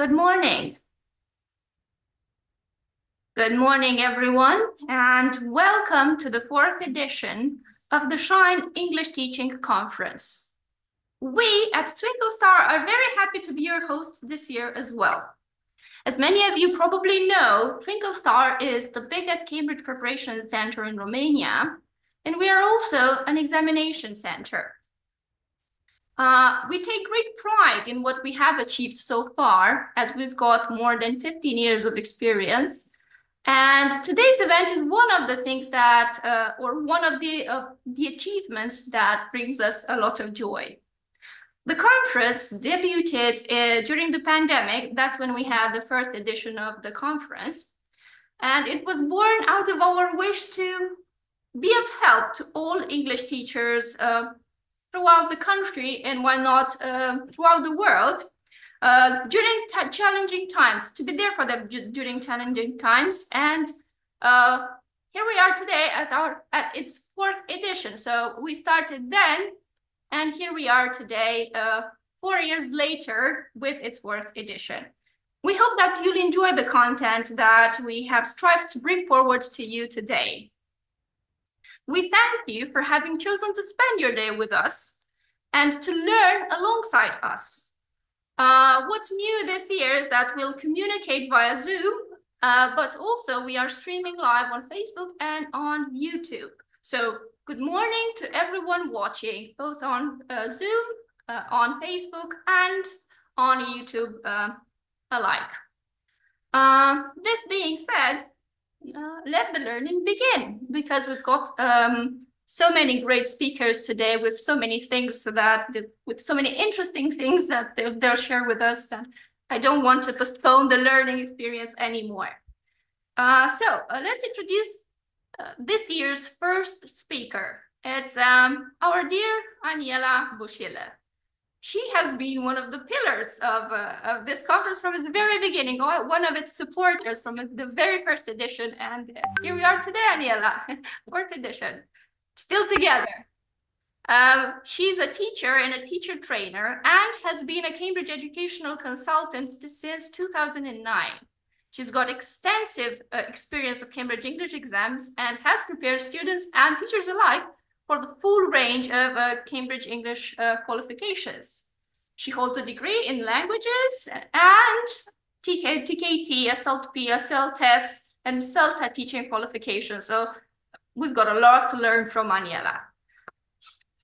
Good morning. Good morning, everyone, and welcome to the fourth edition of the Shine English Teaching Conference. We at Twinkle Star are very happy to be your hosts this year as well. As many of you probably know, Twinkle Star is the biggest Cambridge preparation center in Romania, and we are also an examination center. Uh, we take great pride in what we have achieved so far, as we've got more than 15 years of experience. And today's event is one of the things that, uh, or one of the, uh, the achievements that brings us a lot of joy. The conference debuted uh, during the pandemic. That's when we had the first edition of the conference. And it was born out of our wish to be of help to all English teachers uh, throughout the country and why not uh, throughout the world uh, during challenging times, to be there for them during challenging times. And uh, here we are today at our at its fourth edition. So we started then, and here we are today, uh, four years later, with its fourth edition. We hope that you'll enjoy the content that we have strived to bring forward to you today. We thank you for having chosen to spend your day with us and to learn alongside us. Uh, what's new this year is that we'll communicate via Zoom, uh, but also we are streaming live on Facebook and on YouTube. So good morning to everyone watching, both on uh, Zoom, uh, on Facebook, and on YouTube uh, alike. Uh, this being said, uh, let the learning begin because we've got um, so many great speakers today with so many things that with so many interesting things that they'll, they'll share with us that I don't want to postpone the learning experience anymore. Uh, so uh, let's introduce uh, this year's first speaker. It's um, our dear Aniela Bushile she has been one of the pillars of, uh, of this conference from its very beginning, one of its supporters from the very first edition. And here we are today, Aniela, fourth edition, still together. Um, she's a teacher and a teacher trainer and has been a Cambridge educational consultant since 2009. She's got extensive uh, experience of Cambridge English exams and has prepared students and teachers alike for the full range of uh, Cambridge English uh, qualifications. She holds a degree in languages and TK, TKT, CELT-P, CELT-S, and CELTA teaching qualifications. So we've got a lot to learn from Aniela.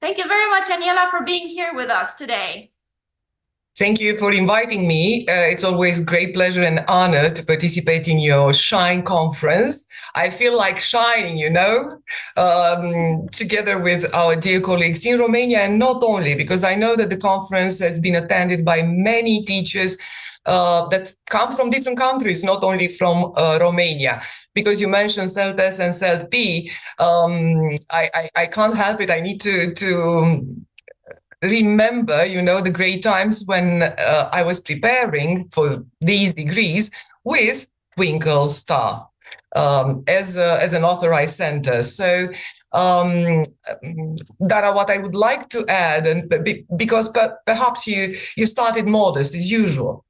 Thank you very much, Aniela, for being here with us today. Thank you for inviting me. Uh, it's always great pleasure and honor to participate in your Shine conference. I feel like shining, you know, um, together with our dear colleagues in Romania and not only because I know that the conference has been attended by many teachers uh, that come from different countries, not only from uh, Romania. Because you mentioned CELT-S and CELT-P, um, I, I, I can't help it. I need to to remember, you know, the great times when uh, I was preparing for these degrees with Twinkle Star um, as a, as an authorized center. So um, what I would like to add, and because perhaps you you started modest as usual,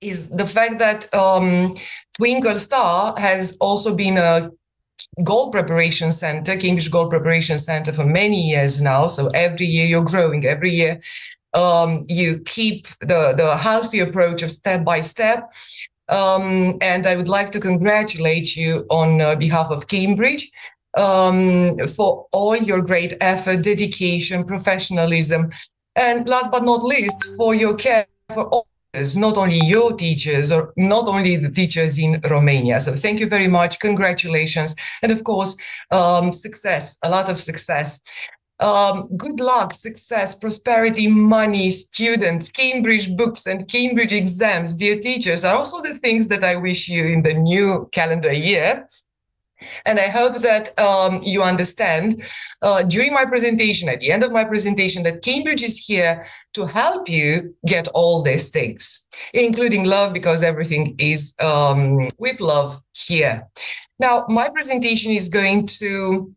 is the fact that um, Twinkle Star has also been a gold preparation center, Cambridge Gold Preparation Center for many years now. So every year you're growing, every year um, you keep the, the healthy approach of step by step. Um, and I would like to congratulate you on uh, behalf of Cambridge um, for all your great effort, dedication, professionalism, and last but not least, for your care for all not only your teachers or not only the teachers in Romania. So thank you very much. Congratulations. And of course, um, success, a lot of success. Um, good luck, success, prosperity, money, students, Cambridge books, and Cambridge exams, dear teachers, are also the things that I wish you in the new calendar year. And I hope that um, you understand uh, during my presentation, at the end of my presentation, that Cambridge is here to help you get all these things, including love, because everything is um, with love here. Now, my presentation is going to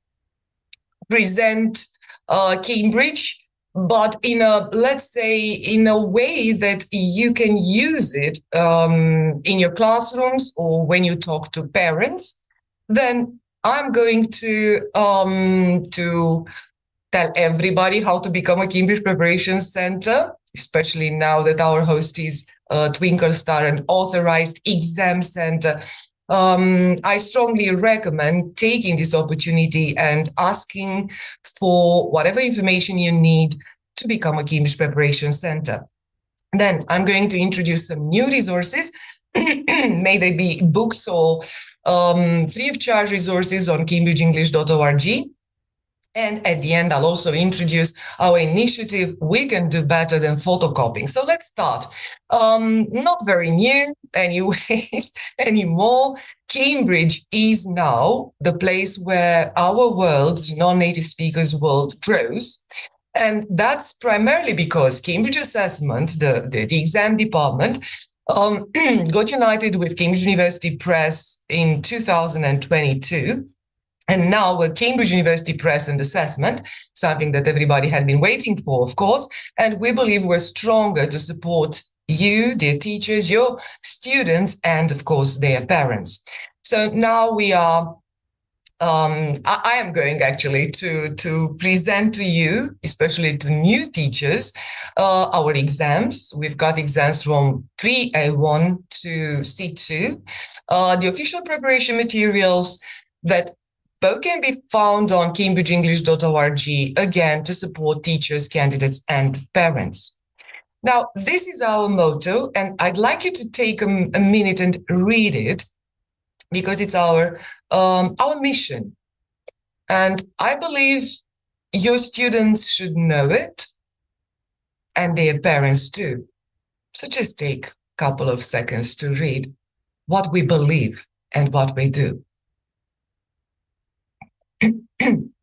present uh, Cambridge but in a let's say in a way that you can use it um, in your classrooms or when you talk to parents then i'm going to um, to tell everybody how to become a cambridge preparation center especially now that our host is uh, twinkle star an authorized exam center um, I strongly recommend taking this opportunity and asking for whatever information you need to become a Cambridge Preparation Center. Then I'm going to introduce some new resources. May they be books or um, free of charge resources on cambridgeenglish.org. And at the end, I'll also introduce our initiative, We Can Do Better Than Photocopying. So let's start. Um, not very new, anyways, anymore. Cambridge is now the place where our world, non-native speakers world, grows. And that's primarily because Cambridge Assessment, the, the, the exam department, um, got united with Cambridge University Press in 2022 and now with Cambridge University Press and Assessment, something that everybody had been waiting for, of course. And we believe we're stronger to support you, dear teachers, your students, and of course, their parents. So now we are um, I, I, am going actually to to present to you, especially to new teachers, uh, our exams. We've got exams from pre A1 to C2, uh, the official preparation materials that both can be found on cambridgeenglish.org, again, to support teachers, candidates, and parents. Now, this is our motto, and I'd like you to take a, a minute and read it because it's our um, our mission. And I believe your students should know it and their parents too. So just take a couple of seconds to read what we believe and what we do.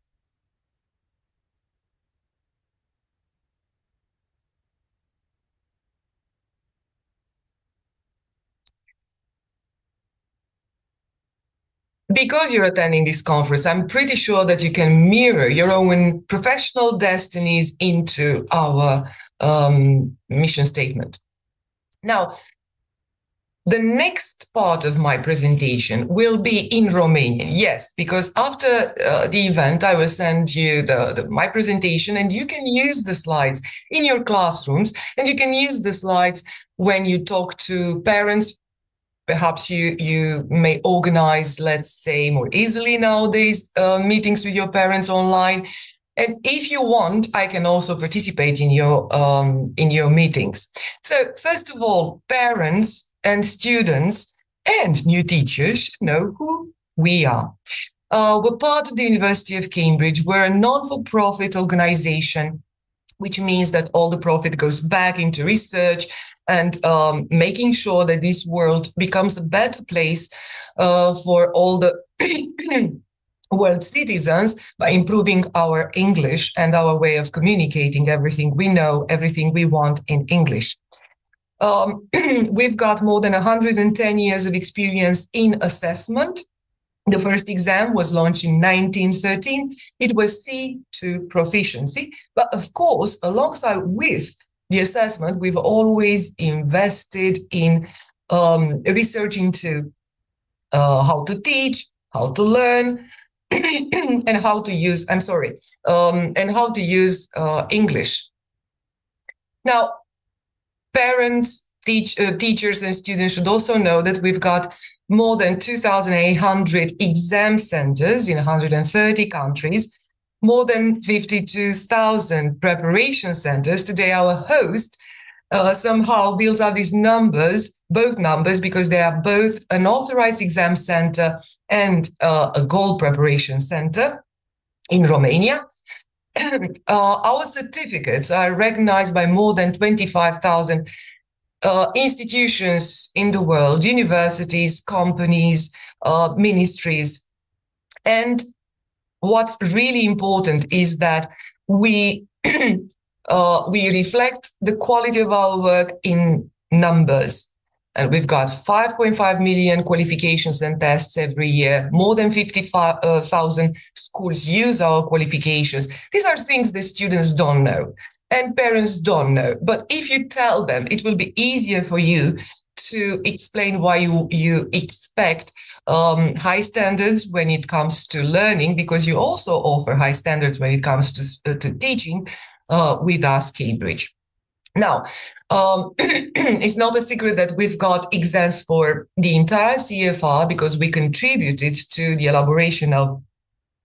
because you're attending this conference, I'm pretty sure that you can mirror your own professional destinies into our um, mission statement. Now, the next part of my presentation will be in Romanian. Yes, because after uh, the event, I will send you the, the, my presentation and you can use the slides in your classrooms and you can use the slides when you talk to parents. Perhaps you, you may organize, let's say, more easily nowadays uh, meetings with your parents online. And if you want, I can also participate in your um, in your meetings. So first of all, parents and students and new teachers know who we are. Uh, we're part of the University of Cambridge. We're a non-for-profit organization, which means that all the profit goes back into research and um, making sure that this world becomes a better place uh, for all the world citizens by improving our English and our way of communicating everything we know, everything we want in English. Um, we've got more than 110 years of experience in assessment. The first exam was launched in 1913. It was C2 proficiency. But of course, alongside with the assessment, we've always invested in um, research into uh, how to teach, how to learn, and how to use, I'm sorry, um, and how to use uh, English. Now, parents, teach, uh, teachers, and students should also know that we've got more than 2,800 exam centers in 130 countries, more than 52,000 preparation centers. Today, our host uh, somehow builds up these numbers, both numbers, because they are both an authorized exam center and uh, a gold preparation center in Romania. uh, our certificates are recognized by more than 25,000 uh, institutions in the world, universities, companies, uh, ministries. And what's really important is that we uh, we reflect the quality of our work in numbers. And we've got 5.5 million qualifications and tests every year. More than 50,000 schools use our qualifications. These are things the students don't know. and parents don't know. But if you tell them, it will be easier for you to explain why you, you expect um, high standards when it comes to learning, because you also offer high standards when it comes to, uh, to teaching uh, with us, Cambridge. Now, um, it's not a secret that we've got exams for the entire CFR because we contributed to the elaboration of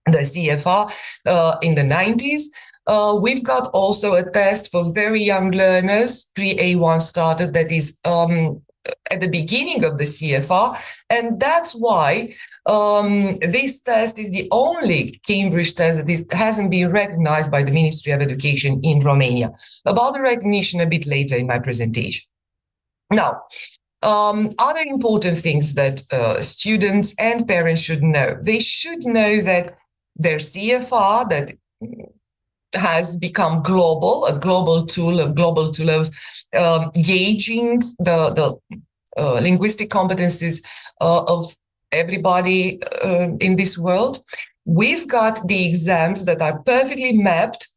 the CFR uh, in the 90s. Uh, we've got also a test for very young learners, pre A1 Starters, that is um, at the beginning of the CFR. And that's why um, this test is the only Cambridge test that hasn't been recognized by the Ministry of Education in Romania. About the recognition a bit later in my presentation. Now, um, other important things that uh, students and parents should know. They should know that their CFR, that has become global, a global tool, a global tool of um, gauging the, the uh, linguistic competencies uh, of everybody uh, in this world. We've got the exams that are perfectly mapped,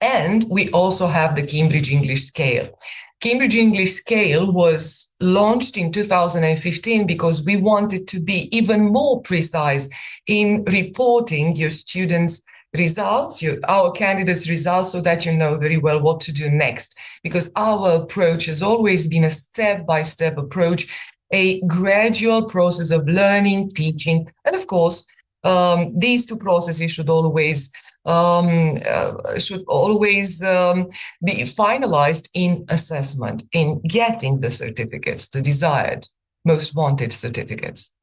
and we also have the Cambridge English Scale. Cambridge English Scale was launched in 2015 because we wanted to be even more precise in reporting your students' results, your, our candidates' results, so that you know very well what to do next. Because our approach has always been a step by step approach, a gradual process of learning, teaching, and of course, um, these two processes should always um, uh, should always um, be finalized in assessment, in getting the certificates, the desired, most wanted certificates.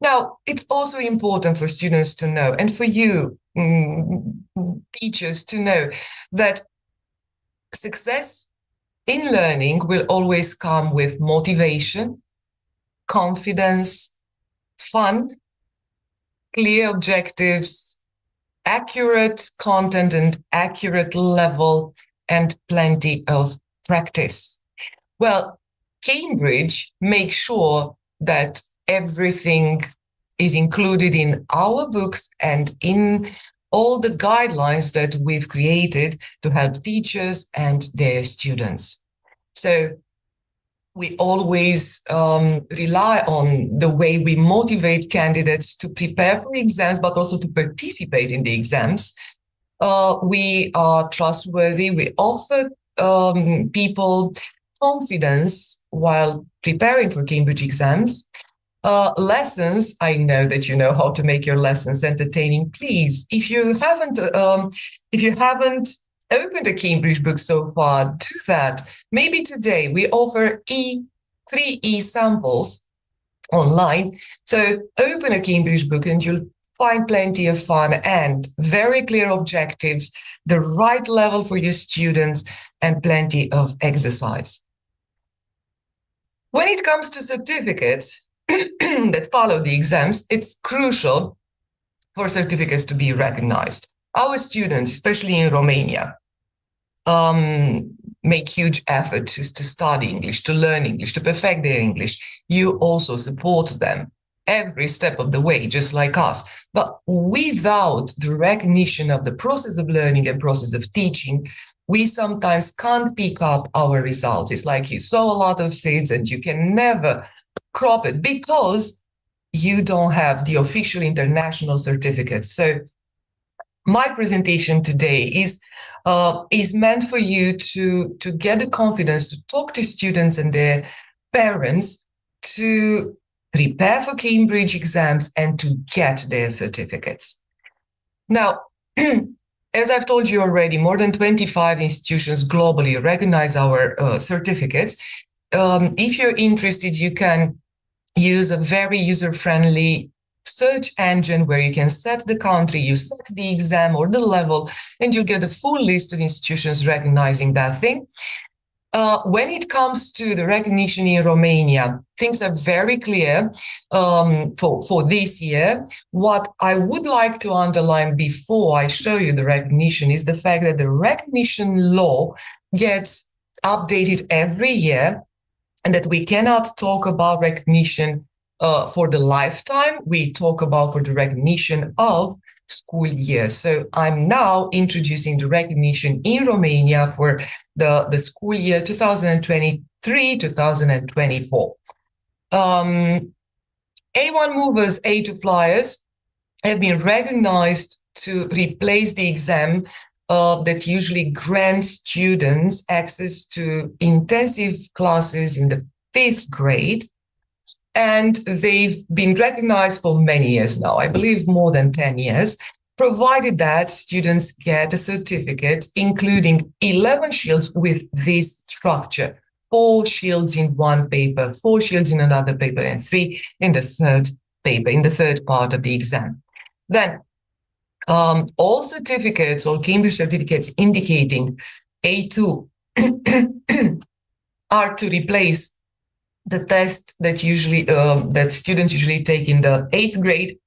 Now, it's also important for students to know, and for you, um, teachers, to know that success in learning will always come with motivation, confidence, fun, clear objectives, accurate content and accurate level, and plenty of practice. Well, Cambridge makes sure that everything is included in our books and in all the guidelines that we've created to help teachers and their students. So we always um, rely on the way we motivate candidates to prepare for exams, but also to participate in the exams. Uh, we are trustworthy. We offer um, people confidence while preparing for Cambridge exams. Uh, lessons, I know that you know how to make your lessons entertaining. Please, if you haven't, um, if you haven't opened a Cambridge book so far, do that. Maybe today we offer e three e samples online. So open a Cambridge book and you'll find plenty of fun and very clear objectives, the right level for your students, and plenty of exercise. When it comes to certificates, that follow the exams, it's crucial for certificates to be recognized. Our students, especially in Romania, um, make huge efforts to, to study English, to learn English, to perfect their English. You also support them every step of the way, just like us. But without the recognition of the process of learning and process of teaching, we sometimes can't pick up our results. It's like you sow a lot of seeds and you can never crop it because you don't have the official international certificate. So my presentation today is uh, is meant for you to to get the confidence to talk to students and their parents to prepare for Cambridge exams and to get their certificates. Now, as I've told you already, more than 25 institutions globally recognize our uh, certificates. Um, if you're interested, you can use a very user-friendly search engine where you can set the country, you set the exam or the level, and you get a full list of institutions recognizing that thing. Uh, when it comes to the recognition in Romania, things are very clear um, for, for this year. What I would like to underline before I show you the recognition is the fact that the recognition law gets updated every year and that we cannot talk about recognition uh, for the lifetime. We talk about for the recognition of school year. So I'm now introducing the recognition in Romania for the, the school year 2023-2024. Um, A1 movers, A2 flyers have been recognized to replace the exam uh, that usually grants students access to intensive classes in the fifth grade. And they've been recognized for many years now, I believe more than 10 years, provided that students get a certificate, including 11 shields with this structure four shields in one paper, four shields in another paper, and three in the third paper, in the third part of the exam. Then um, all certificates or Cambridge certificates indicating A2 are to replace the test that usually um, that students usually take in the eighth grade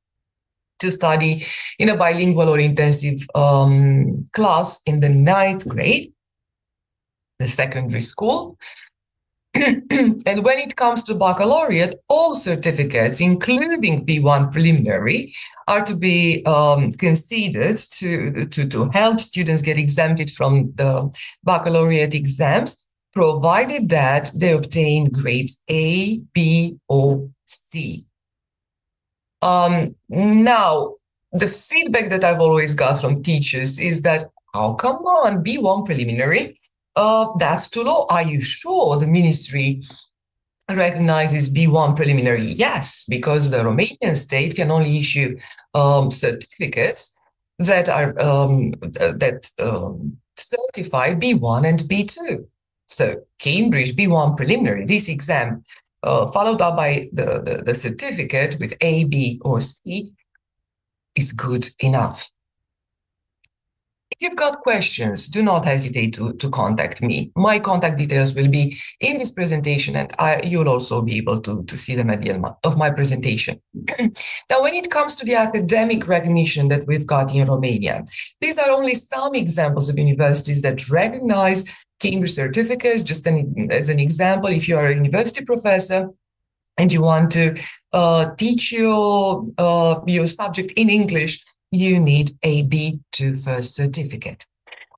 to study in a bilingual or intensive um, class in the ninth grade, the secondary school. and when it comes to baccalaureate, all certificates, including B1 preliminary, are to be um, considered to, to, to help students get exempted from the baccalaureate exams, provided that they obtain grades A, B, or C. Um, now, the feedback that I've always got from teachers is that, oh, come on, B1 preliminary, uh, that's too low. Are you sure the ministry recognizes B1 preliminary? Yes, because the Romanian state can only issue um, certificates that are um, that um, certify B1 and B2. So Cambridge B1 preliminary, this exam, uh, followed up by the, the, the certificate with A, B, or C, is good enough. If you've got questions, do not hesitate to, to contact me. My contact details will be in this presentation and I, you'll also be able to, to see them at the end of my presentation. now, when it comes to the academic recognition that we've got in Romania, these are only some examples of universities that recognize Cambridge certificates. Just an, as an example, if you are a university professor, and you want to uh, teach your uh, your subject in English, you need a B2 first certificate.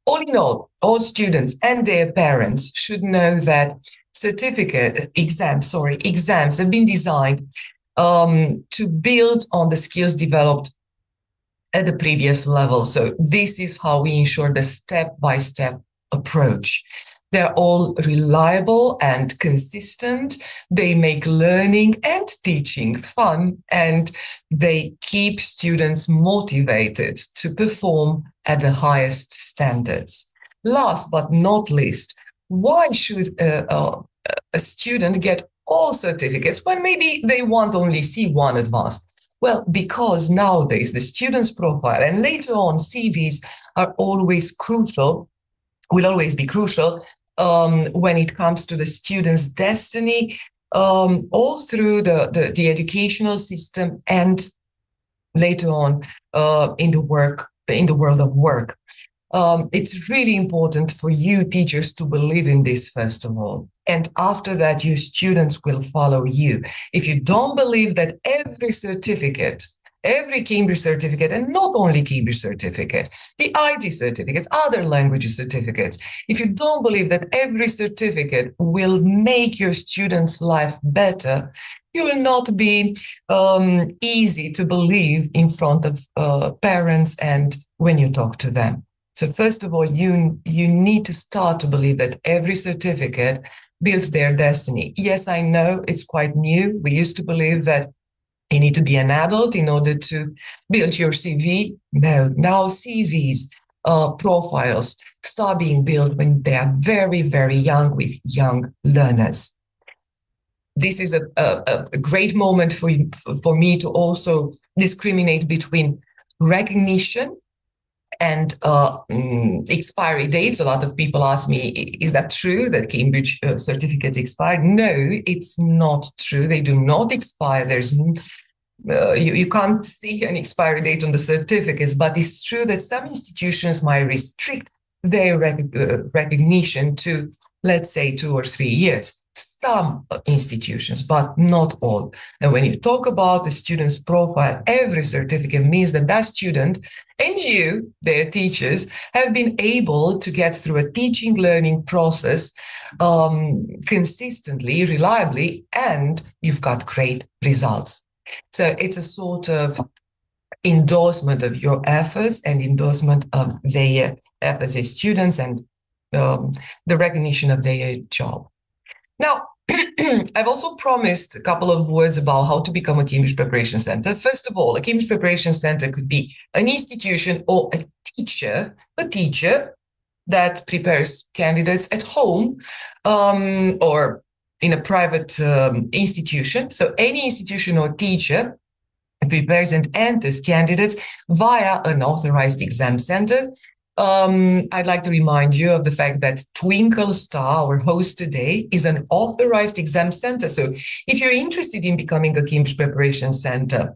All in all, all students and their parents should know that certificate exams, sorry, exams have been designed um, to build on the skills developed at the previous level. So this is how we ensure the step-by-step approach. They're all reliable and consistent. They make learning and teaching fun, and they keep students motivated to perform at the highest standards. Last but not least, why should a, a, a student get all certificates when maybe they want only C1 advanced? Well, because nowadays the student's profile and later on CVs are always crucial, will always be crucial um, when it comes to the student's destiny, um, all through the, the, the, educational system and later on uh, in the work in the world of work. Um, it's really important for you teachers to believe in this first of all. And after that, your students will follow you. If you don't believe that every certificate every Cambridge certificate, and not only Cambridge certificate, the IT certificates, other languages certificates. If you don't believe that every certificate will make your student's life better, you will not be um, easy to believe in front of uh, parents and when you talk to them. So first of all, you you need to start to believe that every certificate builds their destiny. Yes, I know it's quite new. We used to believe that you need to be an adult in order to build your CV. No, now CVs, uh, profiles start being built when they are very, very young with young learners. This is a, a, a great moment for, for me to also discriminate between recognition and uh, mm, expiry dates. A lot of people ask me, is that true that Cambridge uh, certificates expire? No, it's not true. They do not expire. There's uh, you, you can't see an expiry date on the certificates, but it's true that some institutions might restrict their rec- uh, recognition to, let's say, two or three years. some institutions, but not all. And when you talk about the student's profile, every certificate means that that student and you, their teachers, have been able to get through a teaching learning process um, consistently, reliably, and you've got great results. So it's a sort of endorsement of your efforts and endorsement of their efforts as students and um, the recognition of their job. Now, I've also promised a couple of words about how to become a Cambridge Preparation Center. First of all, a Cambridge Preparation Center could be an institution or a teacher, a teacher that prepares candidates at home um, or in a private um, institution. So any institution or teacher prepares and enters candidates via an authorized exam center um, I'd like to remind you of the fact that Twinkle Star, our host today, is an authorized exam center. So if you're interested in becoming a Cambridge Preparation Center,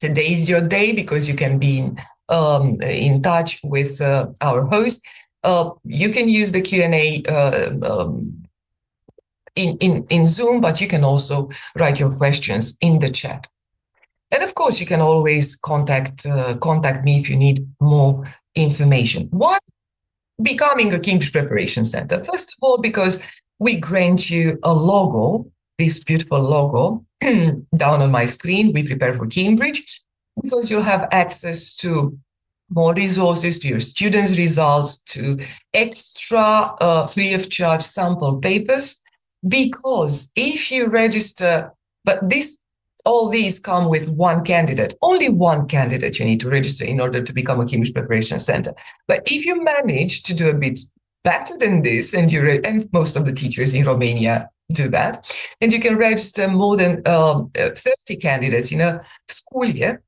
today is your day because you can be in, um, in touch with uh, our host. Uh, you can use the Q&A uh, um, in, in, in Zoom, but you can also write your questions in the chat. And of course, you can always contact uh, contact me if you need more information. Why becoming a Cambridge Preparation Center? First of all, because we grant you a logo, this beautiful logo down on my screen. We prepare for Cambridge because you'll have access to more resources to your students' results, to extra uh, free of charge sample papers. Because if you register, but this all these come with one candidate. Only one candidate you need to register in order to become a Cambridge Preparation Center. But if you manage to do a bit better than this, and you and most of the teachers in Romania do that, and you can register more than um, uh, 30 candidates in a school year,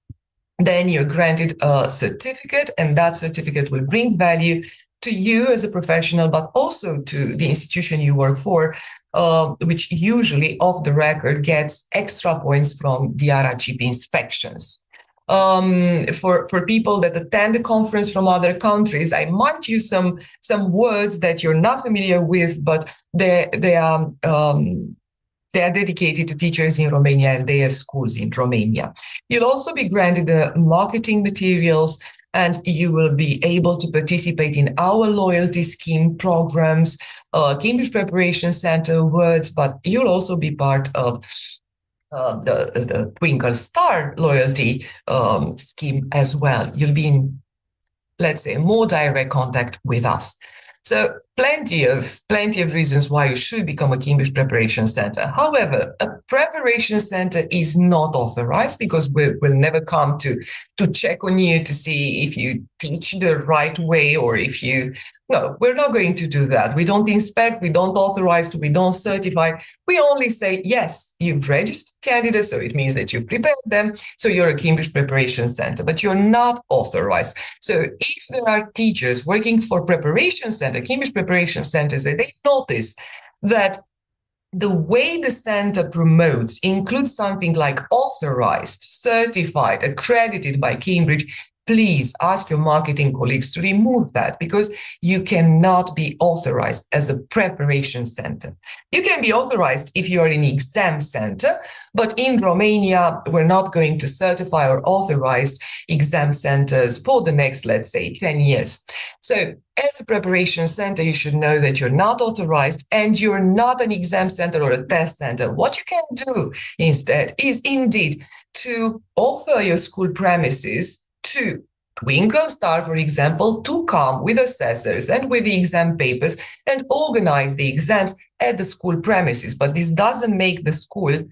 then you're granted a certificate, and that certificate will bring value to you as a professional, but also to the institution you work for, uh, which usually off the record gets extra points from the RRGP inspections. Um, for for people that attend the conference from other countries, I might use some some words that you're not familiar with, but they they are um, they are dedicated to teachers in Romania and their schools in Romania. You'll also be granted the marketing materials and you will be able to participate in our loyalty scheme programs, uh, Cambridge Preparation Center words, but you'll also be part of uh, the, the Twinkle Star loyalty um, scheme as well. You'll be in, let's say, more direct contact with us. So plenty of plenty of reasons why you should become a Cambridge Preparation Center. However, a preparation center is not authorized because we will never come to to check on you to see if you teach the right way or if you no, we're not going to do that. We don't inspect, we don't authorize, we don't certify. We only say, yes, you've registered candidates, so it means that you've prepared them. So you're a Cambridge Preparation Center, but you're not authorized. So if there are teachers working for preparation center, Cambridge Preparation Centers, that they notice that the way the center promotes includes something like authorized, certified, accredited by Cambridge, please ask your marketing colleagues to remove that because you cannot be authorized as a preparation center. You can be authorized if you are an exam center, but in Romania, we're not going to certify or authorize exam centers for the next, let's say, 10 years. So as a preparation center, you should know that you're not authorized and you're not an exam center or a test center. What you can do instead is indeed to offer your school premises to Twinkle Star, for example, to come with assessors and with the exam papers and organize the exams at the school premises. But this doesn't make the school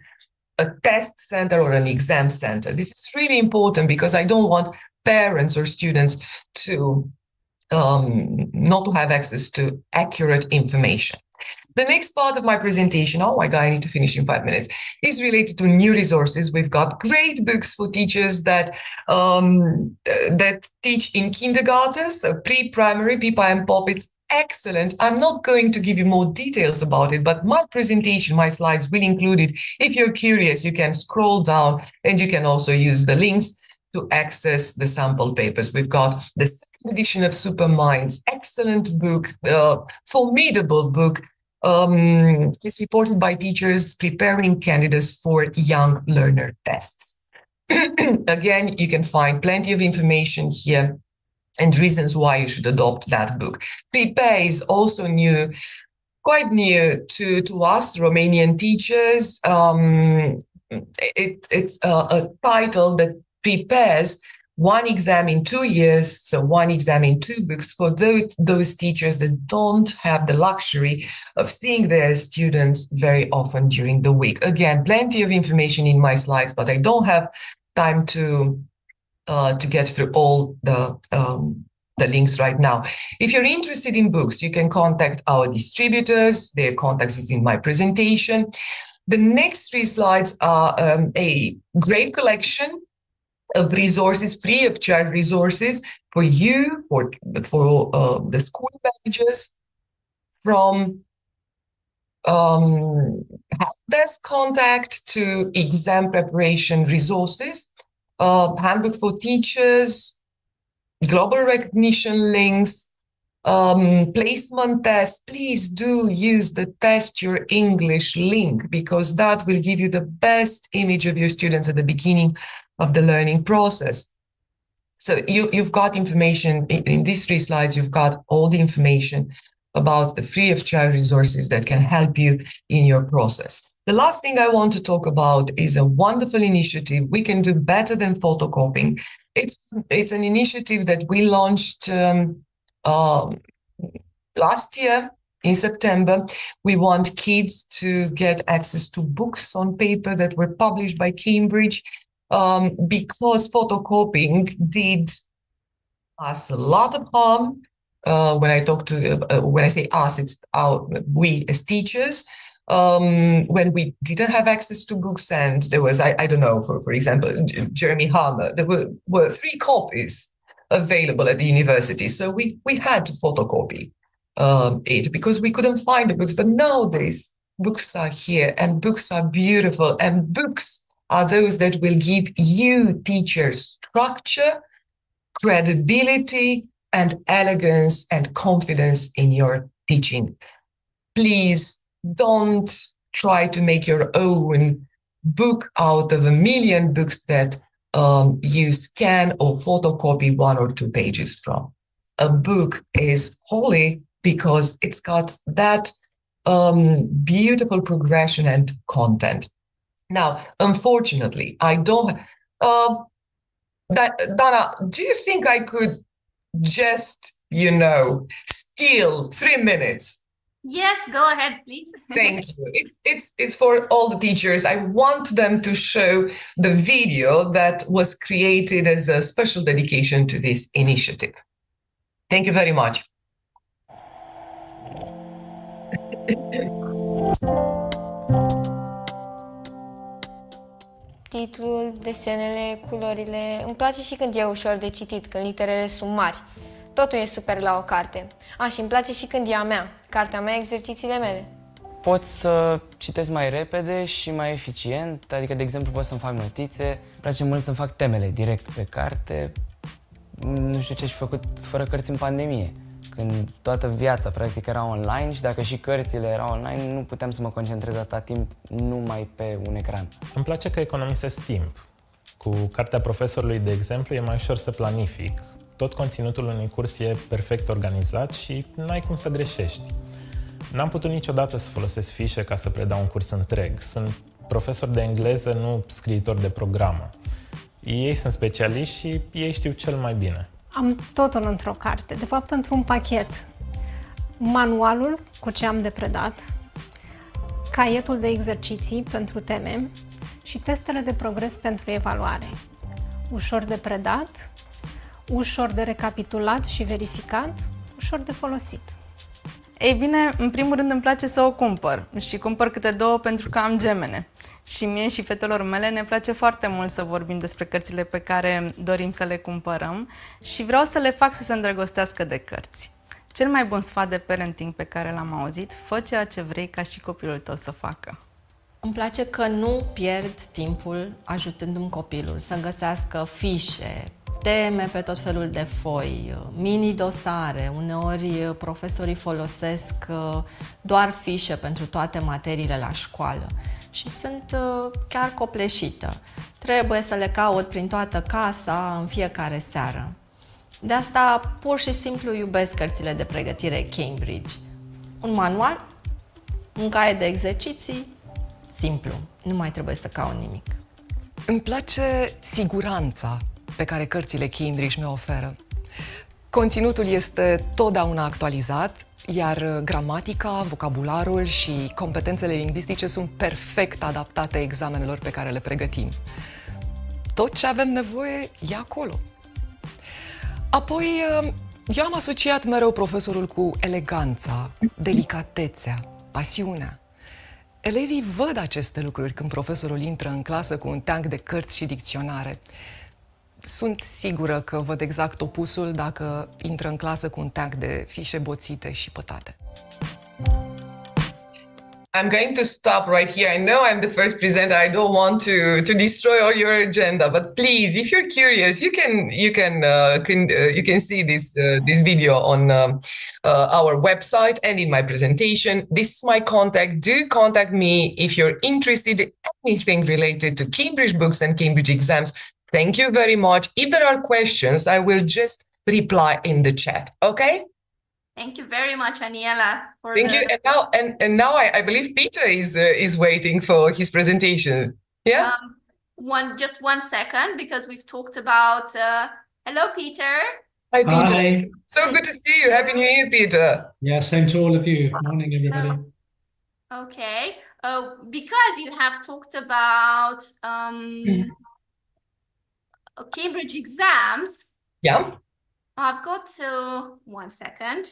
a test center or an exam center. This is really important because I don't want parents or students to um, not to have access to accurate information. The next part of my presentation, oh my God, I need to finish in five minutes, is related to new resources. We've got great books for teachers that um, that teach in kindergarten, so pre-primary, PIPA and POP. It's excellent. I'm not going to give you more details about it, but my presentation, my slides will include it. If you're curious, you can scroll down and you can also use the links to access the sample papers. We've got the second edition of Super Minds, excellent book, uh, formidable book um, is reported by teachers preparing candidates for young learner tests. Again, you can find plenty of information here and reasons why you should adopt that book. Prepare is also new, quite new to, to us, Romanian teachers. Um, it, it's a, a title that prepares one exam in two years, so one exam in two books for those, those teachers that don't have the luxury of seeing their students very often during the week. Again, plenty of information in my slides, but I don't have time to uh, to get through all the um, the links right now. If you're interested in books, you can contact our distributors. Their contact is in my presentation. The next three slides are um, a great collection of resources, free of charge resources for you, for, for uh, the school managers, from um, help desk contact to exam preparation resources, uh, handbook for teachers, global recognition links, um, placement test, please do use the test your English link because that will give you the best image of your students at the beginning of the learning process. So you, you've got information in, in these three slides, you've got all the information about the free of charge resources that can help you in your process. The last thing I want to talk about is a wonderful initiative. We can do better than photocopying. It's, it's an initiative that we launched um, uh, last year in September. We want kids to get access to books on paper that were published by Cambridge um, because photocopying did us a lot of harm. Uh, when I talk to, uh, when I say us, it's our, we as teachers. Um, when we didn't have access to books and there was, I, I don't know, for, for example, Jeremy Harmer, there were, were three copies available at the university. So we, we had to photocopy um, it because we couldn't find the books. But nowadays, books are here and books are beautiful and books are those that will give you teachers structure, credibility, and elegance and confidence in your teaching. Please don't try to make your own book out of a million books that um, you scan or photocopy one or two pages from. A book is holy because it's got that um, beautiful progression and content. Now, unfortunately, I don't. Uh, that, Dana, do you think I could just, you know, steal three minutes Yes, go ahead, please. Thank you. It's it's it's for all the teachers. I want them to show the video that was created as a special dedication to this initiative. Thank you very much. Titlul, desenele, culorile. Îmi place și când e ușor de citit, când literele sunt mari. Totul e super la o carte. A, și îmi place și când e a mea. Cartea mea, exercițiile mele. Pot să citesc mai repede și mai eficient, adică, de exemplu, pot să-mi fac notițe. Îmi place mult să-mi fac temele direct pe carte. Nu știu ce aș fi făcut fără cărți în pandemie, când toată viața, practic, era online și dacă și cărțile erau online, nu puteam să mă concentrez atâta timp numai pe un ecran. Îmi place că economisesc timp. Cu cartea profesorului, de exemplu, e mai ușor să planific tot conținutul unui curs e perfect organizat și n-ai cum să greșești. N-am putut niciodată să folosesc fișe ca să predau un curs întreg. Sunt profesor de engleză, nu scriitor de programă. Ei sunt specialiști și ei știu cel mai bine. Am totul într-o carte, de fapt într-un pachet. Manualul cu ce am de predat, caietul de exerciții pentru teme și testele de progres pentru evaluare. Ușor de predat, ușor de recapitulat și verificat, ușor de folosit. Ei bine, în primul rând îmi place să o cumpăr și cumpăr câte două pentru că am gemene. Și mie și fetelor mele ne place foarte mult să vorbim despre cărțile pe care dorim să le cumpărăm și vreau să le fac să se îndrăgostească de cărți. Cel mai bun sfat de parenting pe care l-am auzit, fă ceea ce vrei ca și copilul tău să facă. Îmi place că nu pierd timpul ajutându-mi copilul să găsească fișe, teme pe tot felul de foi, mini-dosare. Uneori profesorii folosesc doar fișe pentru toate materiile la școală și sunt chiar copleșită. Trebuie să le caut prin toată casa în fiecare seară. De asta pur și simplu iubesc cărțile de pregătire Cambridge. Un manual, un caiet de exerciții, simplu, nu mai trebuie să caut nimic. Îmi place siguranța pe care cărțile Cambridge mi-o oferă. Conținutul este totdeauna actualizat, iar gramatica, vocabularul și competențele lingvistice sunt perfect adaptate examenelor pe care le pregătim. Tot ce avem nevoie e acolo. Apoi, eu am asociat mereu profesorul cu eleganța, delicatețea, pasiunea. Elevii văd aceste lucruri când profesorul intră în clasă cu un tank de cărți și dicționare. Sunt sigură că văd exact opusul dacă intră în clasă cu un de fișe boțite și pătate. I'm going to stop right here. I know I'm the first presenter. I don't want to to destroy all your agenda, but please, if you're curious, you can you can uh, can uh, you can see this uh, this video on um, uh, our website and in my presentation. This is my contact. Do contact me if you're interested in anything related to Cambridge books and Cambridge exams. Thank you very much. If there are questions, I will just reply in the chat. Okay. Thank you very much, Aniela. Thank the... you. And now, and, and now I, I believe Peter is uh, is waiting for his presentation. Yeah. Um, one, just one second, because we've talked about. Uh, hello, Peter. Hi, Peter. Hi. So good to see you. Happy New Year, Peter. Yeah, same to all of you. Morning, everybody. okay. Uh, because you have talked about um, mm. Cambridge exams. Yeah. I've got to one second.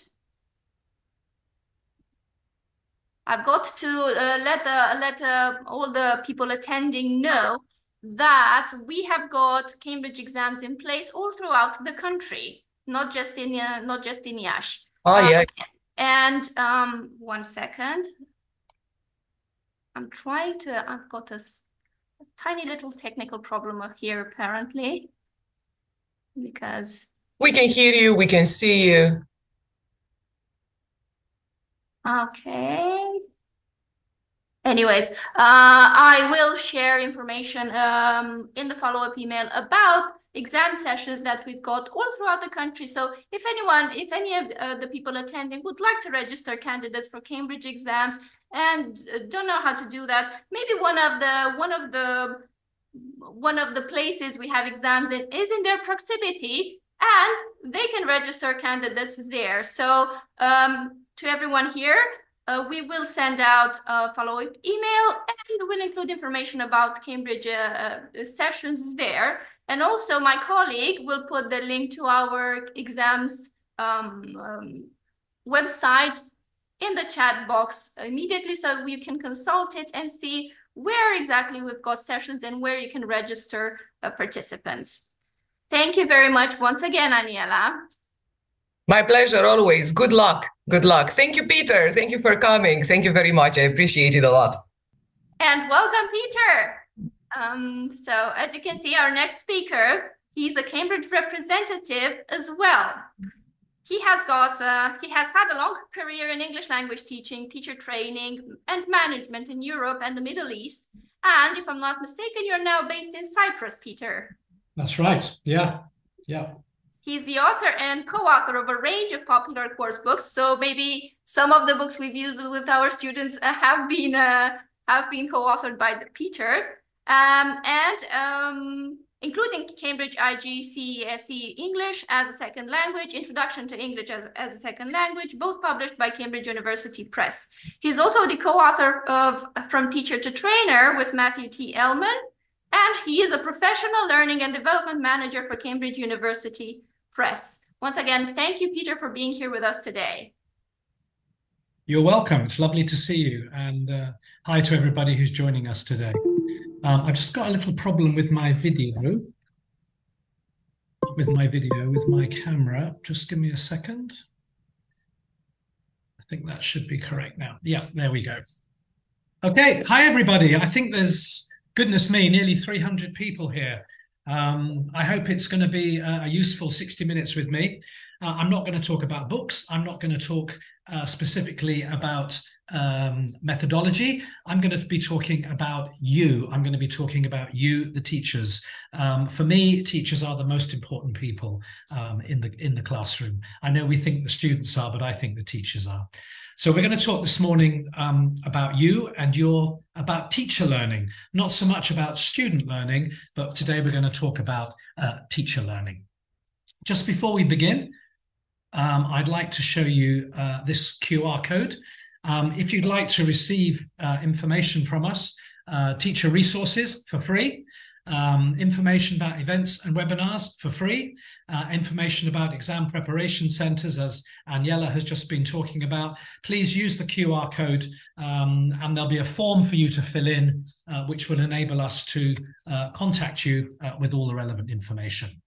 I've got to uh, let uh, let uh, all the people attending know that we have got Cambridge exams in place all throughout the country, not just in uh, not just in Iași. Oh um, yeah. And um, one second. I'm trying to. I've got a tiny little technical problem here apparently, because we can hear you. We can see you. Okay. Anyways, uh, I will share information um, in the follow-up email about exam sessions that we've got all throughout the country. So if anyone, if any of uh, the people attending would like to register candidates for Cambridge exams and uh, don't know how to do that, maybe one of the one of the one of the places we have exams in is in their proximity and they can register candidates there. So um, to everyone here, uh, we will send out a follow-up email and we'll include information about Cambridge uh, uh, sessions there. And also my colleague will put the link to our exams um, um, website in the chat box immediately so you can consult it and see where exactly we've got sessions and where you can register uh, participants. Thank you very much once again, Aniela. My pleasure always. Good luck. Good luck. Thank you, Peter. Thank you for coming. Thank you very much. I appreciate it a lot. And welcome, Peter. Um, so as you can see, our next speaker, he's a Cambridge representative as well. He has got, uh, he has had a long career in English language teaching, teacher training, and management in Europe and the Middle East. And if I'm not mistaken, you're now based in Cyprus, Peter. That's right. Yeah. Yeah. He's the author and co-author of a range of popular course books. So maybe some of the books we've used with our students have been uh, have been co-authored by Peter, um, and um, including Cambridge IGCSE English as a second language, Introduction to English as, as a second language, both published by Cambridge University Press. He's also the co-author of From Teacher to Trainer with Matthew T. Ellman, and he is a professional learning and development manager for Cambridge University Press. Once again, thank you, Peter, for being here with us today. You're welcome. It's lovely to see you. And uh, hi to everybody who's joining us today. Um, I've just got a little problem with my video. With my video, with my camera. Just give me a second. I think that should be correct now. Yeah, there we go. Okay. Hi, everybody. I think there's goodness me, nearly 300 people here. Um, I hope it's going to be a, a, useful 60 minutes with me. Uh, I'm not going to talk about books. I'm not going to talk uh, specifically about um, methodology. I'm going to be talking about you. I'm going to be talking about you, the teachers. Um, for me, teachers are the most important people um, in the in the classroom. I know we think the students are, but I think the teachers are. So we're going to talk this morning um, about you and your about teacher learning, not so much about student learning, but today we're going to talk about uh, teacher learning. Just before we begin, um, I'd like to show you uh, this QR code. Um, if you'd like to receive uh, information from us, uh, teacher resources for free, um, information about events and webinars for free, uh, information about exam preparation centres, as Aniela has just been talking about, please use the QR code um, and there'll be a form for you to fill in, uh, which will enable us to uh, contact you uh, with all the relevant information.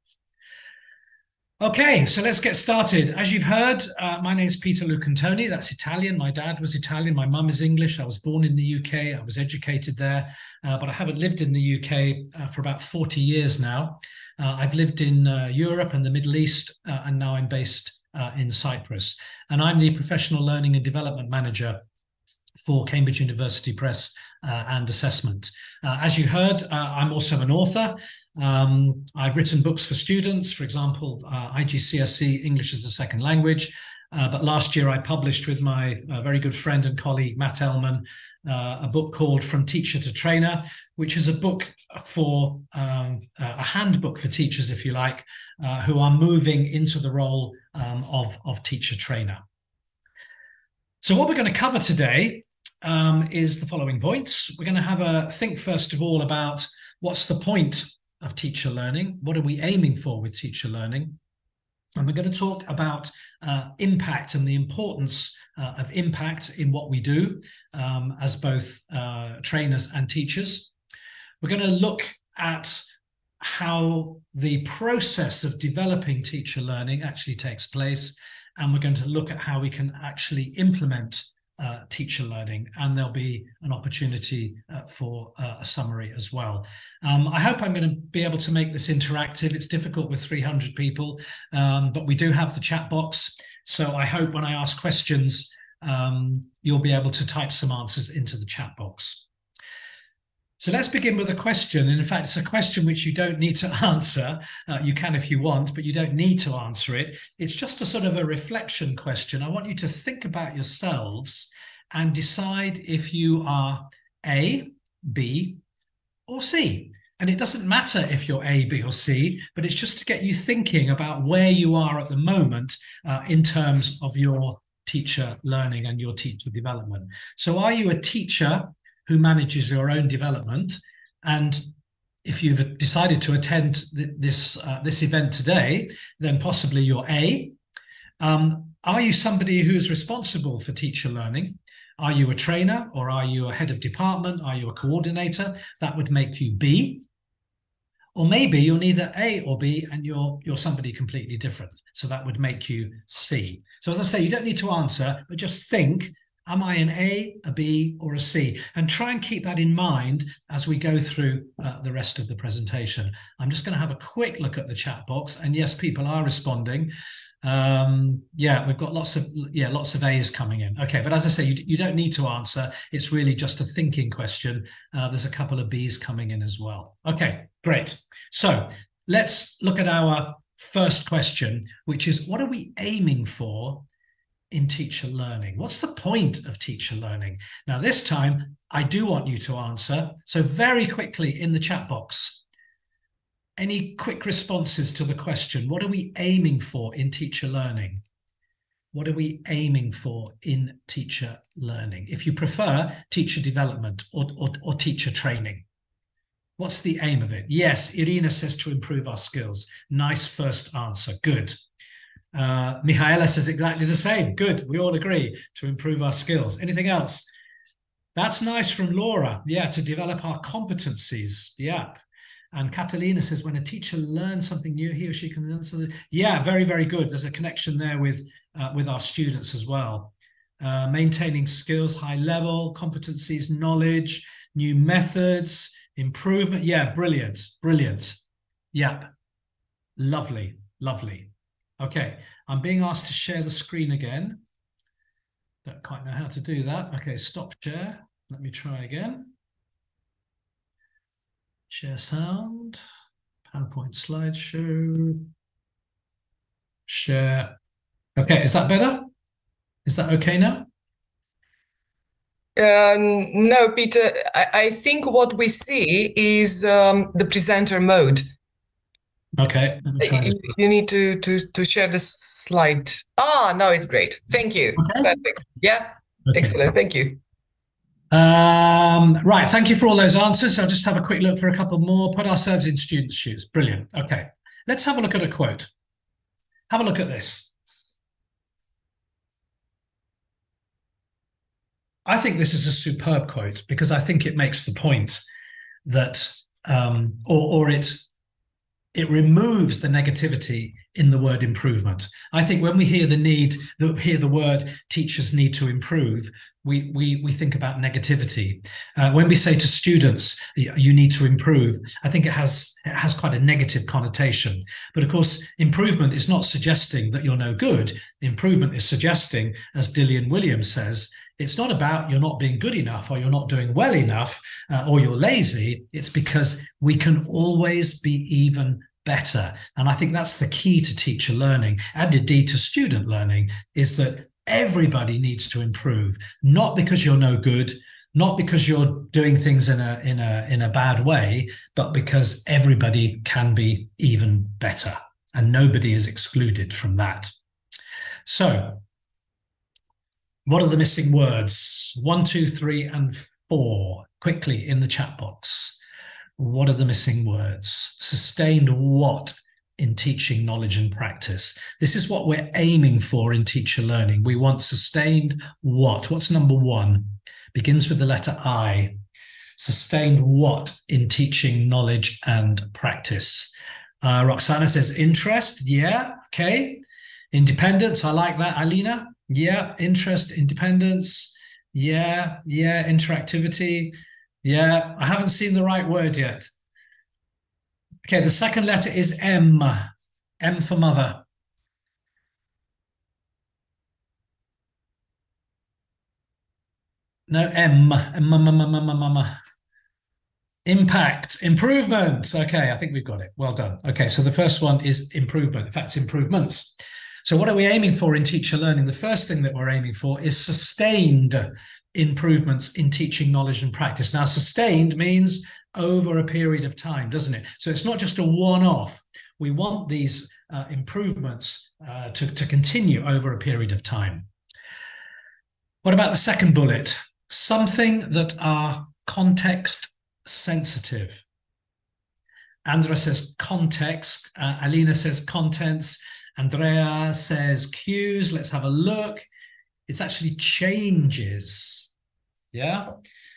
Okay, so let's get started. As you've heard, uh, my name is Peter Lucantoni. That's Italian. My dad was Italian. My mum is English. I was born in the UK. I was educated there, uh, but I haven't lived in the UK uh, for about 40 years now. Uh, I've lived in uh, Europe and the Middle East, uh, and now I'm based in Cyprus. And I'm the Professional Learning and Development Manager for Cambridge University Press and Assessment. as you heard, I'm also an author. Um, I've written books for students, for example, uh, IGCSE English as a Second Language. Uh, but last year I published with my uh, very good friend and colleague Matt Ellman uh, a book called From Teacher to Trainer, which is a book for um, a handbook for teachers, if you like, uh, who are moving into the role um, of, of teacher trainer. So, what we're going to cover today um, is the following points. We're going to have a think, first of all, about what's the point of teacher learning. What are we aiming for with teacher learning? And we're going to talk about uh, impact and the importance uh, of impact in what we do um, as both uh, trainers and teachers. We're going to look at how the process of developing teacher learning actually takes place. And we're going to look at how we can actually implement uh, teacher learning, and there'll be an opportunity uh, for uh, a summary as well. Um, I hope I'm going to be able to make this interactive. It's difficult with 300 people, um, but we do have the chat box. So I hope when I ask questions, um, you'll be able to type some answers into the chat box. So let's begin with a question. And in fact, it's a question which you don't need to answer. Uh, you can if you want, but you don't need to answer it. It's just a sort of a reflection question. I want you to think about yourselves and decide if you are A, B, or C. And it doesn't matter if you're A, B, or C, but it's just to get you thinking about where you are at the moment uh, in terms of your teacher learning and your teacher development. So, are you a teacher who manages your own development. And if you've decided to attend th- this uh, this event today, then possibly you're A. Um, are you somebody who's responsible for teacher learning? Are you a trainer or are you a head of department? Are you a coordinator? That would make you B. Or maybe you're neither A or B and you're you're somebody completely different. So that would make you C. So as I say, you don't need to answer, but just think Am I an A, a B, or a C? And try and keep that in mind as we go through uh, the rest of the presentation. I'm just going to have a quick look at the chat box. And yes, people are responding. Um, yeah, we've got lots of yeah, lots of A's coming in. Okay, but as I say, you, you don't need to answer. It's really just a thinking question. Uh, there's a couple of B's coming in as well. Okay, great. So let's look at our first question, which is what are we aiming for in teacher learning? What's the point of teacher learning? Now, this time, I do want you to answer. So, very quickly in the chat box, any quick responses to the question what are we aiming for in teacher learning? What are we aiming for in teacher learning? If you prefer teacher development or, or, or teacher training, what's the aim of it? Yes, Irina says to improve our skills. Nice first answer. Good. Uh, Mihaela says exactly the same. Good. We all agree to improve our skills. Anything else? That's nice from Laura. Yeah, to develop our competencies. Yeah. And Catalina says when a teacher learns something new, he or she can learn something. Yeah, very, very good. There's a connection there with uh, with our students as well. Uh, maintaining skills, high level competencies, knowledge, new methods, improvement. Yeah, brilliant, brilliant. Yep. Lovely, lovely. Okay, I'm being asked to share the screen again. Don't quite know how to do that. Okay, stop share. Let me try again. Share sound, PowerPoint slideshow, share. Okay, is that better? Is that okay now? Um, no, Peter, I, I think what we see is um, the presenter mode. Okay, let me try this. You, you need to, to, to share this slide. Ah, now it's great. Thank you. Okay. Perfect. Yeah, Okay. excellent. Thank you. Um, right, thank you for all those answers. I'll just have a quick look for a couple more. Put ourselves in students' shoes. Brilliant. Okay, let's have a look at a quote. Have a look at this. I think this is a superb quote because I think it makes the point that, um, or, or it it removes the negativity in the word improvement. I think when we hear the need, the, hear the word teachers need to improve, we we we think about negativity. Uh, when we say to students, you need to improve, I think it has it has quite a negative connotation. But of course, improvement is not suggesting that you're no good. Improvement is suggesting, as Dylan Williams says, it's not about you're not being good enough or you're not doing well enough uh, or you're lazy. It's because we can always be even better. And I think that's the key to teacher learning and indeed to student learning is that everybody needs to improve, not because you're no good, not because you're doing things in a in a in a bad way, but because everybody can be even better. And nobody is excluded from that. So what are the missing words? One, two, three, and four. Quickly in the chat box. What are the missing words? Sustained what in teaching knowledge and practice? This is what we're aiming for in teacher learning. We want sustained what? What's number one? Begins with the letter I. Sustained what in teaching knowledge and practice? Uh, Roxana says interest. Yeah. Okay. Independence. I like that. Alina. Yeah. Interest, independence. Yeah. Yeah. Interactivity. Yeah. I haven't seen the right word yet. Okay. The second letter is M. M for mother. No, M. M, m, m, m, m. Impact, improvement. Okay, I think we've got it. Well done. Okay, so the first one is improvement. In fact, improvements. So, what are we aiming for in teacher learning? The first thing that we're aiming for is sustained improvements in teaching knowledge and practice. Now, sustained means over a period of time, doesn't it? So, it's not just a one off. We want these uh, improvements uh, to, to continue over a period of time. What about the second bullet? Something that are context sensitive. Andrea says context. Uh, Alina says contents. Andrea says cues. Let's have a look. It's actually changes. Yeah.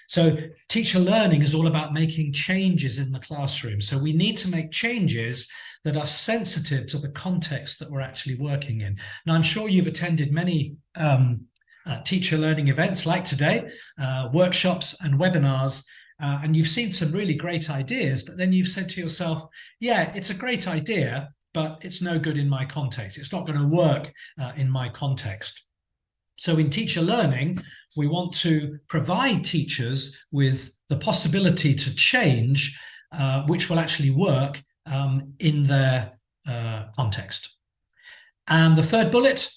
So teacher learning is all about making changes in the classroom. So we need to make changes that are sensitive to the context that we're actually working in. Now, I'm sure you've attended many um, uh, teacher learning events like today, uh, workshops and webinars, uh, and you've seen some really great ideas, but then you've said to yourself, yeah, it's a great idea, but it's no good in my context. It's not going to work uh, in my context. So in teacher learning, we want to provide teachers with the possibility to change, uh, which will actually work um, in their uh, context. And the third bullet,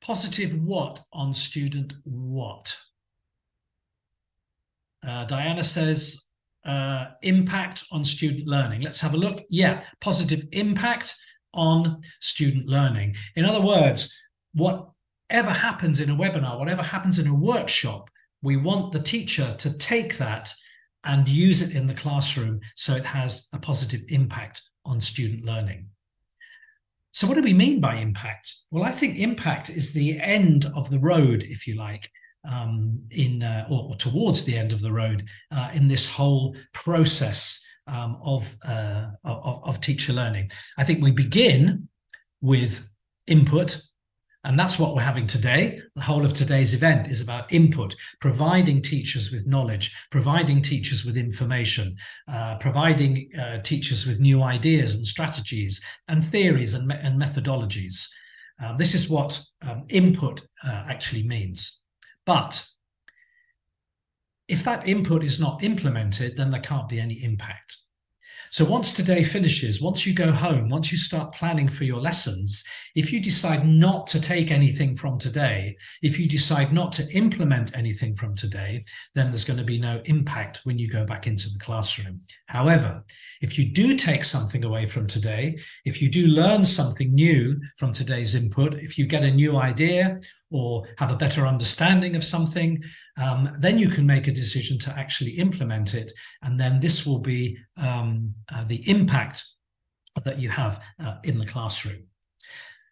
positive what on student what? Uh, Diana says uh, impact on student learning. Let's have a look. Yeah, positive impact on student learning. In other words, whatever happens in a webinar, whatever happens in a workshop, we want the teacher to take that and use it in the classroom so it has a positive impact on student learning. So, what do we mean by impact? Well, I think impact is the end of the road, if you like, um, in uh, or, or, towards the end of the road uh, in this whole process um, of, uh, of of teacher learning. I think we begin with input, And that's what we're having today. The whole of today's event is about input, providing teachers with knowledge, providing teachers with information, uh, providing uh, teachers with new ideas and strategies and theories and, me- and methodologies. Um, this is what um, input uh, actually means. But if that input is not implemented, then there can't be any impact. So once today finishes, once you go home, once you start planning for your lessons, if you decide not to take anything from today, if you decide not to implement anything from today, then there's going to be no impact when you go back into the classroom. However, if you do take something away from today, if you do learn something new from today's input, if you get a new idea or have a better understanding of something, um, then you can make a decision to actually implement it. And then this will be um, uh, the impact that you have uh, in the classroom.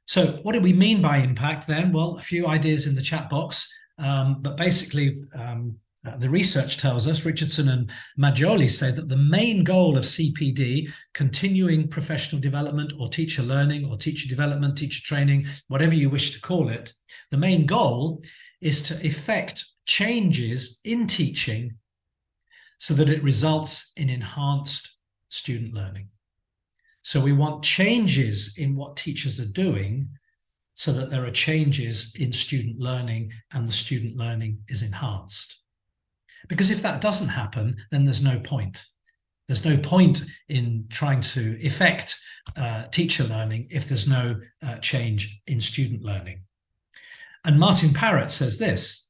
So, what do we mean by impact then? Well, a few ideas in the chat box, um, but basically, um, uh, the research tells us, Richardson and Maggioli say that the main goal of CPD, continuing professional development or teacher learning or teacher development, teacher training, whatever you wish to call it, the main goal is to effect changes in teaching so that it results in enhanced student learning. So we want changes in what teachers are doing so that there are changes in student learning and the student learning is enhanced. Because if that doesn't happen, then there's no point. There's no point in trying to effect uh, teacher learning if there's no uh, change in student learning. And Martin Parrott says this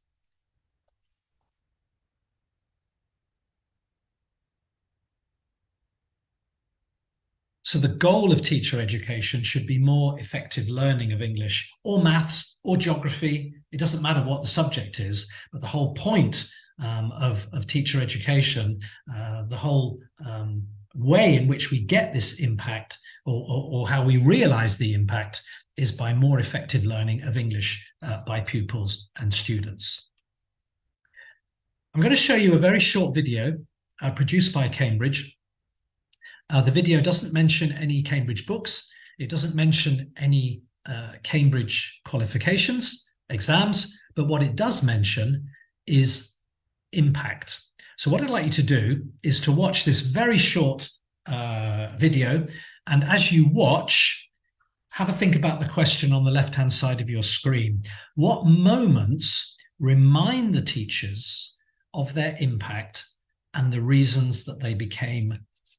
So the goal of teacher education should be more effective learning of English or maths or geography. It doesn't matter what the subject is, but the whole point um, of, of teacher education, uh, the whole um, way in which we get this impact or, or, or, how we realize the impact is by more effective learning of English uh, by pupils and students. I'm going to show you a very short video uh, produced by Cambridge. Uh, the video doesn't mention any Cambridge books. It doesn't mention any uh, Cambridge qualifications, exams, but what it does mention is impact. So, what I'd like you to do is to watch this very short uh, video. And as you watch, have a think about the question on the left hand side of your screen. What moments remind the teachers of their impact and the reasons that they became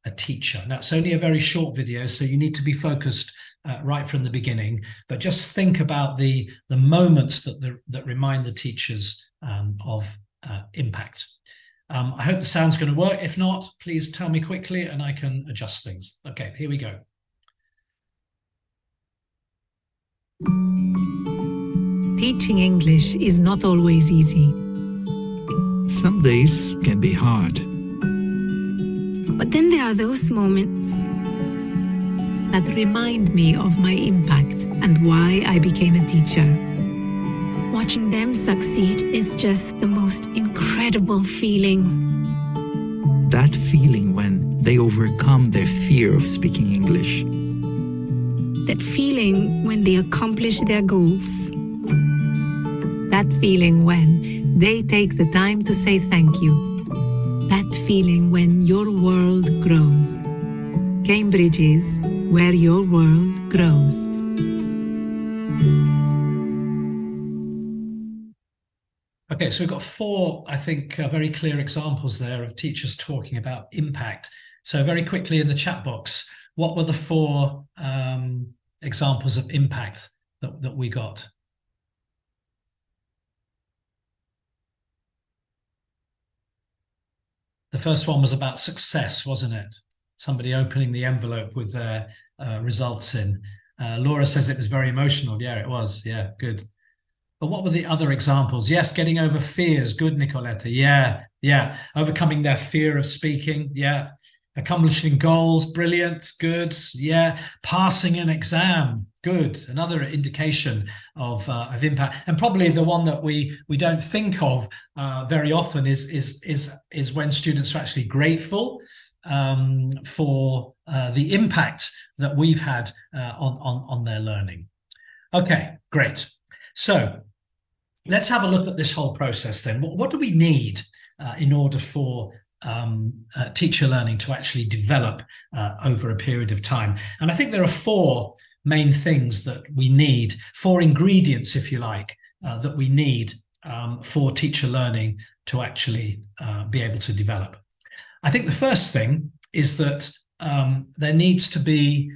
a teacher? Now, it's only a very short video, so you need to be focused uh, right from the beginning. But just think about the the moments that the, that remind the teachers um, of uh, impact. Um, I hope the sound's going to work. If not, please tell me quickly and I can adjust things. Okay, here we go. Teaching English is not always easy. Some days can be hard. But then there are those moments that remind me of my impact and why I became a teacher. Watching them succeed is just the most incredible feeling. That feeling when they overcome their fear of speaking English. That feeling when they accomplish their goals. That feeling when they take the time to say thank you. That feeling when your world grows. Cambridge is where your world grows. Okay, so we've got four, I think, uh, very clear examples there of teachers talking about impact. So, very quickly in the chat box, what were the four um, examples of impact that, that we got? The first one was about success, wasn't it? Somebody opening the envelope with their uh, results in. Uh, Laura says it was very emotional. Yeah, it was. Yeah, good. But what were the other examples? Yes, getting over fears. Good, Nicoletta. Yeah, yeah. Overcoming their fear of speaking. Yeah. Accomplishing goals. Brilliant. Good. Yeah. Passing an exam. Good. Another indication of uh, of impact, and probably the one that we we don't think of uh, very often is is is is when students are actually grateful um, for uh, the impact that we've had uh, on on on their learning. Okay, great. So let's have a look at this whole process then. What, what do we need uh, in order for um, uh, teacher learning to actually develop uh, over a period of time? And I think there are four main things that we need, four ingredients, if you like, uh, that we need um, for teacher learning to actually uh, be able to develop. I think the first thing is that um, there needs to be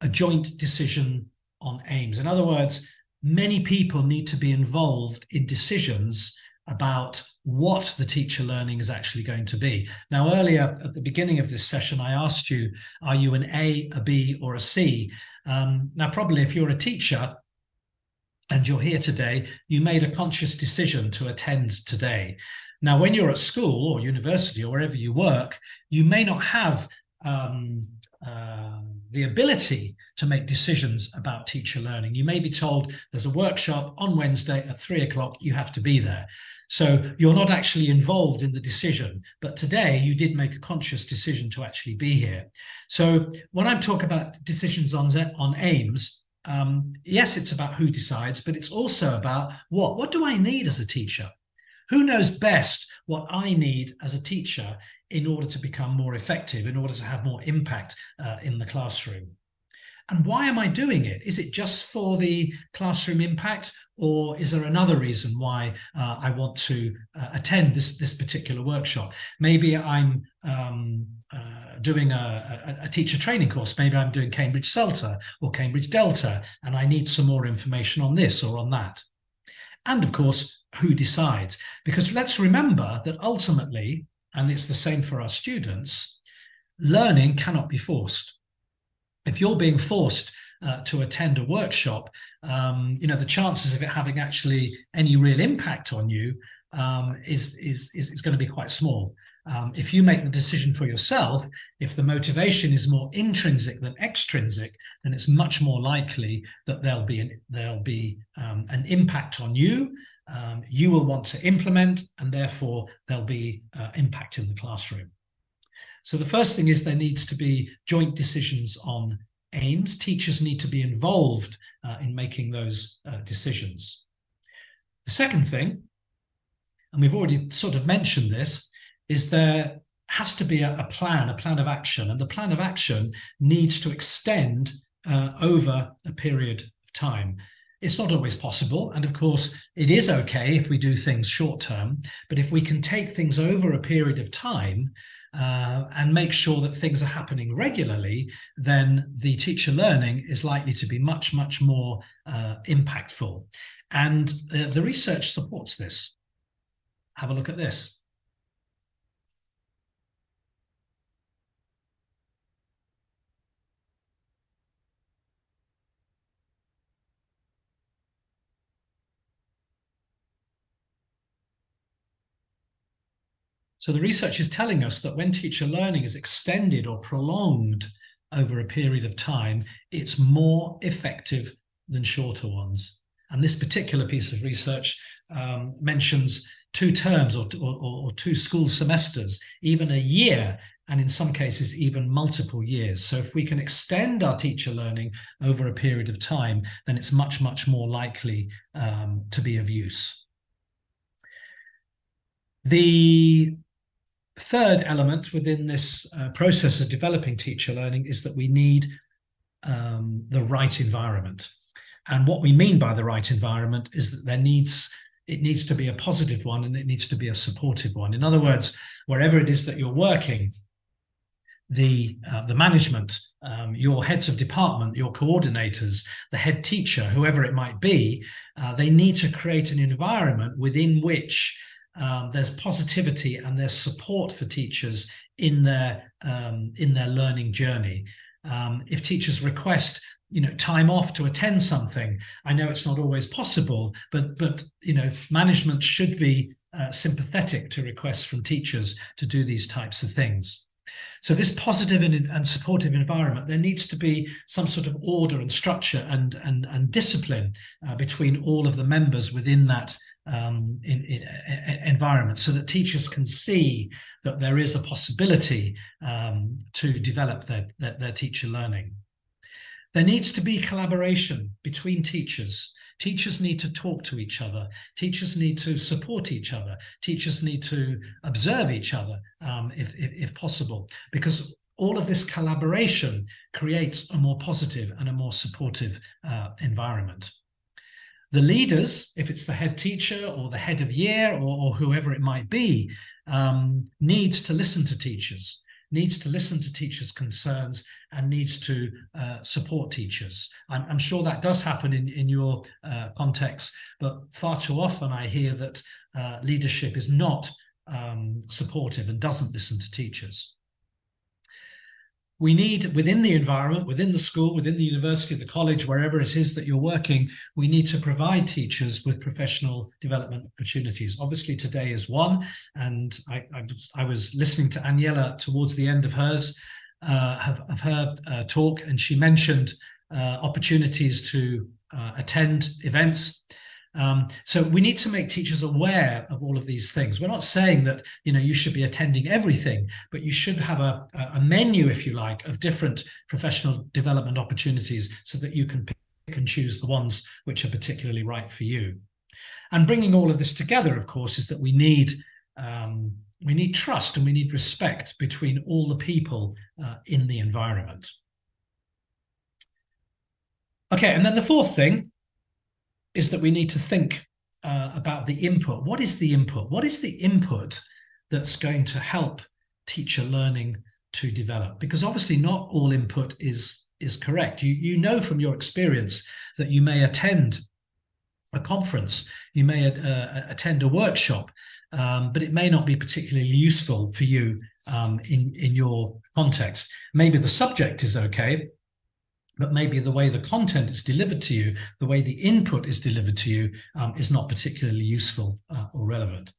a joint decision on aims. In other words, many people need to be involved in decisions about what the teacher learning is actually going to be. Now, earlier at the beginning of this session, I asked you, are you an A, a B, or a C? Um, now, probably if you're a teacher and you're here today, you made a conscious decision to attend today. Now, when you're at school or university or wherever you work, you may not have um, uh, the ability to make decisions about teacher learning. You may be told there's a workshop on Wednesday at three o'clock, you have to be there. So you're not actually involved in the decision, but today you did make a conscious decision to actually be here. So when I talk about decisions on, on aims, um, yes, it's about who decides, but it's also about what? What do I need as a teacher? Who knows best what I need as a teacher in order to become more effective, in order to have more impact uh, in the classroom? And why am I doing it? Is it just for the classroom impact, or is there another reason why uh, I want to uh, attend this this particular workshop? Maybe I'm um, uh, doing a, a, a, teacher training course. Maybe I'm doing Cambridge CELTA or Cambridge Delta, and I need some more information on this or on that. And of course, who decides? Because let's remember that ultimately, and it's the same for our students, learning cannot be forced. If you're being forced uh, to attend a workshop, um, you know the chances of it having actually any real impact on you um, is, is, is is going to be quite small. Um, if you make the decision for yourself, if the motivation is more intrinsic than extrinsic, then it's much more likely that there'll be an, there'll be um, an impact on you. Um, you will want to implement, and therefore there'll be uh, impact in the classroom. So the first thing is there needs to be joint decisions on aims. Teachers need to be involved uh, in making those uh, decisions. The second thing, and we've already sort of mentioned this, is there has to be a, a, plan, a plan of action, and the plan of action needs to extend uh, over a period of time. It's not always possible, and of course, it is okay if we do things short term. But if we can take things over a period of time uh, and make sure that things are happening regularly, then the teacher learning is likely to be much, much more uh, impactful. And uh, the research supports this. Have a look at this. So the research is telling us that when teacher learning is extended or prolonged over a period of time, it's more effective than shorter ones. And this particular piece of research um, mentions two terms or, or, or two school semesters, even a year, and in some cases, even multiple years. So if we can extend our teacher learning over a period of time, then it's much, much more likely um, to be of use. The third element within this uh, process of developing teacher learning is that we need um, the right environment. And what we mean by the right environment is that there needs it needs to be a positive one and it needs to be a supportive one. In other words, wherever it is that you're working, the uh, the management, um, your heads of department, your coordinators, the head teacher, whoever it might be, uh, they need to create an environment within which um, there's positivity and there's support for teachers in their um, in their learning journey. Um, if teachers request you know time off to attend something, I know it's not always possible, but but you know management should be uh, sympathetic to requests from teachers to do these types of things. So this positive and, and, supportive environment, there needs to be some sort of order and structure and and, and discipline uh, between all of the members within that um, in, in, in, environment so that teachers can see that there is a possibility um, to develop their, their, their, teacher learning. There needs to be collaboration between teachers. Teachers need to talk to each other. Teachers need to support each other. Teachers need to observe each other um, if, if, if possible, because all of this collaboration creates a more positive and a more supportive uh, environment. The leaders, if it's the head teacher or the head of year or, or whoever it might be, um, needs to listen to teachers, needs to listen to teachers' concerns and needs to uh, support teachers. I'm, I'm, sure that does happen in, in your uh, context, but far too often I hear that uh, leadership is not um, supportive and doesn't listen to teachers we need within the environment, within the school, within the university, the college, wherever it is that you're working, we need to provide teachers with professional development opportunities. Obviously, today is one, and I, I, I was listening to Aniela towards the end of hers, uh, of, her uh, talk, and she mentioned uh, opportunities to uh, attend events. Um, so we need to make teachers aware of all of these things. We're not saying that you know you should be attending everything, but you should have a, a menu, if you like, of different professional development opportunities so that you can pick and choose the ones which are particularly right for you. And bringing all of this together, of course, is that we need um, we need trust and we need respect between all the people uh, in the environment. Okay, and then the fourth thing is that we need to think uh, about the input. What is the input? What is the input that's going to help teacher learning to develop? Because obviously, not all input is is correct. You you know from your experience that you may attend a conference, you may uh, attend a workshop, um, but it may not be particularly useful for you um, in in your context. Maybe the subject is okay, but maybe the way the content is delivered to you, the way the input is delivered to you, um, is not particularly useful uh, or relevant.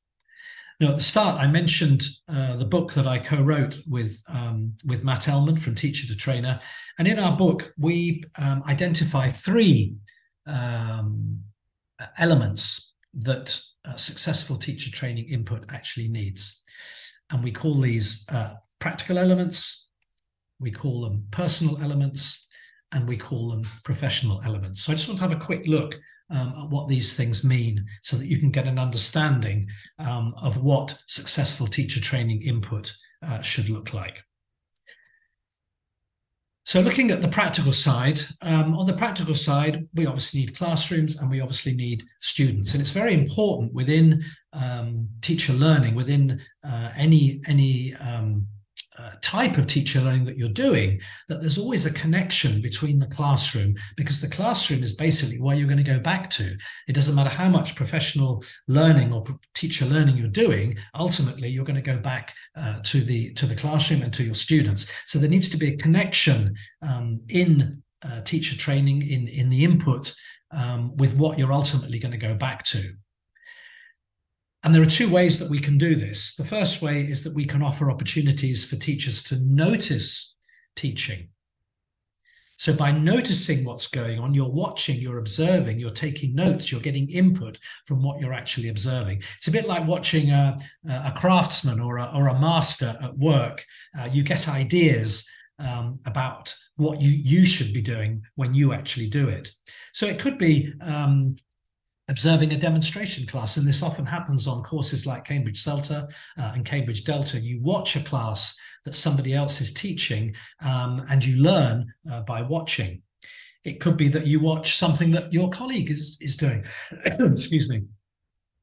Now, at the start, I mentioned uh, the book that I co-wrote with um, with Matt Ellman from Teacher to Trainer, and in our book, we um, identify three um, elements that successful teacher training input actually needs, and we call these uh, practical elements, we call them personal elements, and we call them professional elements. So I just want to have a quick look um, at what these things mean so that you can get an understanding um, of what successful teacher training input uh, should look like. So looking at the practical side, um, on the practical side, we obviously need classrooms and we obviously need students. And it's very important within um, teacher learning, within uh, any, any um, uh, type of teacher learning that you're doing, that there's always a connection between the classroom because the classroom is basically where you're going to go back to. It doesn't matter how much professional learning or teacher learning you're doing. Ultimately, you're going to go back uh, to the to the classroom and to your students. So there needs to be a connection um, in uh, teacher training in in the input um, with what you're ultimately going to go back to. And there are two ways that we can do this. The first way is that we can offer opportunities for teachers to notice teaching. So, by noticing what's going on, you're watching, you're observing, you're taking notes, you're getting input from what you're actually observing. It's a bit like watching a, a craftsman or a, or a master at work. Uh, you get ideas um, about what you, you should be doing when you actually do it. So, it could be um, observing a demonstration class. And this often happens on courses like Cambridge CELTA uh, and Cambridge Delta. You watch a class that somebody else is teaching um, and you learn uh, by watching. It could be that you watch something that your colleague is, is doing. Excuse me.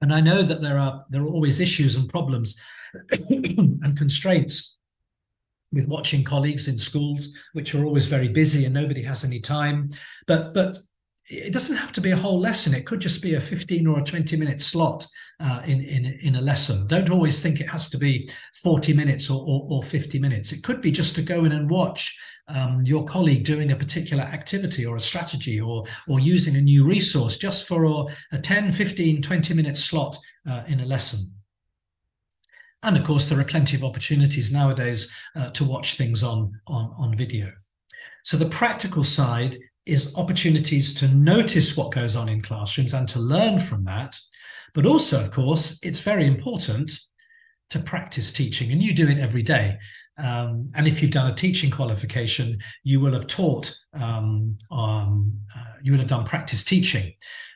And I know that there are there are always issues and problems and constraints with watching colleagues in schools, which are always very busy and nobody has any time. But but it doesn't have to be a whole lesson. It could just be a 15 or a 20 minute slot uh, in, in, in a lesson. Don't always think it has to be 40 minutes or, or, or 50 minutes. It could be just to go in and watch um, your colleague doing a particular activity or a strategy or, or using a new resource just for a, a 10, 15, 20 minute slot uh, in a lesson. And of course, there are plenty of opportunities nowadays uh, to watch things on, on, on video. So the practical side is opportunities to notice what goes on in classrooms and to learn from that. But also, of course, it's very important to practice teaching, and you do it every day. Um, and if you've done a teaching qualification, you will have taught, um, um, uh, you will have done practice teaching.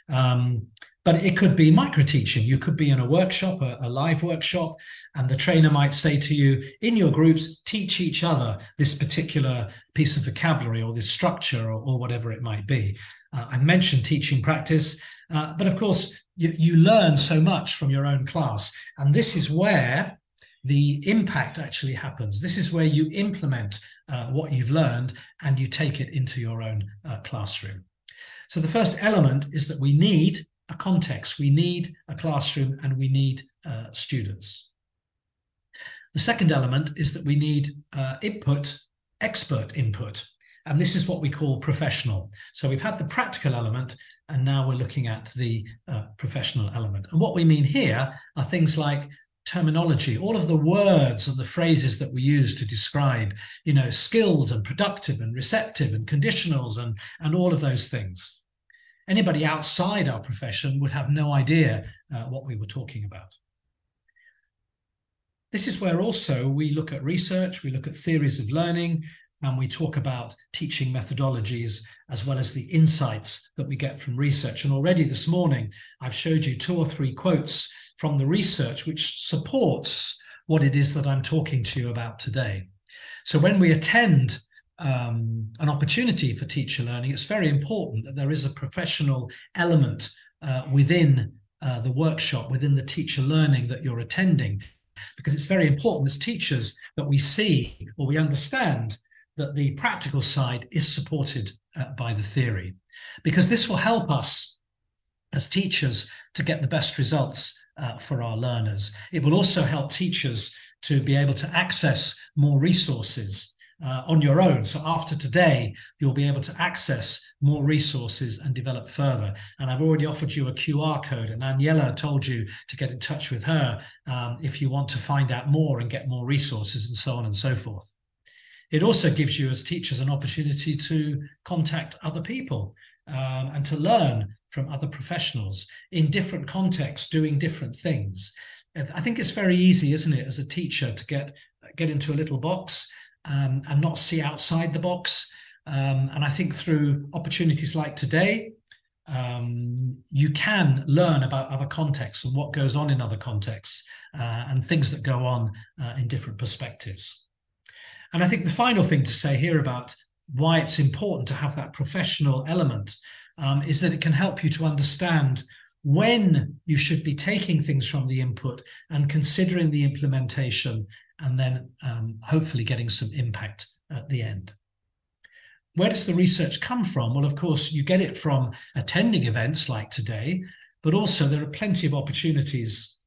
Um, but it could be micro teaching. You could be in a workshop, a, a, live workshop, and the trainer might say to you, in your groups, teach each other this particular piece of vocabulary or this structure or, or whatever it might be. Uh, I mentioned teaching practice, uh, but of course, you, you learn so much from your own class. And this is where the impact actually happens. This is where you implement uh, what you've learned and you take it into your own uh, classroom. So the first element is that we need a context, we need a classroom, and we need uh, students. The second element is that we need uh, input, expert input, and this is what we call professional. So we've had the practical element, and now we're looking at the uh, professional element. And what we mean here are things like terminology, all of the words and the phrases that we use to describe, you know, skills and productive and receptive and conditionals and, and all of those things. Anybody outside our profession would have no idea uh, what we were talking about. This is where also we look at research, we look at theories of learning, and we talk about teaching methodologies as well as the insights that we get from research. And already this morning, I've showed you two or three quotes from the research which supports what it is that I'm talking to you about today. So when we attend um, an opportunity for teacher learning, it's very important that there is a professional element uh, within uh, the workshop, within the teacher learning that you're attending, because it's very important as teachers that we see or we understand that the practical side is supported uh, by the theory, because this will help us as teachers to get the best results uh, for our learners. It will also help teachers to be able to access more resources uh, on your own. So after today, you'll be able to access more resources and develop further. And I've already offered you a QR code, and Aniela told you to get in touch with her um, if you want to find out more and get more resources and so on and so forth. It also gives you, as teachers, an opportunity to contact other people um, and to learn from other professionals in different contexts doing different things. I think it's very easy, isn't it, as a teacher to get get into a little box um, and not see outside the box. Um, and I think through opportunities like today, um, you can learn about other contexts and what goes on in other contexts uh, and things that go on uh, in different perspectives. And I think the final thing to say here about why it's important to have that professional element um, is that it can help you to understand when you should be taking things from the input and considering the implementation and then um, hopefully getting some impact at the end. Where does the research come from? Well, of course, you get it from attending events like today, but also there are plenty of opportunities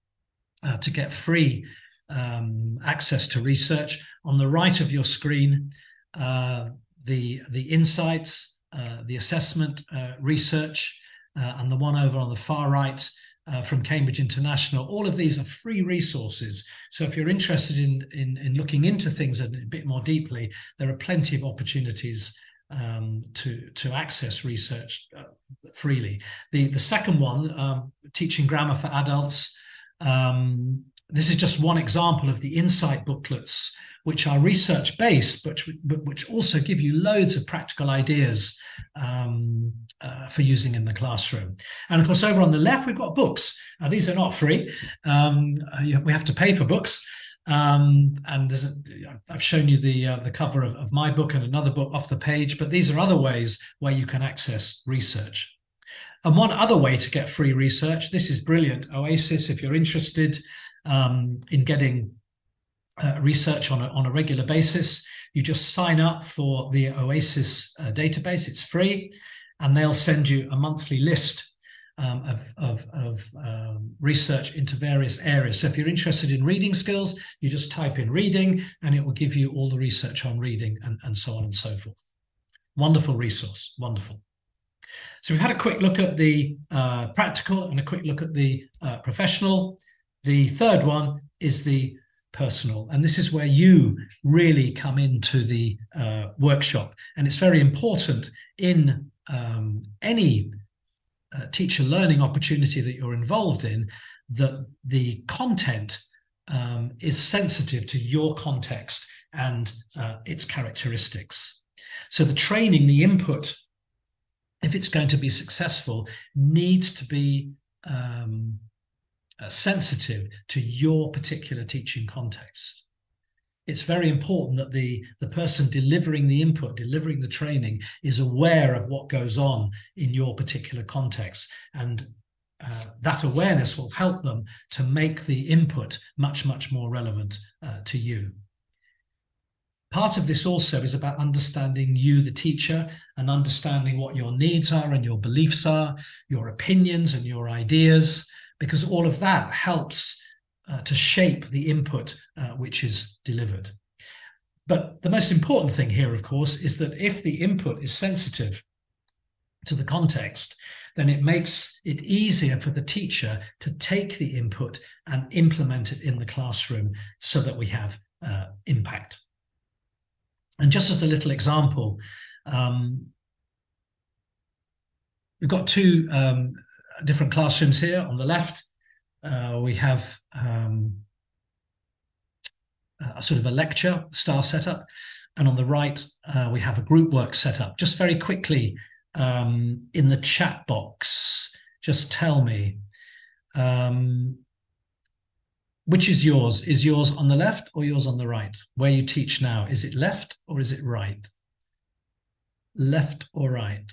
uh, to get free um, access to research. On the right of your screen, uh, the, the insights uh, the assessment uh, research, uh, and the one over on the far right uh, from Cambridge International. All of these are free resources. So if you're interested in, in, in looking into things a bit more deeply, there are plenty of opportunities um, to, to access research uh, freely. The, the second one, um, Teaching Grammar for Adults, um, this is just one example of the insight booklets which are research based, but, but which also give you loads of practical ideas um, uh, for using in the classroom. And of course, over on the left, we've got books. Now, these are not free. Um, we have to pay for books. Um, and a, I've shown you the uh, the cover of, of my book and another book off the page, but these are other ways where you can access research. And one other way to get free research, this is brilliant, Oasis, if you're interested um, in getting uh, research on a, on a regular basis. You just sign up for the Oasis uh, database, it's free, and they'll send you a monthly list um, of, of, of um, research into various areas. So if you're interested in reading skills, you just type in reading and it will give you all the research on reading and, and so on and so forth. Wonderful resource, wonderful. So we've had a quick look at the uh, practical and a quick look at the uh, professional. The third one is the personal. And this is where you really come into the uh, workshop. And it's very important in um, any uh, teacher learning opportunity that you're involved in that the content um, is sensitive to your context and uh, its characteristics. So the training, the input if it's going to be successful, needs to be um, uh, sensitive to your particular teaching context. It's very important that the, the person delivering the input, delivering the training, is aware of what goes on in your particular context. And uh, that awareness will help them to make the input much, much more relevant uh, to you. Part of this also is about understanding you, the teacher, and understanding what your needs are and your beliefs are, your opinions and your ideas, because all of that helps uh, to shape the input uh, which is delivered. But the most important thing here, of course, is that if the input is sensitive to the context, then it makes it easier for the teacher to take the input and implement it in the classroom so that we have uh, impact. And just as a little example, um, we've got two um, different classrooms here. On the left, uh, we have um, a sort of a lecture style setup. And on the right, uh, we have a group work setup. Just very quickly um, in the chat box, just tell me um, which is yours? Is yours on the left or yours on the right? Where you teach now, is it left or is it right? Left or right?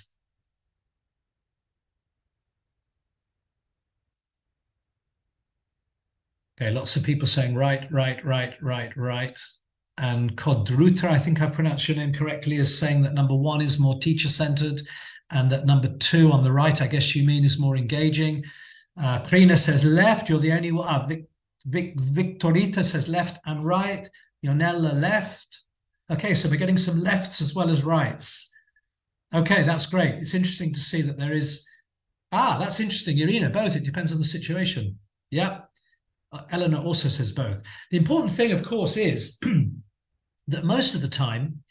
Okay, lots of people saying right, right, right, right, right. And Kodruta, I think I've pronounced your name correctly, is saying that number one is more teacher-centered and that number two on the right, I guess you mean, is more engaging. Uh, Krina says left, you're the only one. Ah, Vic, Vic, Victorita says left and right. Yonella left. Okay, so we're getting some lefts as well as rights. Okay, that's great. It's interesting to see that there is. Ah, that's interesting, Irina. Both. It depends on the situation. Yeah. Uh, Eleanor also says both. The important thing, of course, is that most of the time,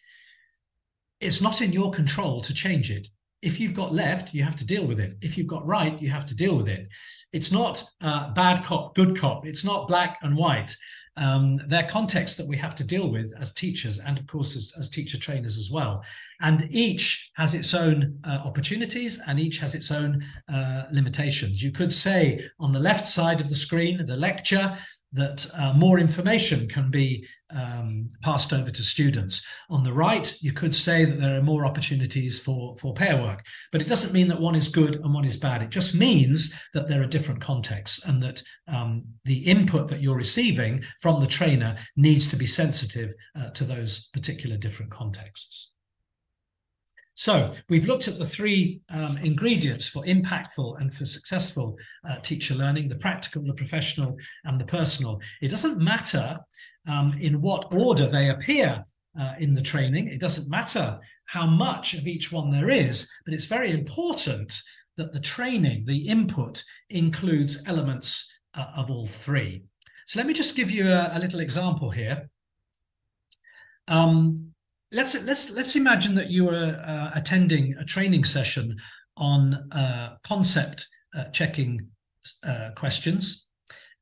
it's not in your control to change it if you've got left, you have to deal with it. If you've got right, you have to deal with it. It's not uh, bad cop, good cop. It's not black and white. Um, they're contexts that we have to deal with as teachers and, of course, as, as teacher trainers as well. And each has its own uh, opportunities and each has its own uh, limitations. You could say on the left side of the screen, the lecture, that uh, more information can be um, passed over to students. On the right, you could say that there are more opportunities for, for pair work, but it doesn't mean that one is good and one is bad. It just means that there are different contexts and that um, the input that you're receiving from the trainer needs to be sensitive uh, to those particular different contexts. So we've looked at the three um, ingredients for impactful and for successful uh, teacher learning, the practical, the professional, and the personal. It doesn't matter um, in what order they appear uh, in the training. It doesn't matter how much of each one there is, but it's very important that the training, the input, includes elements uh, of all three. So let me just give you a, a little example here. Um, let's let's let's imagine that you are uh, attending a training session on uh, concept uh, checking uh, questions,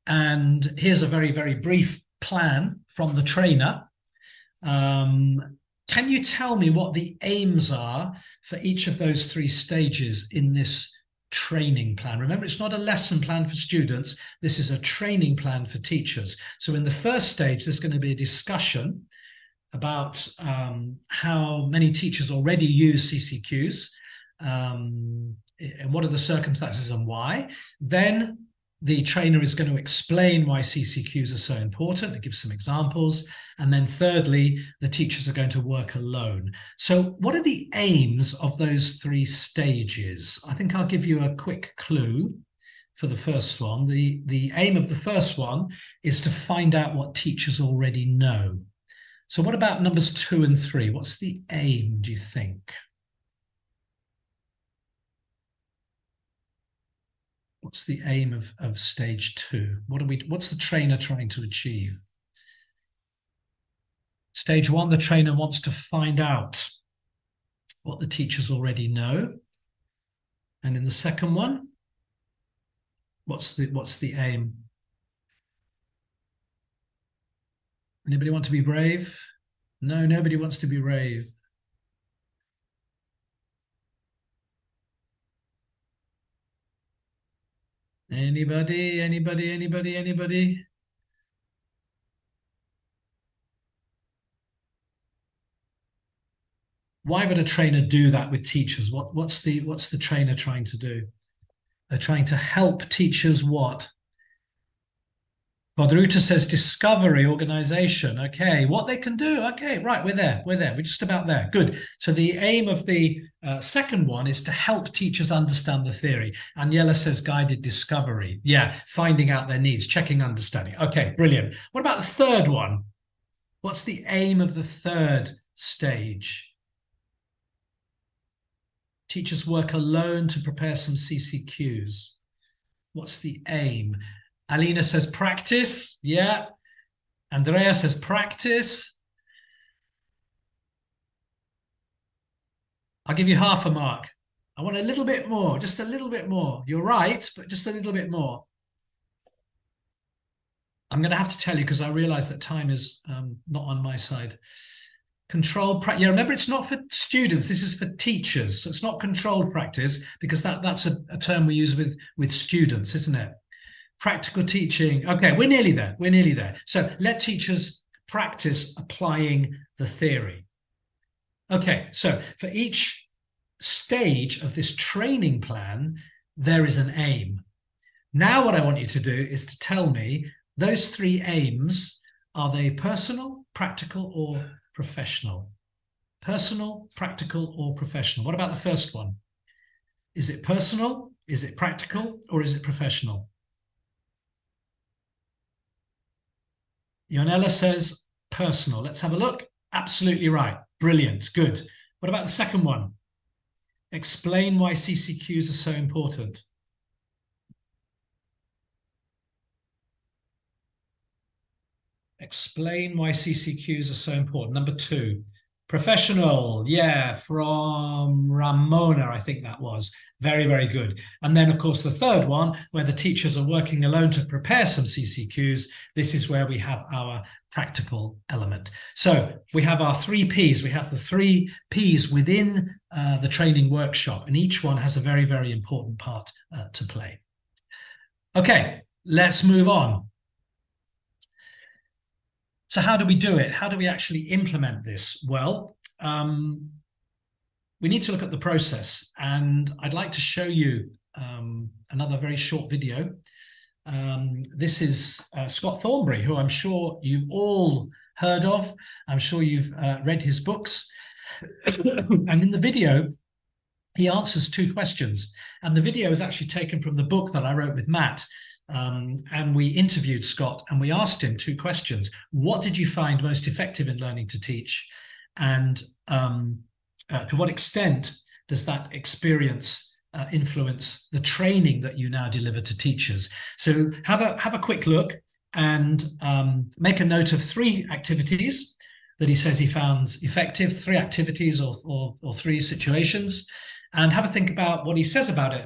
and here's a very very brief plan from the trainer. Um, can you tell me what the aims are for each of those three stages in this training plan. Remember, it's not a lesson plan for students. This is a training plan for teachers. So in the first stage, there's going to be a discussion about um, how many teachers already use CCQs um, and what are the circumstances and why. Then the trainer is going to explain why CCQs are so important and give some examples. And then thirdly, the teachers are going to work alone. So what are the aims of those three stages? I think I'll give you a quick clue for the first one. The, the aim of the first one is to find out what teachers already know. So what about numbers two and three? What's the aim, do you think? What's the aim of, of stage two? What are we, what's the trainer trying to achieve? Stage one, the trainer wants to find out what the teachers already know. And in the second one, what's the what's the aim? Anybody want to be brave? No, nobody wants to be brave. Anybody, anybody, anybody, anybody? Why would a trainer do that with teachers? What, what's the what's the trainer trying to do? They're trying to help teachers what? Bodruta says discovery, organization. Okay, what they can do. Okay, right, we're there. We're there. We're just about there. Good. So the aim of the uh, second one is to help teachers understand the theory. Aniela says guided discovery. Yeah, finding out their needs, checking understanding. Okay, brilliant. What about the third one? What's the aim of the third stage? Teachers work alone to prepare some CCQs. What's the aim? Alina says practice. Yeah. Andrea says practice. I'll give you half a mark. I want a little bit more, just a little bit more. You're right, but just a little bit more. I'm going to have to tell you because I realize that time is um, not on my side. Controlled practice. Yeah, remember, it's not for students. This is for teachers. So it's not controlled practice because that, that's a, a term we use with, with students, isn't it? Practical teaching. Okay, we're nearly there. We're nearly there. So let teachers practice applying the theory. Okay, so for each stage of this training plan, there is an aim. Now, what I want you to do is to tell me those three aims are they personal, practical, or professional? Personal, practical, or professional? What about the first one? Is it personal? Is it practical? Or is it professional? Ionella says personal. Let's have a look. Absolutely right. Brilliant. Good. What about the second one? Explain why CCQs are so important. Explain why CCQs are so important. Number two, Professional, yeah, from Ramona, I think that was. Very, very good. And then, of course, the third one, where the teachers are working alone to prepare some CCQs, this is where we have our practical element. So we have our three Ps. We have the three Ps within uh, the training workshop, and each one has a very, very important part uh, to play. Okay, let's move on. So how do we do it? How do we actually implement this? Well, um, we need to look at the process, and I'd like to show you um, another very short video. Um, this is uh, Scott Thornbury, who I'm sure you've all heard of. I'm sure you've uh, read his books. and in the video, he answers two questions. And the video is actually taken from the book that I wrote with Matt, um, and we interviewed Scott and we asked him two questions. What did you find most effective in learning to teach? And um, uh, to what extent does that experience uh, influence the training that you now deliver to teachers? So have a, have a quick look and um, make a note of three activities that he says he found effective, three activities or, or, or three situations, and have a think about what he says about it,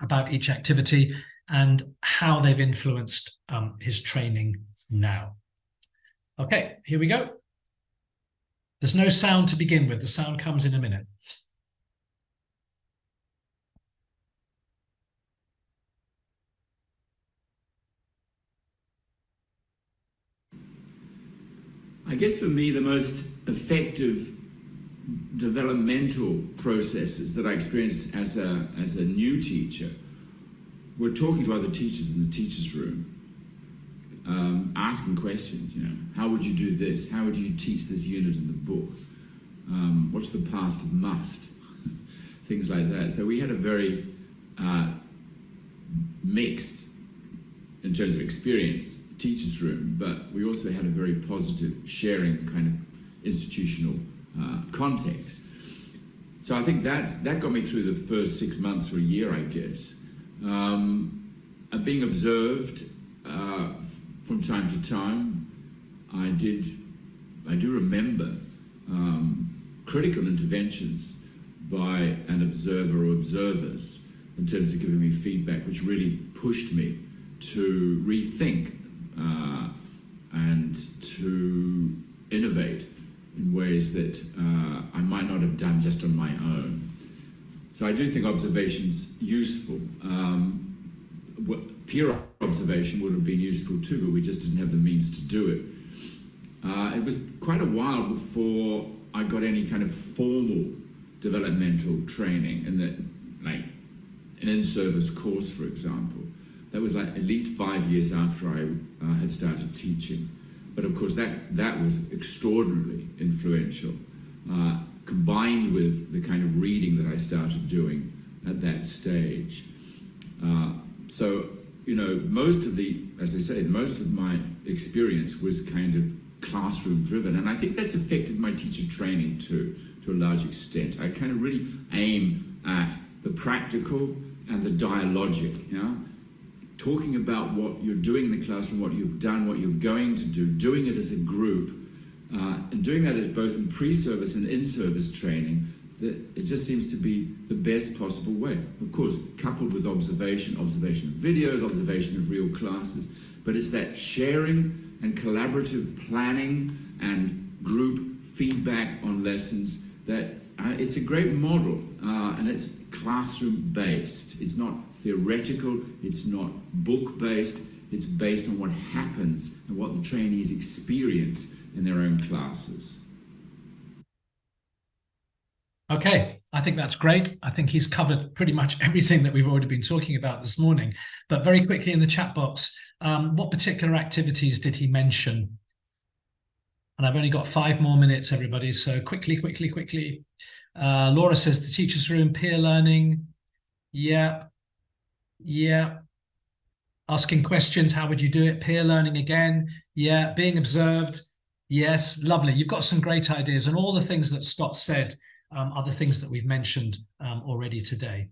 about each activity and how they've influenced um, his training now. Okay, here we go. There's no sound to begin with. The sound comes in a minute. I guess for me, the most effective developmental processes that I experienced as a, as a new teacher we're talking to other teachers in the teachers' room, um, asking questions. You know, how would you do this? How would you teach this unit in the book? Um, what's the past of must? Things like that. So we had a very uh, mixed, in terms of experience, teachers' room, but we also had a very positive sharing kind of institutional uh, context. So I think that's that got me through the first six months or a year, I guess um, being observed uh, from time to time. I did, I do remember um, critical interventions by an observer or observers in terms of giving me feedback, which really pushed me to rethink uh, and to innovate in ways that uh, I might not have done just on my own. So I do think observation's useful. Um, peer observation would have been useful too, but we just didn't have the means to do it. Uh, it was quite a while before I got any kind of formal developmental training in the like an in-service course, for example. That was like at least five years after I uh, had started teaching. But of course, that that was extraordinarily influential, uh, combined with the kind of reading that I started doing at that stage. Uh, so, you know, most of the, as I said, most of my experience was kind of classroom driven, and I think that's affected my teacher training too, to a large extent. I kind of really aim at the practical and the dialogic, know? talking about what you're doing in the classroom, what you've done, what you're going to do, doing it as a group, uh, and doing that both in pre-service and in-service training, that it just seems to be the best possible way. Of course, coupled with observation, observation of videos, observation of real classes, but it's that sharing and collaborative planning and group feedback on lessons that uh, it's a great model uh, and it's classroom based. It's not theoretical, it's not book based, it's based on what happens and what the trainees experience in their own classes. Okay, I think that's great. I think he's covered pretty much everything that we've already been talking about this morning. But very quickly in the chat box, um, what particular activities did he mention? And I've only got five more minutes, everybody. So quickly, quickly, quickly. Uh, Laura says the teacher's room, peer learning. Yeah. Yeah. Asking questions, how would you do it? Peer learning again. Yeah. Being observed. Yes. Lovely. You've got some great ideas. And all the things that Scott said um, are the things that we've mentioned um, already today.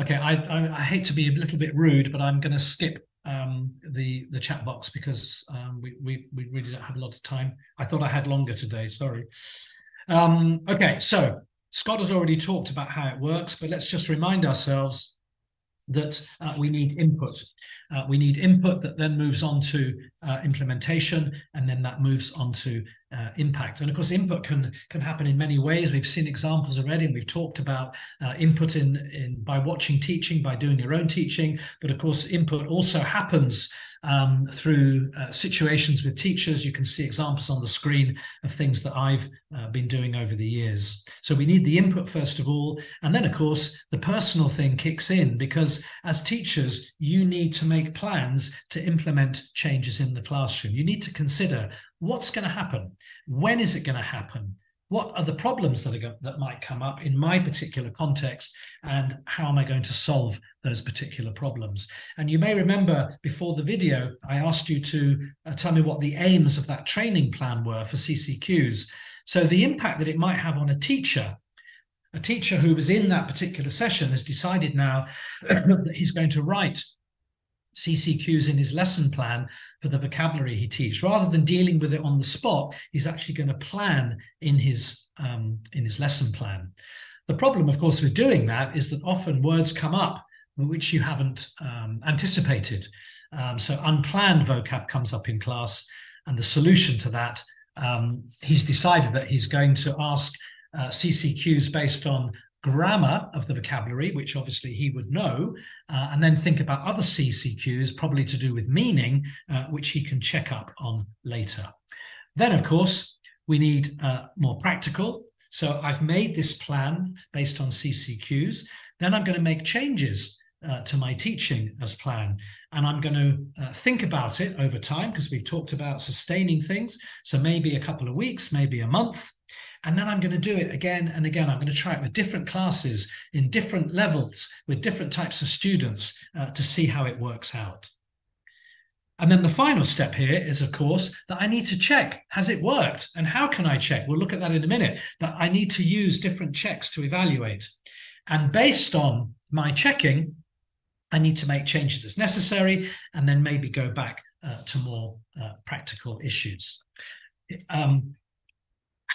Okay, I, I, I, hate to be a little bit rude, but I'm going to skip um, the the chat box because um, we, we we really don't have a lot of time. I thought I had longer today. Sorry. Um, okay, so Scott has already talked about how it works, but let's just remind ourselves that uh, we need input. Uh, we need input that then moves on to uh, implementation, and then that moves on to uh, impact. And of course, input can can happen in many ways. We've seen examples already, and we've talked about uh, input in in by watching teaching, by doing your own teaching. But of course, input also happens um, through uh, situations with teachers. You can see examples on the screen of things that I've uh, been doing over the years. So we need the input first of all, and then of course the personal thing kicks in because as teachers, you need to make plans to implement changes in the classroom. You need to consider what's going to happen, when is it going to happen, what are the problems that are that might come up in my particular context and how am i going to solve those particular problems? And you may remember before the video i asked you to uh, tell me what the aims of that training plan were for ccqs so the impact that it might have on a teacher a teacher who was in that particular session has decided now that he's going to write CCQs in his lesson plan for the vocabulary he teaches. Rather than dealing with it on the spot, he's actually going to plan in his um, in his lesson plan. The problem, of course, with doing that is that often words come up which you haven't um, anticipated. Um, so unplanned vocab comes up in class, and the solution to that, um, he's decided that he's going to ask uh, CCQs based on grammar of the vocabulary, which obviously he would know, uh, and then think about other CCQs, probably to do with meaning, uh, which he can check up on later. Then, of course, we need uh, more practical. So I've made this plan based on CCQs. Then I'm going to make changes uh, to my teaching as plan. And I'm going to uh, think about it over time because we've talked about sustaining things. So maybe a couple of weeks, maybe a month. And then I'm going to do it again and again. I'm going to try it with different classes in different levels with different types of students uh, to see how it works out. And then the final step here is, of course, that I need to check has it worked? And how can I check? We'll look at that in a minute. But I need to use different checks to evaluate. And based on my checking, I need to make changes as necessary and then maybe go back uh, to more uh, practical issues. Um,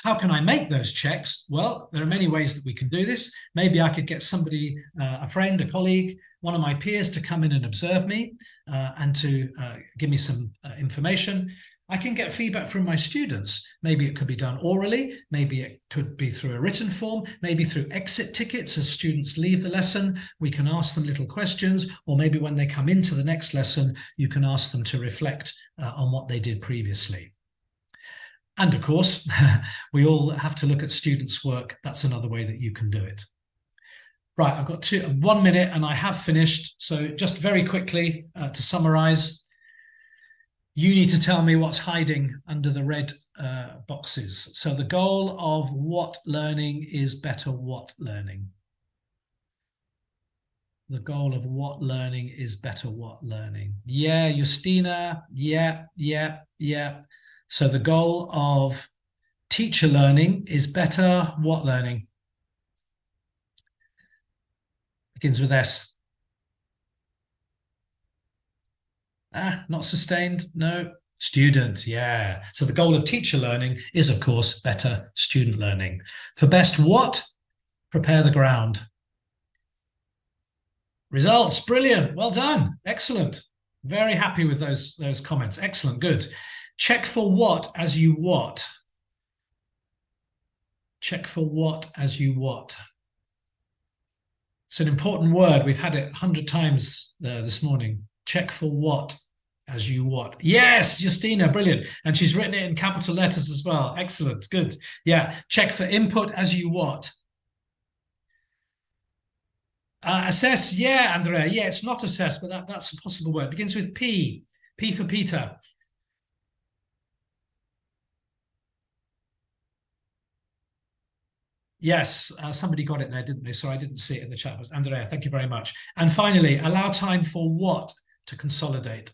how can I make those checks? Well, there are many ways that we can do this. Maybe I could get somebody, uh, a friend, a colleague, one of my peers to come in and observe me uh, and to uh, give me some uh, information. I can get feedback from my students. Maybe it could be done orally, maybe it could be through a written form, maybe through exit tickets as students leave the lesson. We can ask them little questions, or maybe when they come into the next lesson, you can ask them to reflect uh, on what they did previously. And of course, we all have to look at students' work. That's another way that you can do it. Right, I've got two, one minute and I have finished. So just very quickly uh, to summarize, you need to tell me what's hiding under the red uh, boxes. So the goal of what learning is better what learning. The goal of what learning is better what learning. Yeah, Justina. Yeah, yeah, yeah. So the goal of teacher learning is better what learning? Begins with S. Ah, not sustained. No. Student, yeah. So the goal of teacher learning is, of course, better student learning. For best what? Prepare the ground. Results, brilliant. Well done. Excellent. Very happy with those, those comments. Excellent, good. Check for what as you what. Check for what as you what. It's an important word. We've had it a hundred times uh, this morning. Check for what as you what? Yes, Justina, brilliant. And she's written it in capital letters as well. Excellent, good. Yeah, check for input as you what? Uh, assess, yeah, Andrea. Yeah, it's not assess, but that, that's a possible word. It begins with P. P for Peter. Yes, uh, somebody got it there, didn't they? So I didn't see it in the chat. But Andrea, thank you very much. And finally, allow time for what to consolidate.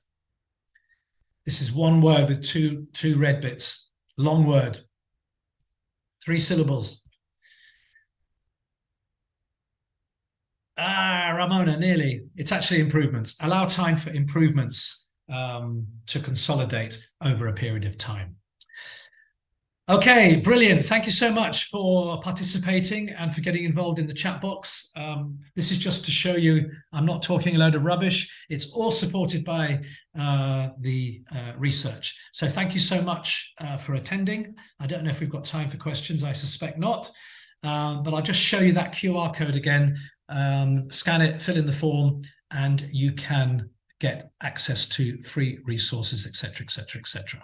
This is one word with two, two red bits. Long word. Three syllables. Ah, Ramona, nearly. It's actually improvements. Allow time for improvements um, to consolidate over a period of time. Okay, brilliant. Thank you so much for participating and for getting involved in the chat box. Um, this is just to show you I'm not talking a load of rubbish. It's all supported by uh, the uh, research. So thank you so much uh, for attending. I don't know if we've got time for questions. I suspect not. Um, but I'll just show you that QR code again. Um, scan it, fill in the form, and you can get access to free resources, etc., etc., etc.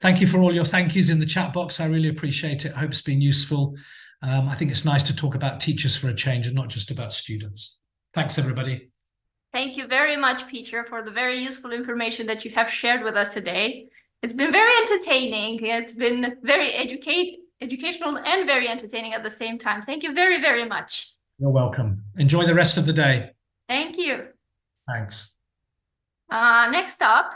Thank you for all your thank yous in the chat box. I really appreciate it. I hope it's been useful. Um, I think it's nice to talk about teachers for a change and not just about students. Thanks, everybody. Thank you very much, Peter, for the very useful information that you have shared with us today. It's been very entertaining. It's been very educate, educational and very entertaining at the same time. Thank you very, very much. You're welcome. Enjoy the rest of the day. Thank you. Thanks. Uh, next up,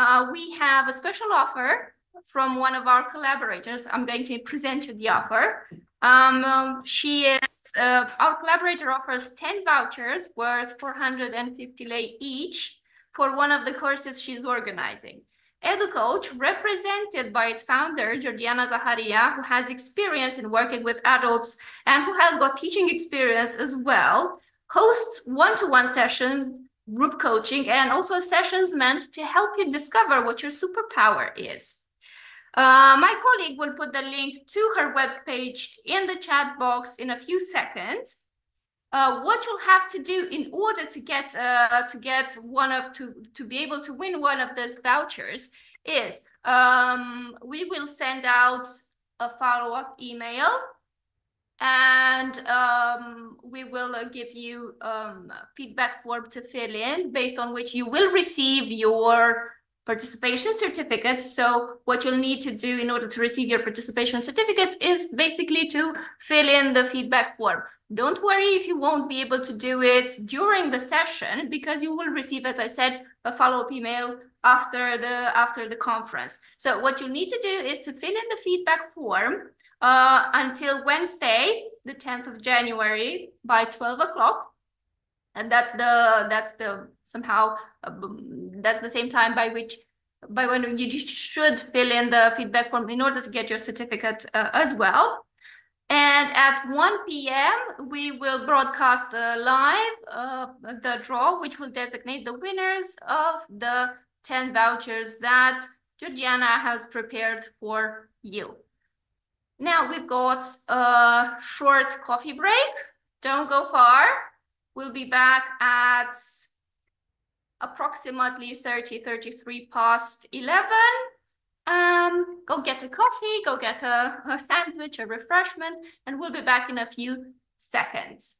uh, we have a special offer from one of our collaborators. I'm going to present you the offer. Um, she is, uh, our collaborator offers 10 vouchers worth 450 lei each for one of the courses she's organizing. EduCoach, represented by its founder, Georgiana Zaharia, who has experience in working with adults and who has got teaching experience as well, hosts one-to-one -one sessions group coaching, and also sessions meant to help you discover what your superpower is. Uh, my colleague will put the link to her webpage in the chat box in a few seconds. Uh, what you'll have to do in order to get uh, to get one of to to be able to win one of those vouchers is um, we will send out a follow-up email and um, we will uh, give you um, feedback form to fill in based on which you will receive your participation certificate. So what you'll need to do in order to receive your participation certificates is basically to fill in the feedback form. Don't worry if you won't be able to do it during the session because you will receive, as I said, a follow-up email after the after the conference. So what you need to do is to fill in the feedback form uh, until Wednesday, the 10th of January by 12 o'clock. And that's the, that's the, somehow, uh, that's the same time by which, by when you should fill in the feedback form in order to get your certificate uh, as well. And at 1 p.m., we will broadcast uh, live uh, the draw, which will designate the winners of the 10 vouchers that Georgiana has prepared for you. Now we've got a short coffee break. Don't go far. We'll be back at approximately 30, 33 past 11. Um, go get a coffee, go get a, a sandwich, a refreshment, and we'll be back in a few seconds.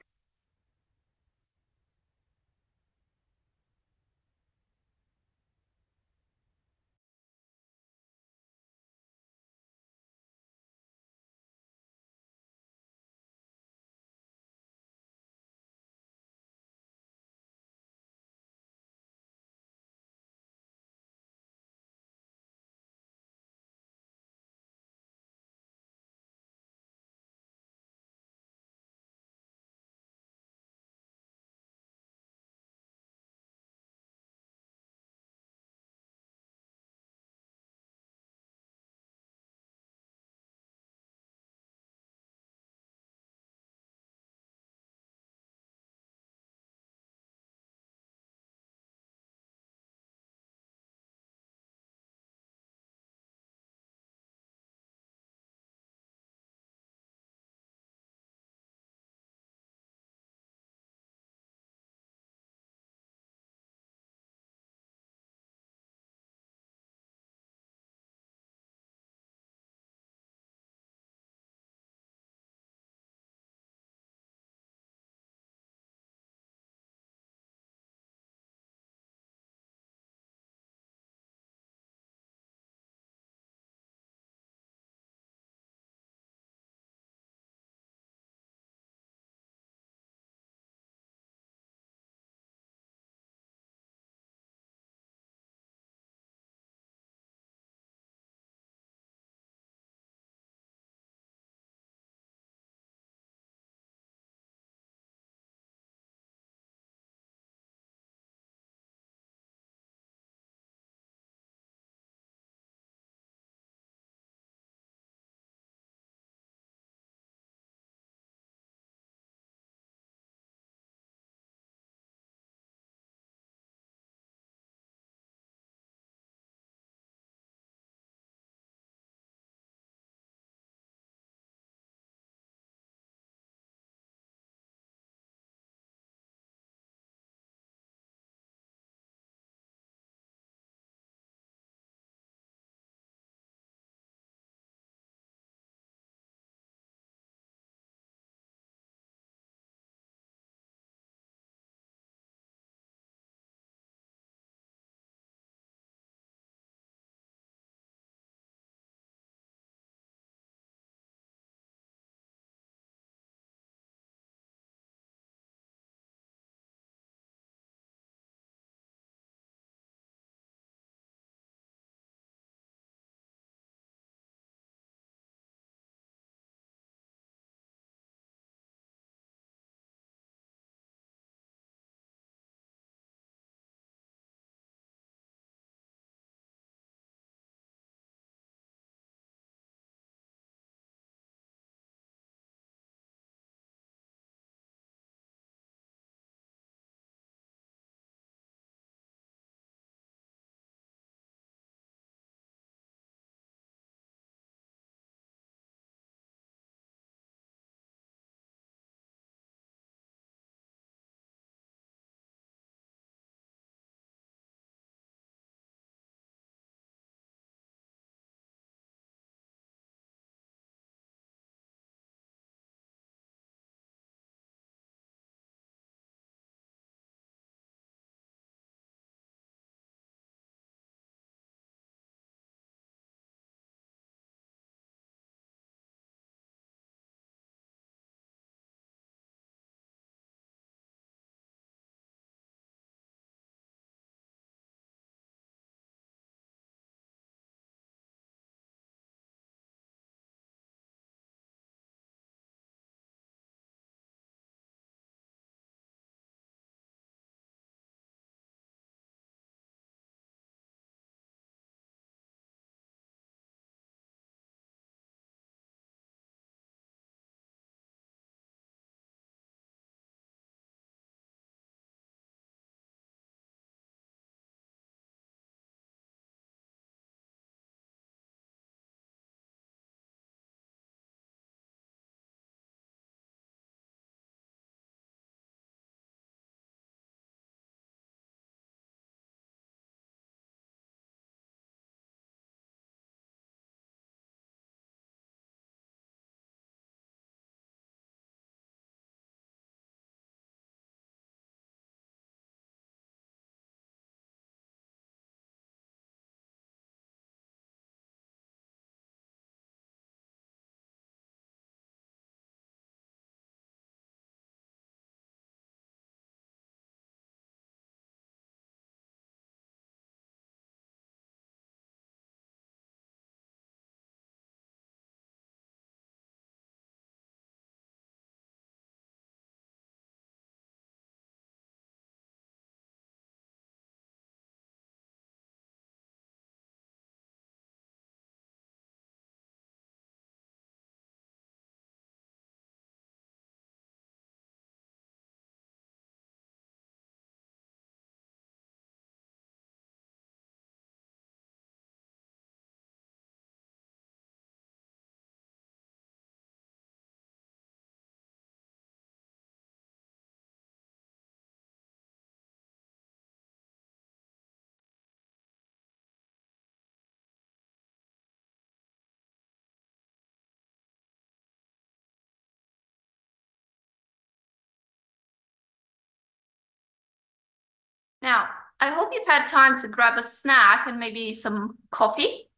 Now, I hope you've had time to grab a snack and maybe some coffee,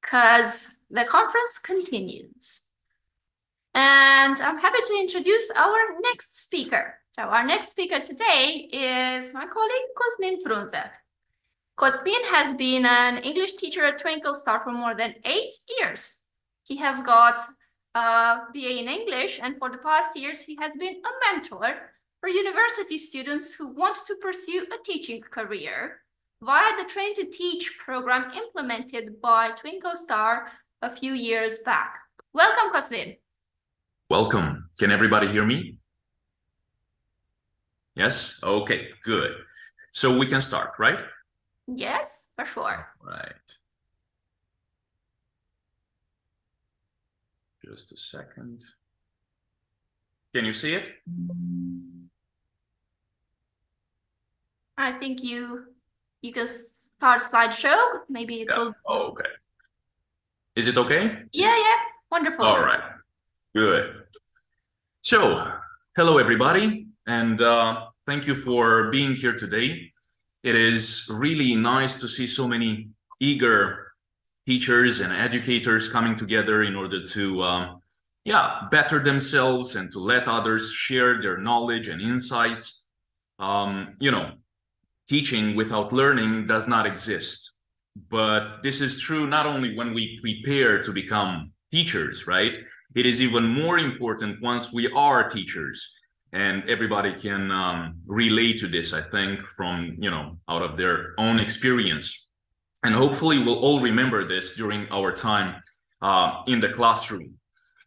because the conference continues. And I'm happy to introduce our next speaker. So our next speaker today is my colleague, Cosmin Frunze. Cosmin has been an English teacher at Twinkle Star for more than eight years. He has got a BA in English, and for the past years, he has been a mentor for university students who want to pursue a teaching career via the Train to Teach program implemented by Twinkle Star a few years back. Welcome, Cosmin. Welcome. Can everybody hear me? Yes? Okay, good. So we can start, right? Yes, for sure. Right. Just a second. Can you see it? I think you you can start slideshow. Maybe it will. Oh, okay. Is it okay? Yeah, yeah. Wonderful. All right. Good. So, hello everybody, and uh, thank you for being here today. It is really nice to see so many eager teachers and educators coming together in order to, um, yeah, better themselves and to let others share their knowledge and insights. Um, you know, teaching without learning does not exist. But this is true not only when we prepare to become teachers, right? It is even more important once we are teachers. And everybody can um, relate to this, I think, from, you know, out of their own experience. And hopefully we'll all remember this during our time uh, in the classroom.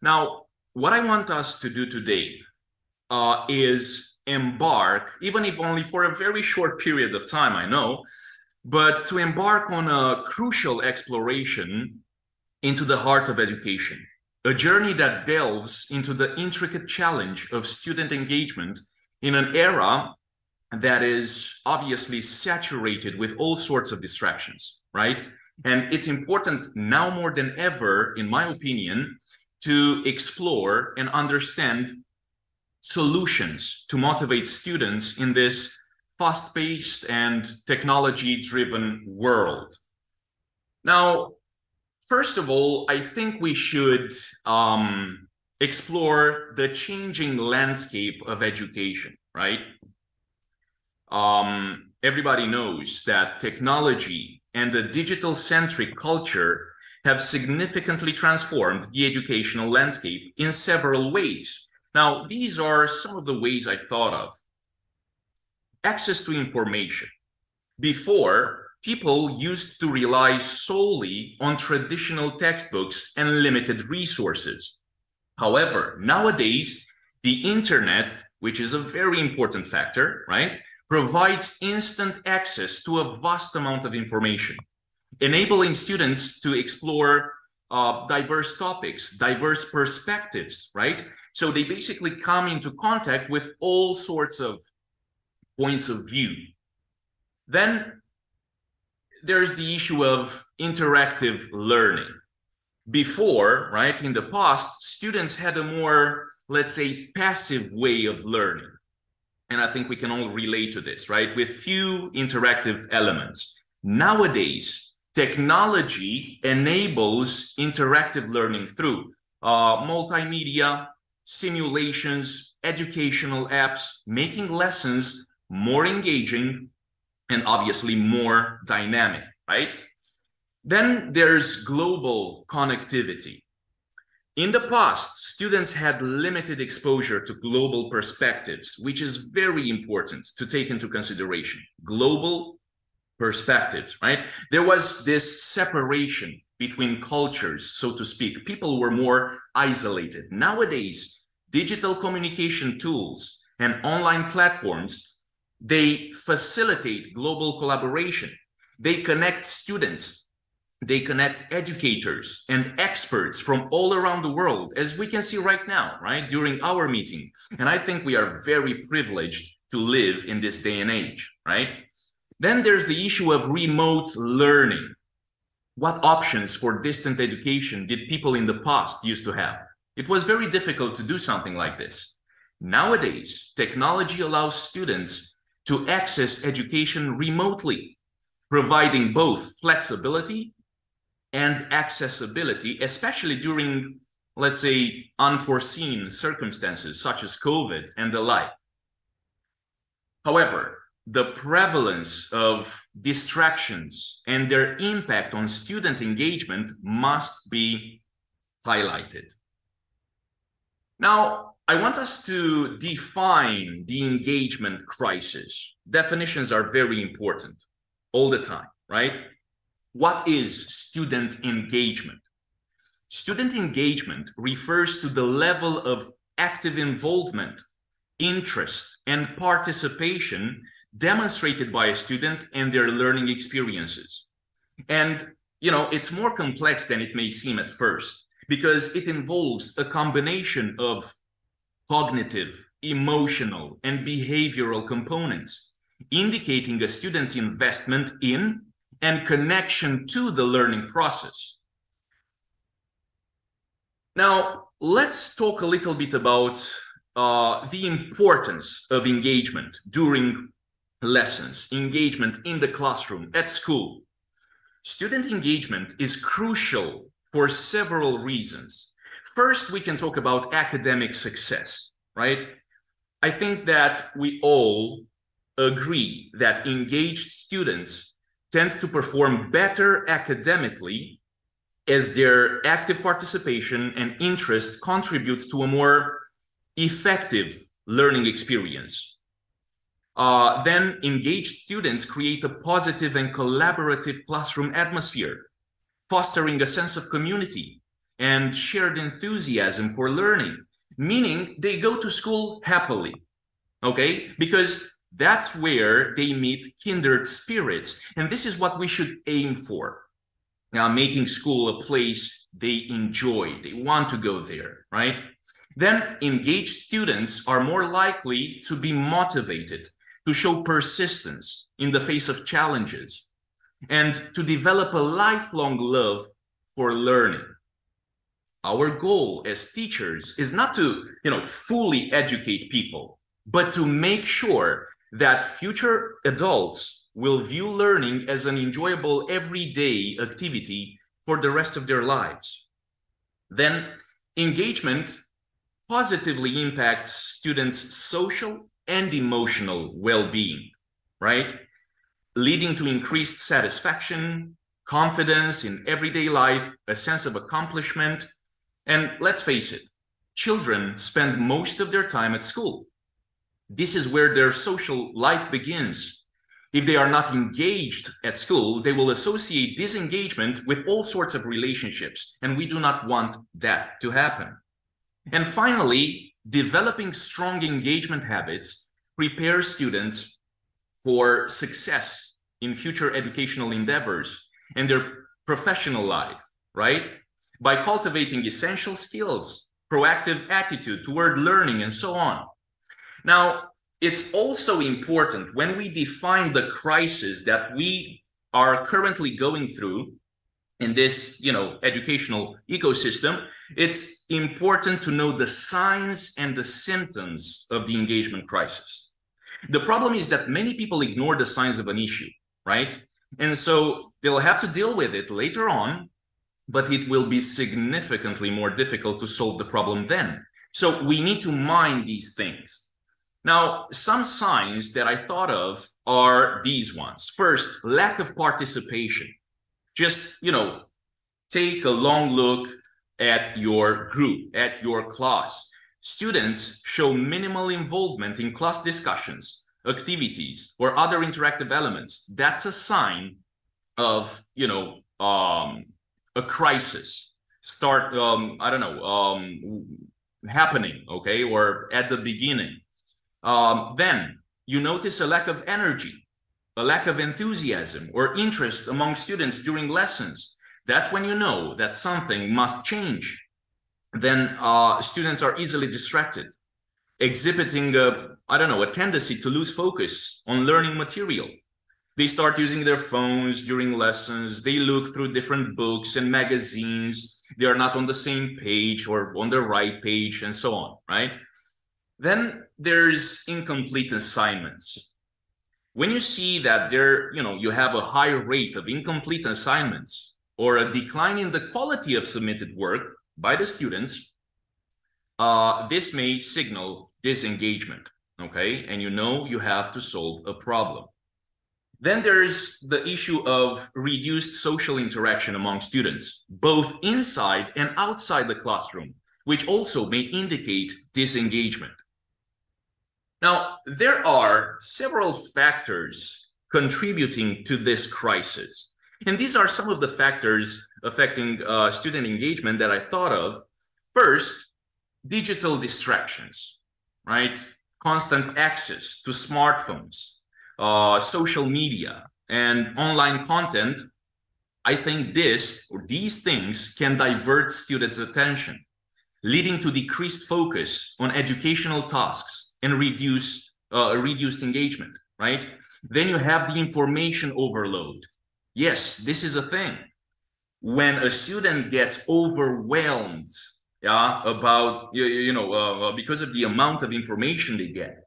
Now, what I want us to do today uh, is embark, even if only for a very short period of time, I know, but to embark on a crucial exploration into the heart of education, a journey that delves into the intricate challenge of student engagement in an era that is obviously saturated with all sorts of distractions, right? And it's important now more than ever, in my opinion, to explore and understand solutions to motivate students in this fast-paced and technology-driven world. Now, first of all, I think we should um, explore the changing landscape of education, right? Um, everybody knows that technology and a digital-centric culture have significantly transformed the educational landscape in several ways. Now, these are some of the ways I thought of. Access to information. Before, people used to rely solely on traditional textbooks and limited resources. However, nowadays, the internet, which is a very important factor, right, provides instant access to a vast amount of information, enabling students to explore uh, diverse topics, diverse perspectives, right? So they basically come into contact with all sorts of points of view. Then there's the issue of interactive learning. Before, right, in the past, students had a more, let's say, passive way of learning. And I think we can all relate to this, right, with few interactive elements. Nowadays, technology enables interactive learning through uh, multimedia, simulations, educational apps, making lessons more engaging and obviously more dynamic, right? Then there's global connectivity. In the past, students had limited exposure to global perspectives, which is very important to take into consideration. Global perspectives, right? There was this separation between cultures, so to speak. People were more isolated. Nowadays, digital communication tools and online platforms, they facilitate global collaboration. They connect students, they connect educators and experts from all around the world, as we can see right now, right, during our meeting. And I think we are very privileged to live in this day and age, right? Then there's the issue of remote learning. What options for distant education did people in the past used to have? It was very difficult to do something like this. Nowadays, technology allows students to access education remotely, providing both flexibility and accessibility, especially during, let's say, unforeseen circumstances such as COVID and the like. However, the prevalence of distractions and their impact on student engagement must be highlighted. Now, I want us to define the engagement crisis. Definitions are very important all the time, right? What is student engagement? Student engagement refers to the level of active involvement, interest, and participation demonstrated by a student and their learning experiences. And, you know, it's more complex than it may seem at first because it involves a combination of cognitive, emotional, and behavioral components, indicating a student's investment in and connection to the learning process. Now, let's talk a little bit about uh, the importance of engagement during lessons, engagement in the classroom, at school. Student engagement is crucial for several reasons. First, we can talk about academic success, right? I think that we all agree that engaged students tend to perform better academically as their active participation and interest contributes to a more effective learning experience. Uh, then engaged students create a positive and collaborative classroom atmosphere, fostering a sense of community and shared enthusiasm for learning, meaning they go to school happily, okay? Because that's where they meet kindred spirits. And this is what we should aim for. Now, making school a place they enjoy, they want to go there, right? Then engaged students are more likely to be motivated to show persistence in the face of challenges, and to develop a lifelong love for learning. Our goal as teachers is not to, you know, fully educate people, but to make sure that future adults will view learning as an enjoyable everyday activity for the rest of their lives. Then engagement positively impacts students' social and emotional well-being, right? Leading to increased satisfaction, confidence in everyday life, a sense of accomplishment. And let's face it, children spend most of their time at school. This is where their social life begins. If they are not engaged at school, they will associate disengagement with all sorts of relationships, and we do not want that to happen. And finally, developing strong engagement habits prepares students for success in future educational endeavors and their professional life, right? By cultivating essential skills, proactive attitude toward learning, and so on. Now, it's also important when we define the crisis that we are currently going through in this you know educational ecosystem it's important to know the signs and the symptoms of the engagement crisis the problem is that many people ignore the signs of an issue right? And so they'll have to deal with it later on but it will be significantly more difficult to solve the problem then. So we need to mind these things. Now some signs that i thought of are these ones. First lack of participation. Just you know take a long look at your group at your class students show minimal involvement in class discussions activities or other interactive elements. That's a sign of you know um a crisis start um i don't know um happening okay or at the beginning. Um then you notice a lack of energy a lack of enthusiasm or interest among students during lessons, that's when you know that something must change. Then uh, students are easily distracted, exhibiting, a, I don't know, a tendency to lose focus on learning material. They start using their phones during lessons. They look through different books and magazines. They are not on the same page or on the right page and so on, right? Then there's incomplete assignments when you see that there, you know, you have a high rate of incomplete assignments or a decline in the quality of submitted work by the students, uh, this may signal disengagement, okay? And you know you have to solve a problem. Then there's the issue of reduced social interaction among students, both inside and outside the classroom, which also may indicate disengagement. Now, there are several factors contributing to this crisis. And these are some of the factors affecting uh, student engagement that I thought of. First, digital distractions, right? Constant access to smartphones, uh, social media, and online content. I think this or these things can divert students' attention, leading to decreased focus on educational tasks and reduce uh, reduced engagement, right? Then you have the information overload. Yes, this is a thing. When a student gets overwhelmed yeah, about, you, you know, uh, uh, because of the amount of information they get,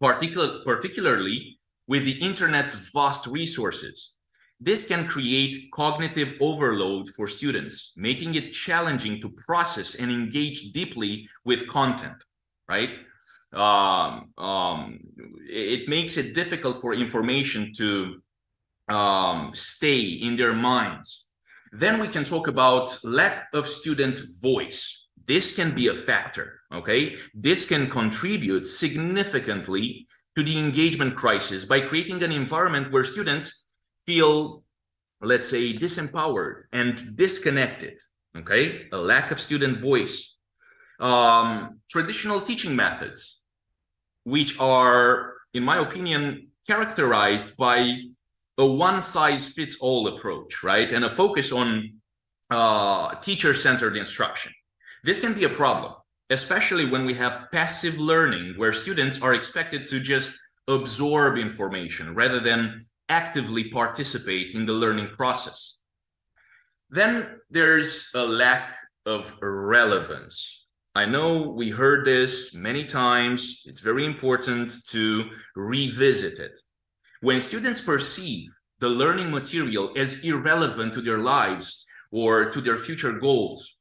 particular, particularly with the internet's vast resources. This can create cognitive overload for students, making it challenging to process and engage deeply with content, right? Um, um, it makes it difficult for information to um, stay in their minds. Then we can talk about lack of student voice. This can be a factor, okay? This can contribute significantly to the engagement crisis by creating an environment where students feel, let's say, disempowered and disconnected, okay? A lack of student voice. Um, traditional teaching methods, which are, in my opinion, characterized by a one-size-fits-all approach, right? And a focus on uh, teacher-centered instruction. This can be a problem, especially when we have passive learning, where students are expected to just absorb information rather than actively participate in the learning process. Then there's a lack of relevance. I know we heard this many times. It's very important to revisit it. When students perceive the learning material as irrelevant to their lives or to their future goals,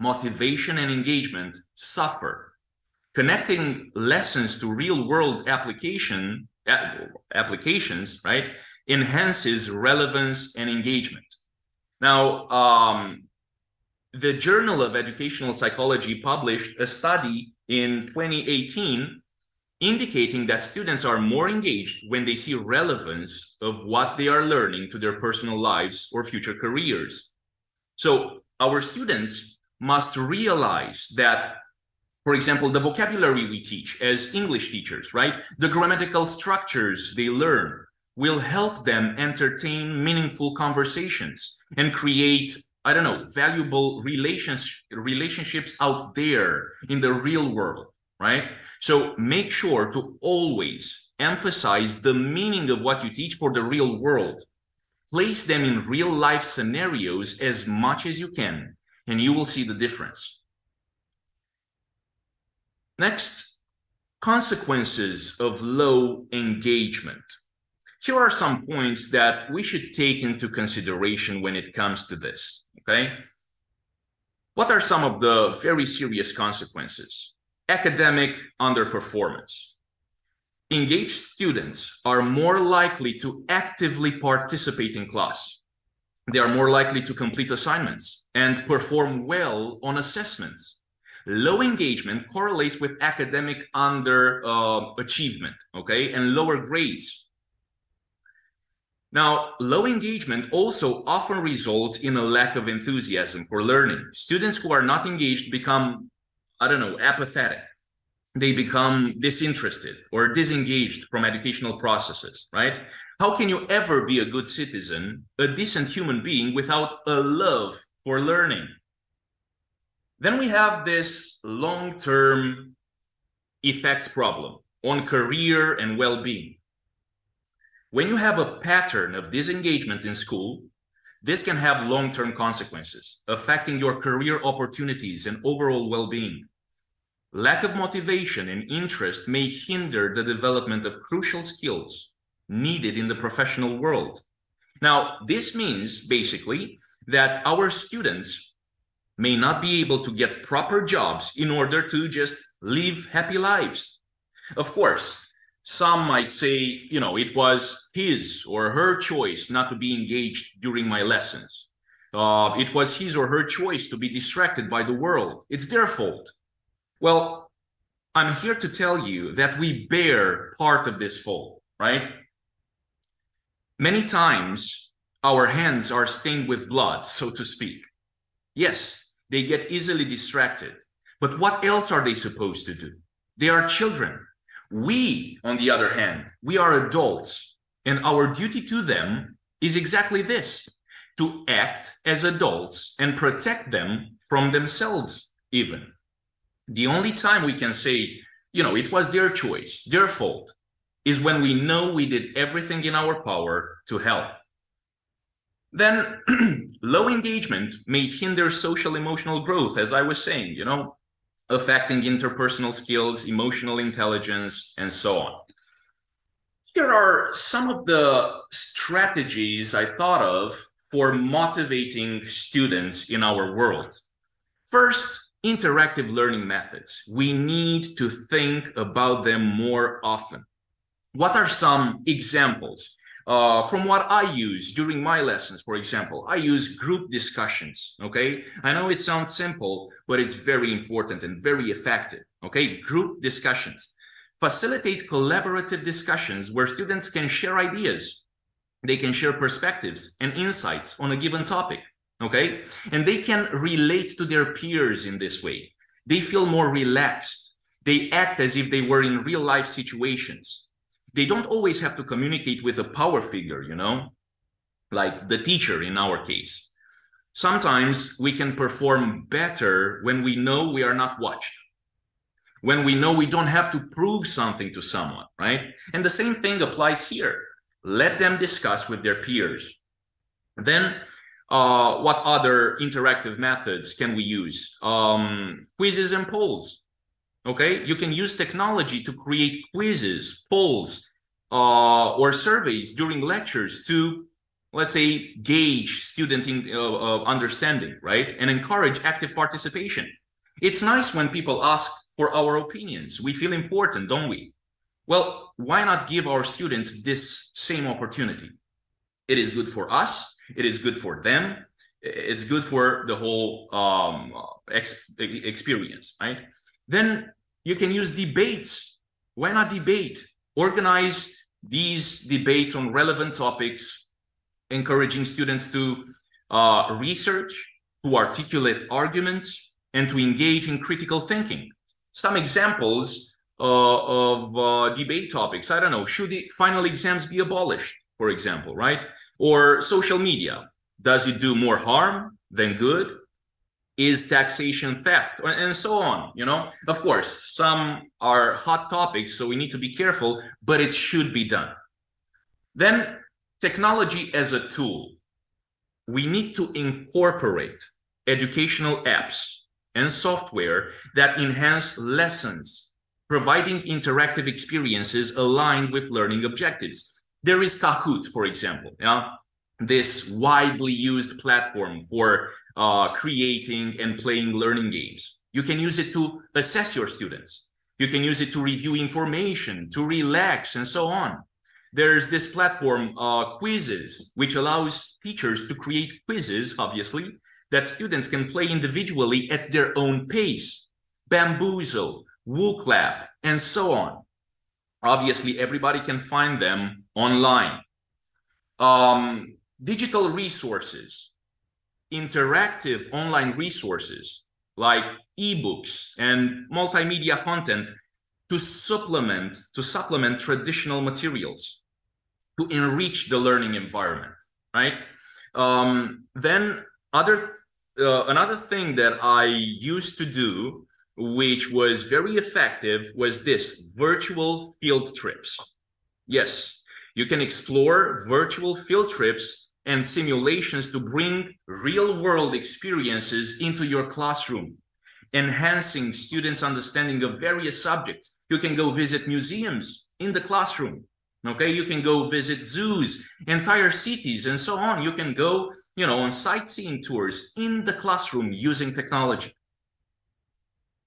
motivation and engagement suffer. Connecting lessons to real world application applications, right, enhances relevance and engagement. Now, um, the Journal of Educational Psychology published a study in 2018 indicating that students are more engaged when they see relevance of what they are learning to their personal lives or future careers. So our students must realize that, for example, the vocabulary we teach as English teachers, right? The grammatical structures they learn will help them entertain meaningful conversations and create I don't know, valuable relations, relationships out there in the real world right? So make sure to always emphasize the meaning of what you teach for the real world. Place them in real life scenarios as much as you can, and you will see the difference. Next, consequences of low engagement. Here are some points that we should take into consideration when it comes to this, okay? What are some of the very serious consequences? Academic underperformance. Engaged students are more likely to actively participate in class. They are more likely to complete assignments and perform well on assessments. Low engagement correlates with academic under uh, okay, and lower grades. Now, low engagement also often results in a lack of enthusiasm for learning. Students who are not engaged become I don't know, apathetic. They become disinterested or disengaged from educational processes, right? How can you ever be a good citizen, a decent human being without a love for learning? Then we have this long-term effects problem on career and well-being. When you have a pattern of disengagement in school, this can have long-term consequences, affecting your career opportunities and overall well-being. Lack of motivation and interest may hinder the development of crucial skills needed in the professional world. Now, this means basically that our students may not be able to get proper jobs in order to just live happy lives. Of course, some might say, you know, it was his or her choice not to be engaged during my lessons. Uh, it was his or her choice to be distracted by the world. It's their fault. Well, I'm here to tell you that we bear part of this fault, right? Many times our hands are stained with blood, so to speak. Yes, they get easily distracted. But what else are they supposed to do? They are children. We, on the other hand, we are adults, and our duty to them is exactly this to act as adults and protect them from themselves, even. The only time we can say, you know, it was their choice, their fault, is when we know we did everything in our power to help. Then low engagement may hinder social emotional growth, as I was saying, you know, affecting interpersonal skills, emotional intelligence, and so on. Here are some of the strategies I thought of for motivating students in our world. First, interactive learning methods. We need to think about them more often. What are some examples? Uh, from what I use during my lessons, for example, I use group discussions. Okay. I know it sounds simple, but it's very important and very effective. Okay. Group discussions facilitate collaborative discussions where students can share ideas, they can share perspectives and insights on a given topic okay? And they can relate to their peers in this way. They feel more relaxed. They act as if they were in real life situations. They don't always have to communicate with a power figure you know? Like the teacher in our case. Sometimes we can perform better when we know we are not watched. When we know we don't have to prove something to someone right? And the same thing applies here. Let them discuss with their peers. Then uh, what other interactive methods can we use? Um, quizzes and polls. Okay, you can use technology to create quizzes, polls, uh, or surveys during lectures to, let's say, gauge student in, uh, uh, understanding, right? And encourage active participation. It's nice when people ask for our opinions. We feel important, don't we? Well, why not give our students this same opportunity? It is good for us it is good for them. It's good for the whole um, ex experience right? Then you can use debates. Why not debate? Organize these debates on relevant topics encouraging students to uh, research to articulate arguments and to engage in critical thinking. Some examples uh, of uh, debate topics. I don't know. Should the final exams be abolished for example, right? Or social media. Does it do more harm than good? Is taxation theft? And so on, you know? Of course, some are hot topics, so we need to be careful, but it should be done. Then technology as a tool. We need to incorporate educational apps and software that enhance lessons, providing interactive experiences aligned with learning objectives. There is Kahoot, for example, yeah? this widely used platform for uh, creating and playing learning games. You can use it to assess your students. You can use it to review information, to relax, and so on. There's this platform, uh, Quizizz, which allows teachers to create quizzes, obviously, that students can play individually at their own pace. Baamboozle, WooClap, and so on. Obviously, everybody can find them online. Um, digital resources, interactive online resources like ebooks and multimedia content to supplement to supplement traditional materials to enrich the learning environment right um, then other uh, another thing that i used to do which was very effective was this virtual field trips. Yes, you can explore virtual field trips and simulations to bring real world experiences into your classroom, enhancing students' understanding of various subjects. You can go visit museums in the classroom. Okay, you can go visit zoos, entire cities, and so on. You can go, you know, on sightseeing tours in the classroom using technology.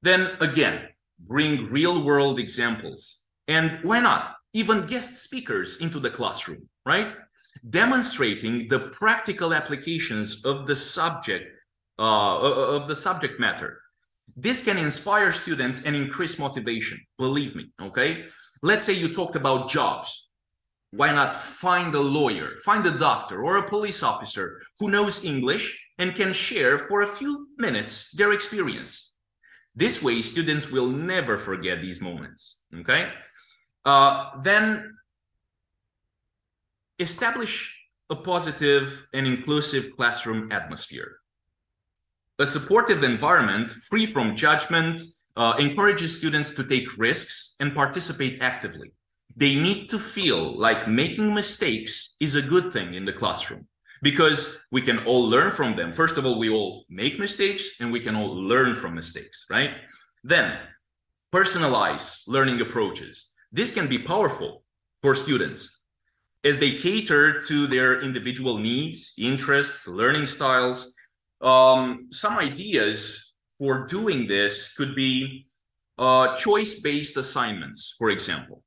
Then again, bring real world examples. And why not? Even guest speakers into the classroom, right? Demonstrating the practical applications of the subject, uh, of the subject matter. This can inspire students and increase motivation, believe me, okay? Let's say you talked about jobs. Why not find a lawyer, find a doctor or a police officer who knows English and can share for a few minutes their experience. This way, students will never forget these moments, okay? Uh, then establish a positive and inclusive classroom atmosphere. A supportive environment free from judgment uh, encourages students to take risks and participate actively. They need to feel like making mistakes is a good thing in the classroom because we can all learn from them. First of all, we all make mistakes and we can all learn from mistakes, right? Then personalize learning approaches. This can be powerful for students as they cater to their individual needs, interests, learning styles. Um, some ideas for doing this could be uh, choice-based assignments, for example.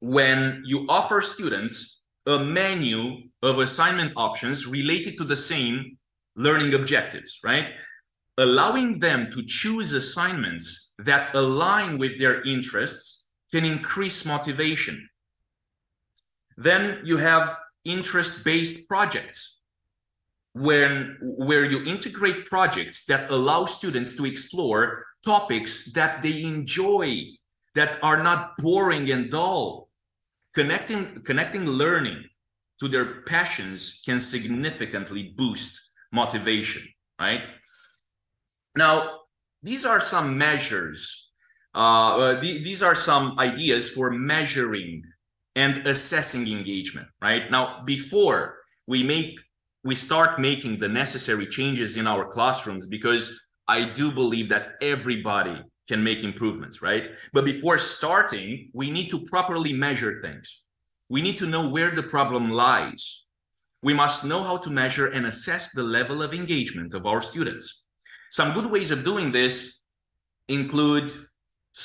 When you offer students a menu of assignment options related to the same learning objectives, right? Allowing them to choose assignments that align with their interests can increase motivation. Then you have interest-based projects. When where you integrate projects that allow students to explore topics that they enjoy that are not boring and dull. Connecting connecting learning to their passions can significantly boost motivation right? Now these are some measures uh, uh th these are some ideas for measuring and assessing engagement right? Now before we make we start making the necessary changes in our classrooms because i do believe that everybody can make improvements right? But before starting we need to properly measure things. We need to know where the problem lies. We must know how to measure and assess the level of engagement of our students. Some good ways of doing this include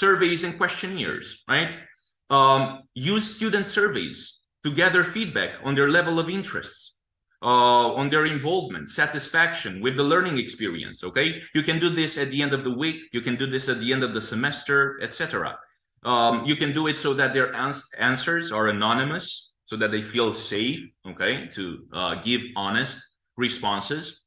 surveys and questionnaires right um, use student surveys to gather feedback on their level of interests, uh, on their involvement, satisfaction with the learning experience. Okay, you can do this at the end of the week. You can do this at the end of the semester, etc. Um, you can do it so that their ans answers are anonymous, so that they feel safe. Okay, to uh, give honest responses.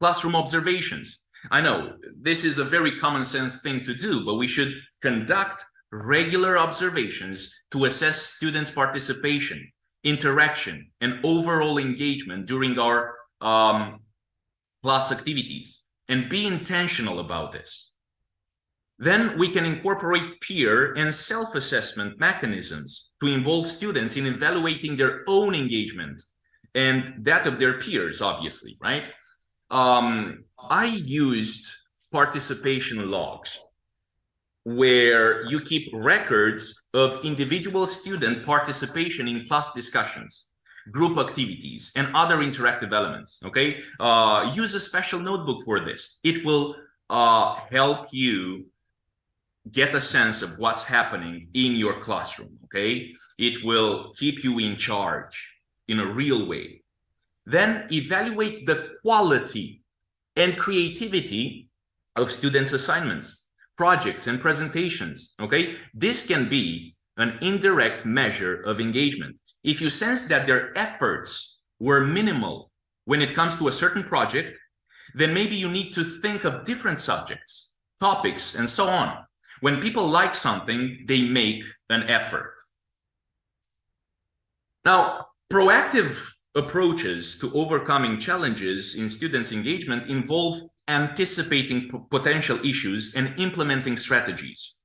Classroom observations. I know this is a very common sense thing to do, but we should conduct regular observations to assess students' participation, interaction, and overall engagement during our um, class activities, and be intentional about this. Then we can incorporate peer and self-assessment mechanisms to involve students in evaluating their own engagement and that of their peers, obviously, right? Um, I used participation logs where you keep records of individual student participation in class discussions group activities and other interactive elements okay? Uh, use a special notebook for this. It will uh, help you get a sense of what's happening in your classroom okay? It will keep you in charge in a real way. Then evaluate the quality and creativity of students assignments projects and presentations, okay? This can be an indirect measure of engagement. If you sense that their efforts were minimal when it comes to a certain project, then maybe you need to think of different subjects, topics, and so on. When people like something, they make an effort. Now, proactive approaches to overcoming challenges in students' engagement involve anticipating potential issues and implementing strategies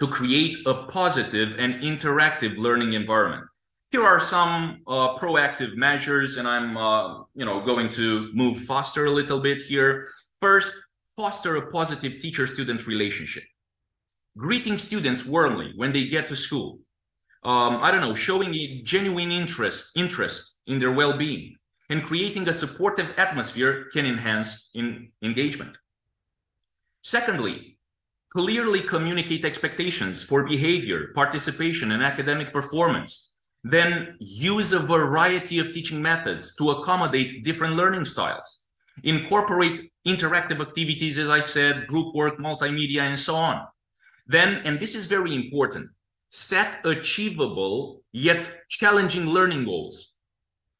to create a positive and interactive learning environment. Here are some uh, proactive measures, and I'm uh, you know going to move faster a little bit here. First, foster a positive teacher-student relationship. Greeting students warmly when they get to school. um, I don't know, showing a genuine interest, interest in their well-being and creating a supportive atmosphere can enhance in engagement. Secondly, clearly communicate expectations for behavior, participation, and academic performance. Then use a variety of teaching methods to accommodate different learning styles. Incorporate interactive activities, as I said, group work, multimedia, and so on. Then, and this is very important, set achievable yet challenging learning goals.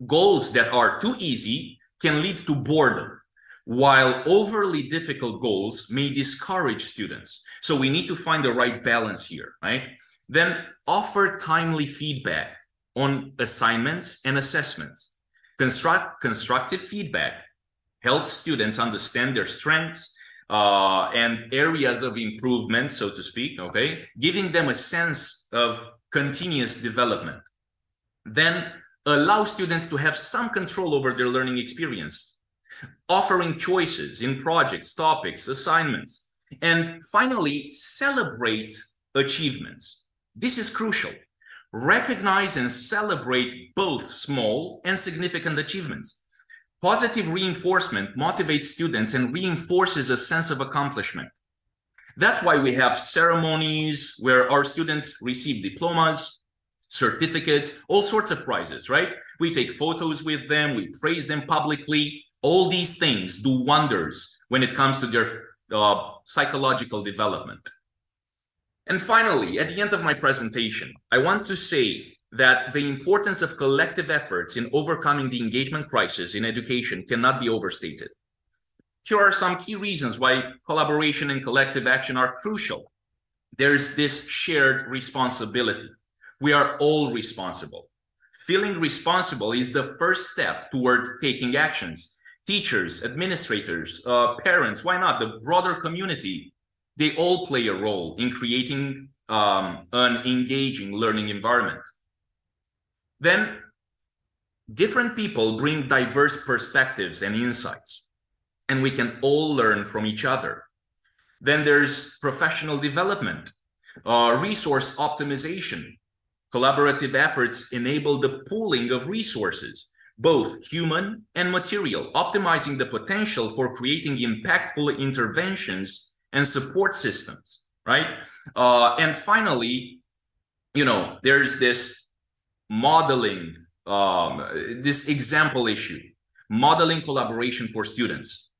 Goals that are too easy can lead to boredom, while overly difficult goals may discourage students. So we need to find the right balance here, right? Then offer timely feedback on assignments and assessments. Construct constructive feedback helps students understand their strengths uh, and areas of improvement, so to speak, okay? Giving them a sense of continuous development. Then allow students to have some control over their learning experience, offering choices in projects, topics, assignments. And finally, celebrate achievements. This is crucial. Recognize and celebrate both small and significant achievements. Positive reinforcement motivates students and reinforces a sense of accomplishment. That's why we have ceremonies where our students receive diplomas, certificates, all sorts of prizes, right? We take photos with them, we praise them publicly. All these things do wonders when it comes to their uh, psychological development. And finally, at the end of my presentation, I want to say that the importance of collective efforts in overcoming the engagement crisis in education cannot be overstated. Here are some key reasons why collaboration and collective action are crucial. There's this shared responsibility. We are all responsible. Feeling responsible is the first step toward taking actions. Teachers, administrators, uh, parents, why not? The broader community, they all play a role in creating um, an engaging learning environment. Then different people bring diverse perspectives and insights, and we can all learn from each other. Then there's professional development, uh, resource optimization. Collaborative efforts enable the pooling of resources, both human and material, optimizing the potential for creating impactful interventions and support systems, right? Uh, and finally, you know, there's this modeling, um, this example issue, modeling collaboration for students.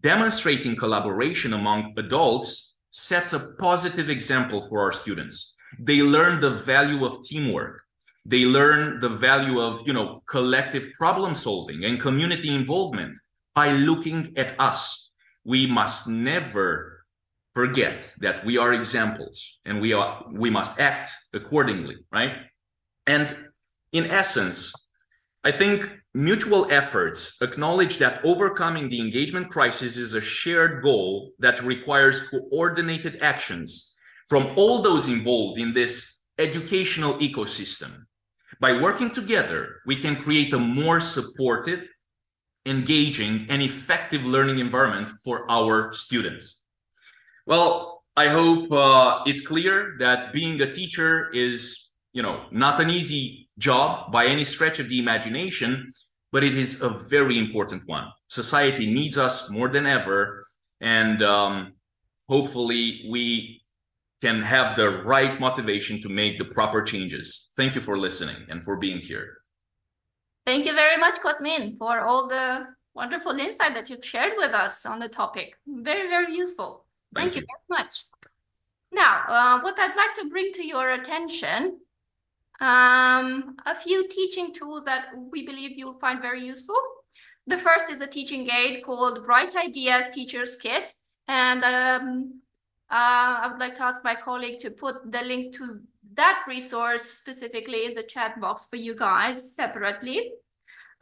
Demonstrating collaboration among adults sets a positive example for our students. They learn the value of teamwork. They learn the value of, you know, collective problem solving and community involvement by looking at us. We must never forget that we are examples and we are we must act accordingly, right? And in essence, I think mutual efforts acknowledge that overcoming the engagement crisis is a shared goal that requires coordinated actions from all those involved in this educational ecosystem. By working together, we can create a more supportive, engaging, and effective learning environment for our students. Well, I hope uh, it's clear that being a teacher is, you know, not an easy job by any stretch of the imagination, but it is a very important one. Society needs us more than ever, and um, hopefully we can have the right motivation to make the proper changes. Thank you for listening and for being here. Thank you very much, Cosmin, for all the wonderful insight that you've shared with us on the topic. Very, very useful. Thank, Thank you. you. very much. Now, uh, what I'd like to bring to your attention um, a few teaching tools that we believe you'll find very useful. The first is a teaching aid called Bright Ideas Teacher's Kit. And um, uh, I would like to ask my colleague to put the link to that resource specifically in the chat box for you guys separately.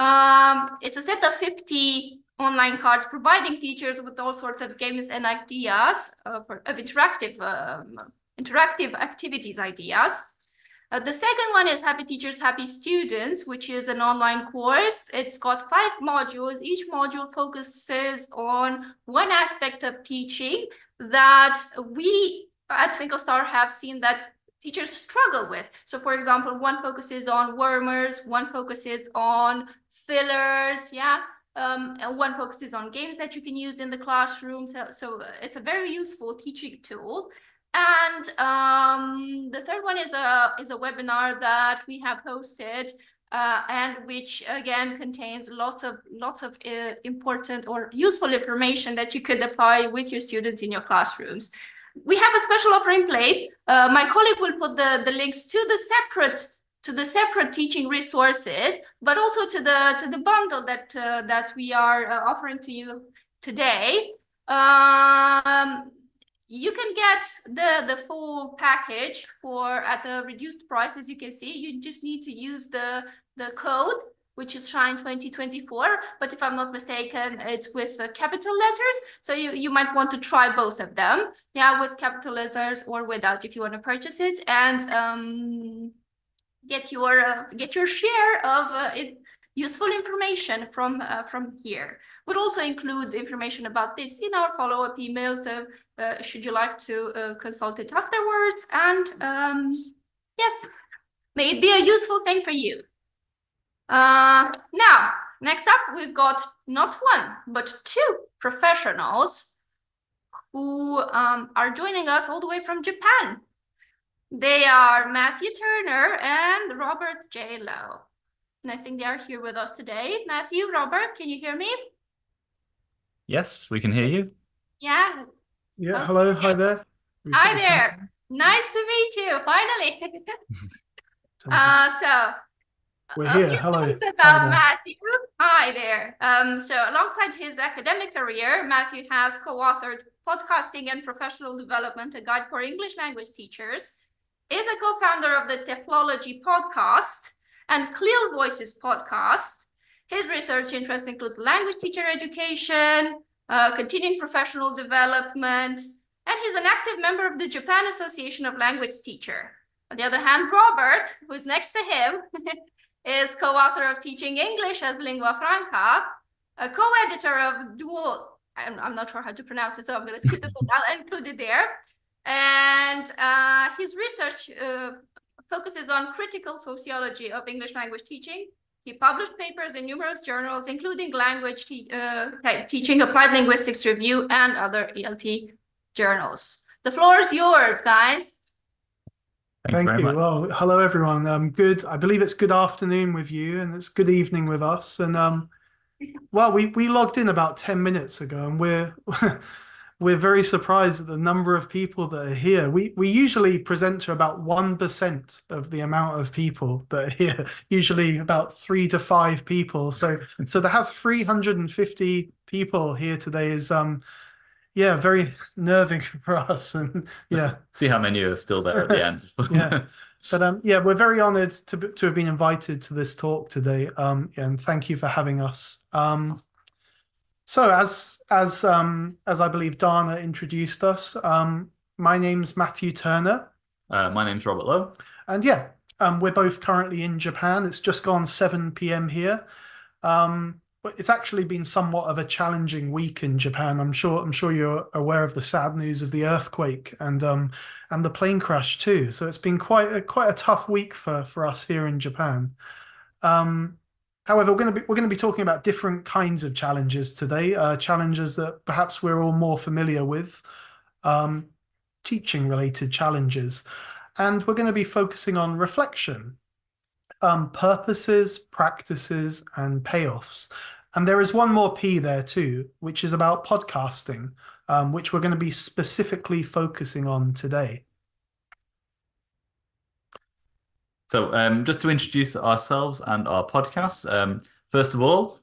Um, it's a set of 50 online cards providing teachers with all sorts of games and ideas uh, for, of interactive um, interactive activities ideas. Uh, the second one is Happy Teachers, Happy Students, which is an online course. It's got five modules. Each module focuses on one aspect of teaching that we at Twinkle Star have seen that teachers struggle with. So for example, one focuses on warmers, one focuses on fillers, yeah, um, and one focuses on games that you can use in the classroom. So, so it's a very useful teaching tool. And um, the third one is a is a webinar that we have hosted uh, and which again contains lots of lots of uh, important or useful information that you could apply with your students in your classrooms. We have a special offer in place. Uh, my colleague will put the, the links to the separate to the separate teaching resources, but also to the to the bundle that uh, that we are uh, offering to you today. Um, you can get the the full package for at a reduced price as you can see you just need to use the the code which is shine 2024 but if i'm not mistaken it's with uh, capital letters so you you might want to try both of them yeah with capital letters or without if you want to purchase it and um get your uh, get your share of uh, it, useful information from uh, from here. We'll also include information about this in our follow-up email, so uh, should you like to uh, consult it afterwards. And um, yes, may it be a useful thing for you. Uh, now, next up, we've got not one, but two professionals who um, are joining us all the way from Japan. They are Matthew Turner and Robert J. Lowe. And I think they are here with us today. Matthew, Robert, can you hear me? Yes, we can hear you. Yeah. Yeah, hello, hi there. Hi there. Nice to meet you, finally. uh, so we're a here. few Hello. things Hi about there. Matthew. Hi there. Um, so alongside his academic career, Matthew has co-authored Podcasting and Professional Development, a guide for English language teachers, is a co-founder of the TEFLology podcast and Clear Voices podcast. His research interests include language teacher education, uh, continuing professional development, and he's an active member of the Japan Association of Language Teacher. On the other hand, Robert, who's next to him, is co-author of Teaching English as Lingua Franca, a co-editor of Duo, I'm, I'm not sure how to pronounce it, so I'm going to skip it, I'll include it there. And uh, his research uh, focuses on critical sociology of English language teaching. He published papers in numerous journals, including Language te uh, Teaching, Applied Linguistics Review, and other ELT journals. The floor is yours, guys. Thank you. Well, hello everyone. Um, good. I believe it's good afternoon with you, and it's good evening with us. And um, well, we we logged in about ten minutes ago, and we're we're very surprised at the number of people that are here. We we usually present to about one percent of the amount of people that are here. Usually about three to five people. So so to have three hundred and fifty people here today is um yeah very nerving for us and yeah. See how many are still there at the end. yeah. But um yeah we're very honored to to have been invited to this talk today um and thank you for having us. Um so as as um as i believe dana introduced us um my name's matthew turner. Uh, my name's Robert Lowe. and yeah um we're both currently in japan. It's just gone 7 p.m here. Um but it's actually been somewhat of a challenging week in Japan. I'm sure I'm sure you're aware of the sad news of the earthquake and um and the plane crash too. So it's been quite a quite a tough week for for us here in Japan. Um however, we're going to be we're going to be talking about different kinds of challenges today, uh challenges that perhaps we're all more familiar with. Um teaching related challenges. And we're going to be focusing on reflection um, purposes, practices, and payoffs. And there is one more P there too, which is about podcasting, um, which we're going to be specifically focusing on today. So um, just to introduce ourselves and our podcast, um, first of all,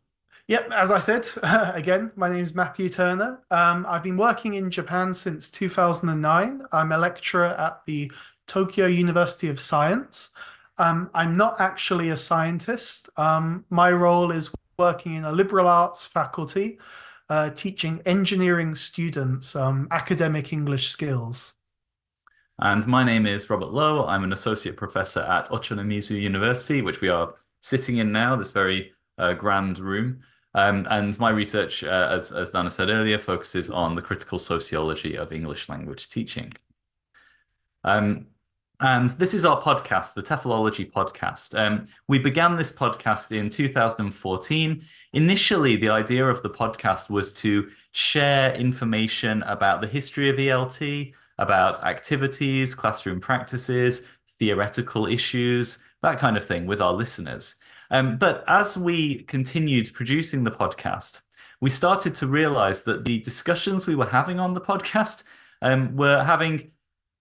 Yep, as I said, again, my name is Matthew Turner. Um, I've been working in Japan since 2009. I'm a lecturer at the Tokyo University of Science. Um, I'm not actually a scientist. Um, my role is working in a liberal arts faculty, uh, teaching engineering students um, academic English skills. and my name is Robert Lowe. I'm an associate professor at Ochanomizu University, which we are sitting in now, this very uh, grand room. Um, and my research, uh, as, as Dana said earlier, focuses on the critical sociology of English language teaching. Um, And this is our podcast, the TEFLology podcast. Um, we began this podcast in 2014. Initially, the idea of the podcast was to share information about the history of ELT, about activities, classroom practices, theoretical issues, that kind of thing with our listeners. Um, but as we continued producing the podcast, we started to realize that the discussions we were having on the podcast um, were having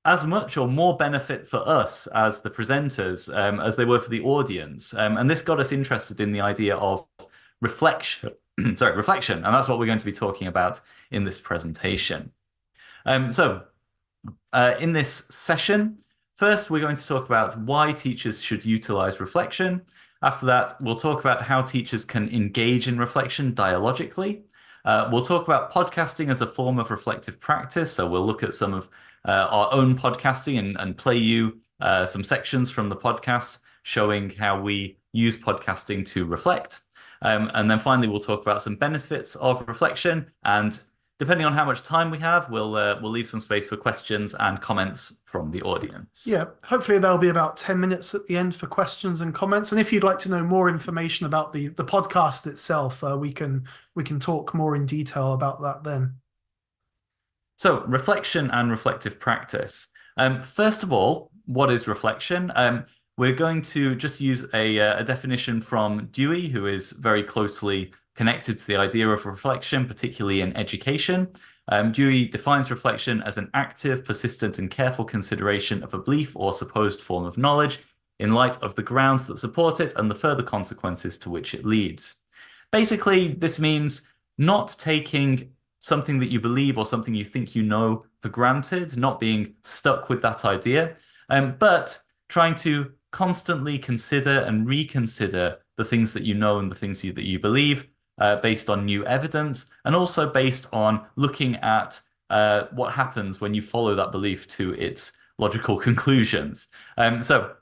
as much or more benefit for us as the presenters um, as they were for the audience. Um, and this got us interested in the idea of reflection, sorry, reflection. And that's what we're going to be talking about in this presentation. Um, so uh, in this session, first, we're going to talk about why teachers should utilize reflection. After that, we'll talk about how teachers can engage in reflection dialogically. Uh, we'll talk about podcasting as a form of reflective practice. So we'll look at some of our own podcasting and, and play you uh, some sections from the podcast showing how we use podcasting to reflect. Um, and then finally, we'll talk about some benefits of reflection and depending on how much time we have, we'll uh, we'll leave some space for questions and comments from the audience. Yeah, hopefully there'll be about 10 minutes at the end for questions and comments. And if you'd like to know more information about the the podcast itself, uh, we can we can talk more in detail about that then. So reflection and reflective practice. Um, first of all, what is reflection? Um, we're going to just use a, uh, a definition from Dewey, who is very closely connected to the idea of reflection, particularly in education. Um, Dewey defines reflection as an active, persistent, and careful consideration of a belief or supposed form of knowledge in light of the grounds that support it and the further consequences to which it leads. Basically, this means not taking something that you believe or something you think you know for granted, not being stuck with that idea, um, but trying to constantly consider and reconsider the things that you know and the things you, that you believe uh, based on new evidence, and also based on looking at uh, what happens when you follow that belief to its logical conclusions. Um, so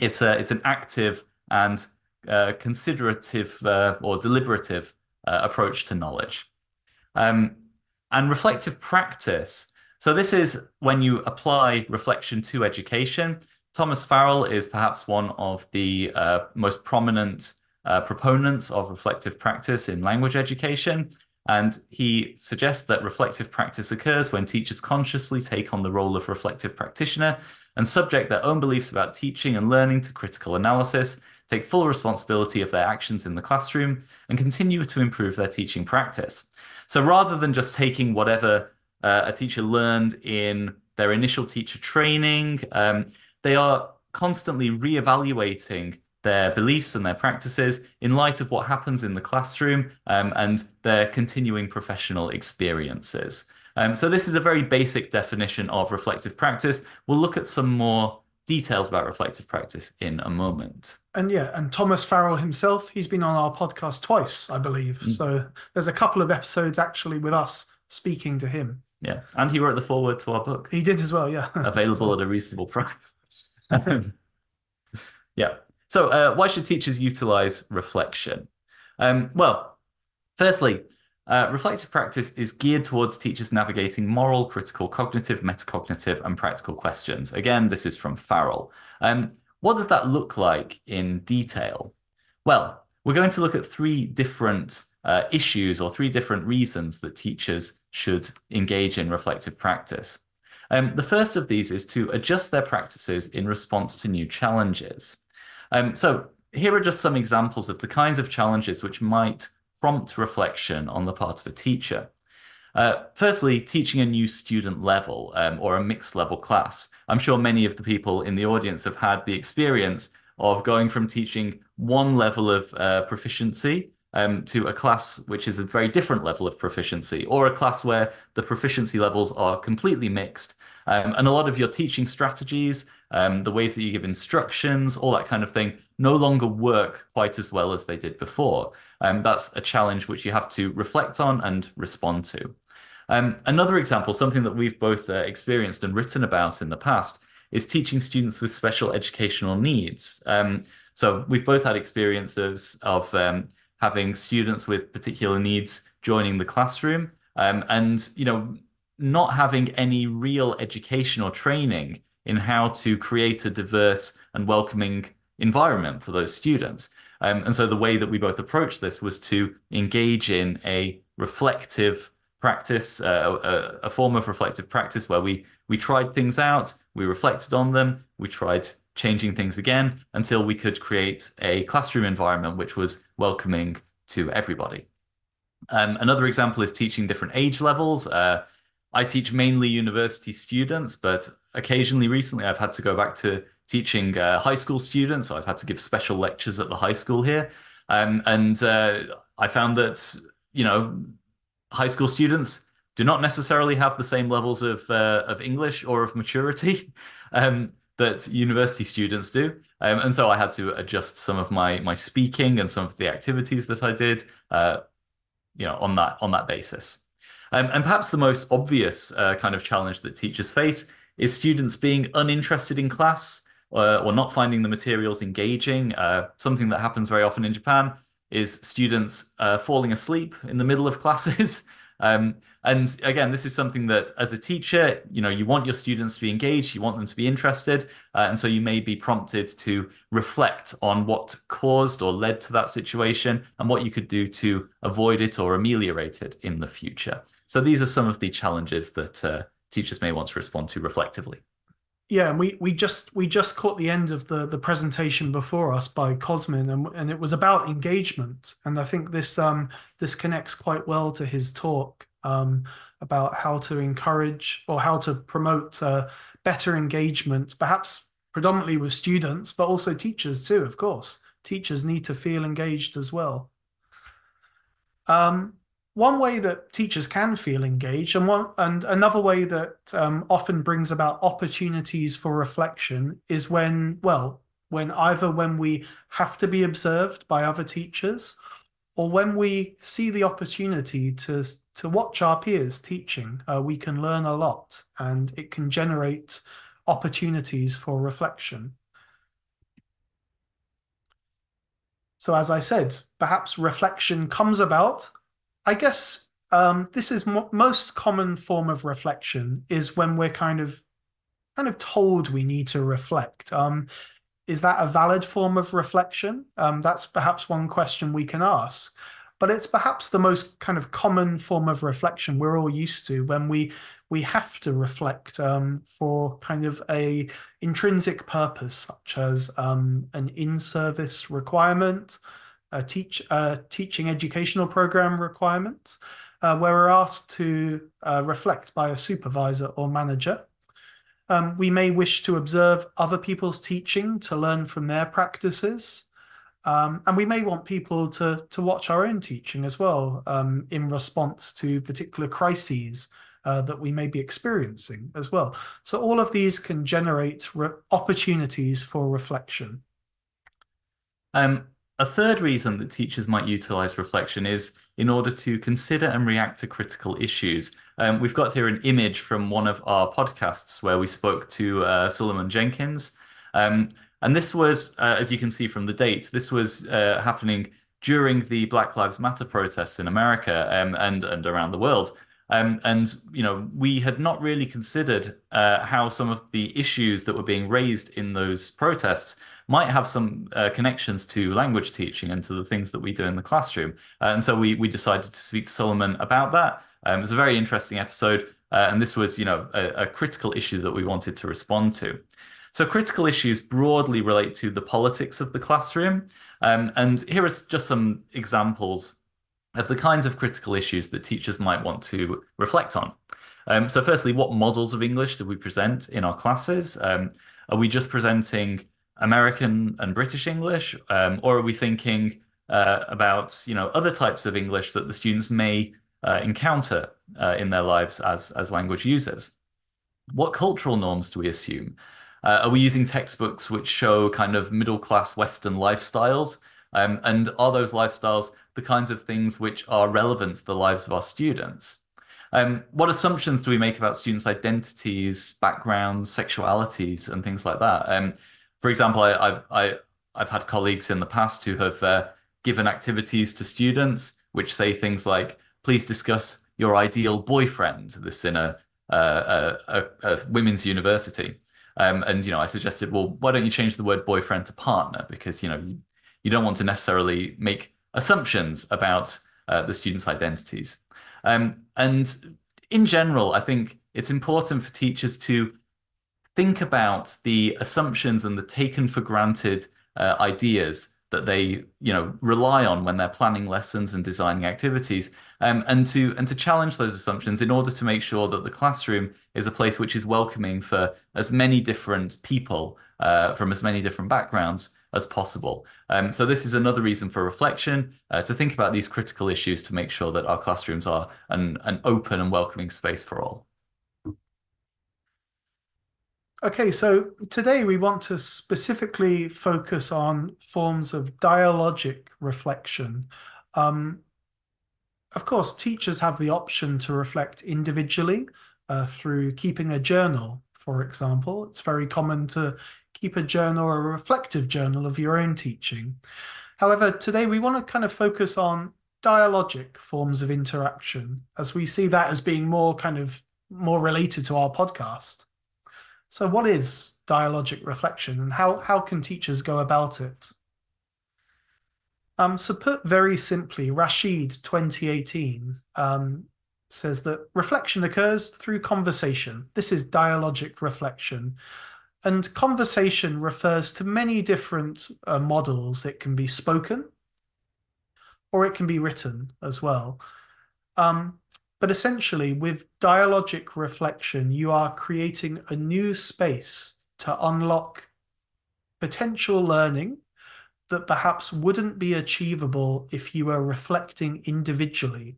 it's a it's an active and uh, considerative uh, or deliberative uh, approach to knowledge. Um, and reflective practice. So this is when you apply reflection to education. Thomas Farrell is perhaps one of the uh, most prominent uh, proponents of reflective practice in language education. And he suggests that reflective practice occurs when teachers consciously take on the role of reflective practitioner and subject their own beliefs about teaching and learning to critical analysis, take full responsibility of their actions in the classroom, and continue to improve their teaching practice. So rather than just taking whatever uh, a teacher learned in their initial teacher training, um, they are constantly re-evaluating their beliefs and their practices in light of what happens in the classroom um, and their continuing professional experiences. Um, so this is a very basic definition of reflective practice. We'll look at some more details about reflective practice in a moment. And yeah, and Thomas Farrell himself, he's been on our podcast twice, I believe. Mm. So there's a couple of episodes actually with us speaking to him. Yeah, and he wrote the foreword to our book. He did as well, yeah. Available at a reasonable price. yeah. So, uh, why should teachers utilize reflection? Um, well, firstly, uh, reflective practice is geared towards teachers navigating moral, critical, cognitive, metacognitive, and practical questions. Again, this is from Farrell. Um, what does that look like in detail? Well, we're going to look at three different uh, issues or three different reasons that teachers should engage in reflective practice. Um, the first of these is to adjust their practices in response to new challenges. Um, so here are just some examples of the kinds of challenges which might prompt reflection on the part of a teacher. Uh, firstly, teaching a new student level um, or a mixed level class. I'm sure many of the people in the audience have had the experience of going from teaching one level of uh, proficiency um, to a class which is a very different level of proficiency, or a class where the proficiency levels are completely mixed. Um, and a lot of your teaching strategies um, the ways that you give instructions, all that kind of thing, no longer work quite as well as they did before. Um, that's a challenge which you have to reflect on and respond to. Um, another example, something that we've both uh, experienced and written about in the past, is teaching students with special educational needs. Um, so we've both had experiences of um, having students with particular needs joining the classroom, um, and you know, not having any real educational training in how to create a diverse and welcoming environment for those students. Um, and so the way that we both approached this was to engage in a reflective practice, uh, a, a, form of reflective practice where we we tried things out, we reflected on them, we tried changing things again until we could create a classroom environment which was welcoming to everybody. Um, another example is teaching different age levels. Uh, I teach mainly university students, but occasionally recently I've had to go back to teaching uh, high school students. So I've had to give special lectures at the high school here. Um, and uh, I found that, you know, high school students do not necessarily have the same levels of, uh, of English or of maturity um, that university students do. Um, and so I had to adjust some of my, my speaking and some of the activities that I did, uh, you know, on that, on that basis. Um, and perhaps the most obvious uh, kind of challenge that teachers face is students being uninterested in class uh, or not finding the materials engaging. Uh, something that happens very often in Japan is students uh, falling asleep in the middle of classes. um, and again, this is something that as a teacher, you know, you want your students to be engaged, you want them to be interested. Uh, and so you may be prompted to reflect on what caused or led to that situation and what you could do to avoid it or ameliorate it in the future. So these are some of the challenges that uh, teachers may want to respond to reflectively. Yeah, and we we just we just caught the end of the the presentation before us by Cosmin, and and it was about engagement, and I think this um this connects quite well to his talk um about how to encourage or how to promote uh, better engagement, perhaps predominantly with students, but also teachers too. Of course, teachers need to feel engaged as well. Um, one way that teachers can feel engaged and one and another way that um, often brings about opportunities for reflection is when well when either when we have to be observed by other teachers or when we see the opportunity to to watch our peers teaching uh, we can learn a lot and it can generate opportunities for reflection. So as i said perhaps reflection comes about I guess um, this is mo most common form of reflection is when we're kind of kind of told we need to reflect. Um, is that a valid form of reflection? Um, that's perhaps one question we can ask. But it's perhaps the most kind of common form of reflection we're all used to when we we have to reflect um, for kind of a intrinsic purpose, such as um, an in-service requirement, a teach a teaching educational program requirements, uh, where we're asked to uh, reflect by a supervisor or manager. Um, we may wish to observe other people's teaching to learn from their practices. Um, and we may want people to, to watch our own teaching as well um, in response to particular crises uh, that we may be experiencing as well. So all of these can generate opportunities for reflection. Um, a third reason that teachers might utilize reflection is in order to consider and react to critical issues. Um, we've got here an image from one of our podcasts where we spoke to uh, Suleiman Jenkins. Um, and this was, uh, as you can see from the date, this was uh, happening during the Black Lives Matter protests in America um, and, and around the world. Um, and you know, we had not really considered uh, how some of the issues that were being raised in those protests might have some uh, connections to language teaching and to the things that we do in the classroom. Uh, and so we we decided to speak to Solomon about that. Um, it was a very interesting episode, uh, and this was you know a, a critical issue that we wanted to respond to. So critical issues broadly relate to the politics of the classroom. Um, and here are just some examples of the kinds of critical issues that teachers might want to reflect on. Um, so firstly, what models of English do we present in our classes? Um, are we just presenting American and British English, um, or are we thinking uh, about you know other types of English that the students may uh, encounter uh, in their lives as as language users? What cultural norms do we assume? Uh, are we using textbooks which show kind of middle class Western lifestyles? Um, and are those lifestyles the kinds of things which are relevant to the lives of our students? Um, what assumptions do we make about students' identities, backgrounds, sexualities, and things like that? For example, I, have I, I've had colleagues in the past who have uh, given activities to students which say things like, please discuss your ideal boyfriend. This in a, a, a, a women's university. Um, and you know, I suggested, well, why don't you change the word boyfriend to partner? Because you know, you, you don't want to necessarily make assumptions about uh, the students' identities. Um, and in general, I think it's important for teachers to think about the assumptions and the taken for granted uh, ideas that they you know rely on when they're planning lessons and designing activities um, and to and to challenge those assumptions in order to make sure that the classroom is a place which is welcoming for as many different people uh, from as many different backgrounds as possible. Um, so this is another reason for reflection uh, to think about these critical issues to make sure that our classrooms are an, an open and welcoming space for all Okay, so today we want to specifically focus on forms of dialogic reflection. Um, of course, teachers have the option to reflect individually uh, through keeping a journal, for example. It's very common to keep a journal or a reflective journal of your own teaching. However, today we want to kind of focus on dialogic forms of interaction, as we see that as being more kind of more related to our podcast. So what is dialogic reflection and how, how can teachers go about it? Um, so put very simply, Rashid 2018 um, says that reflection occurs through conversation. This is dialogic reflection. And conversation refers to many different uh, models. It can be spoken or it can be written as well. Um, but essentially, with dialogic reflection, you are creating a new space to unlock potential learning that perhaps wouldn't be achievable if you were reflecting individually.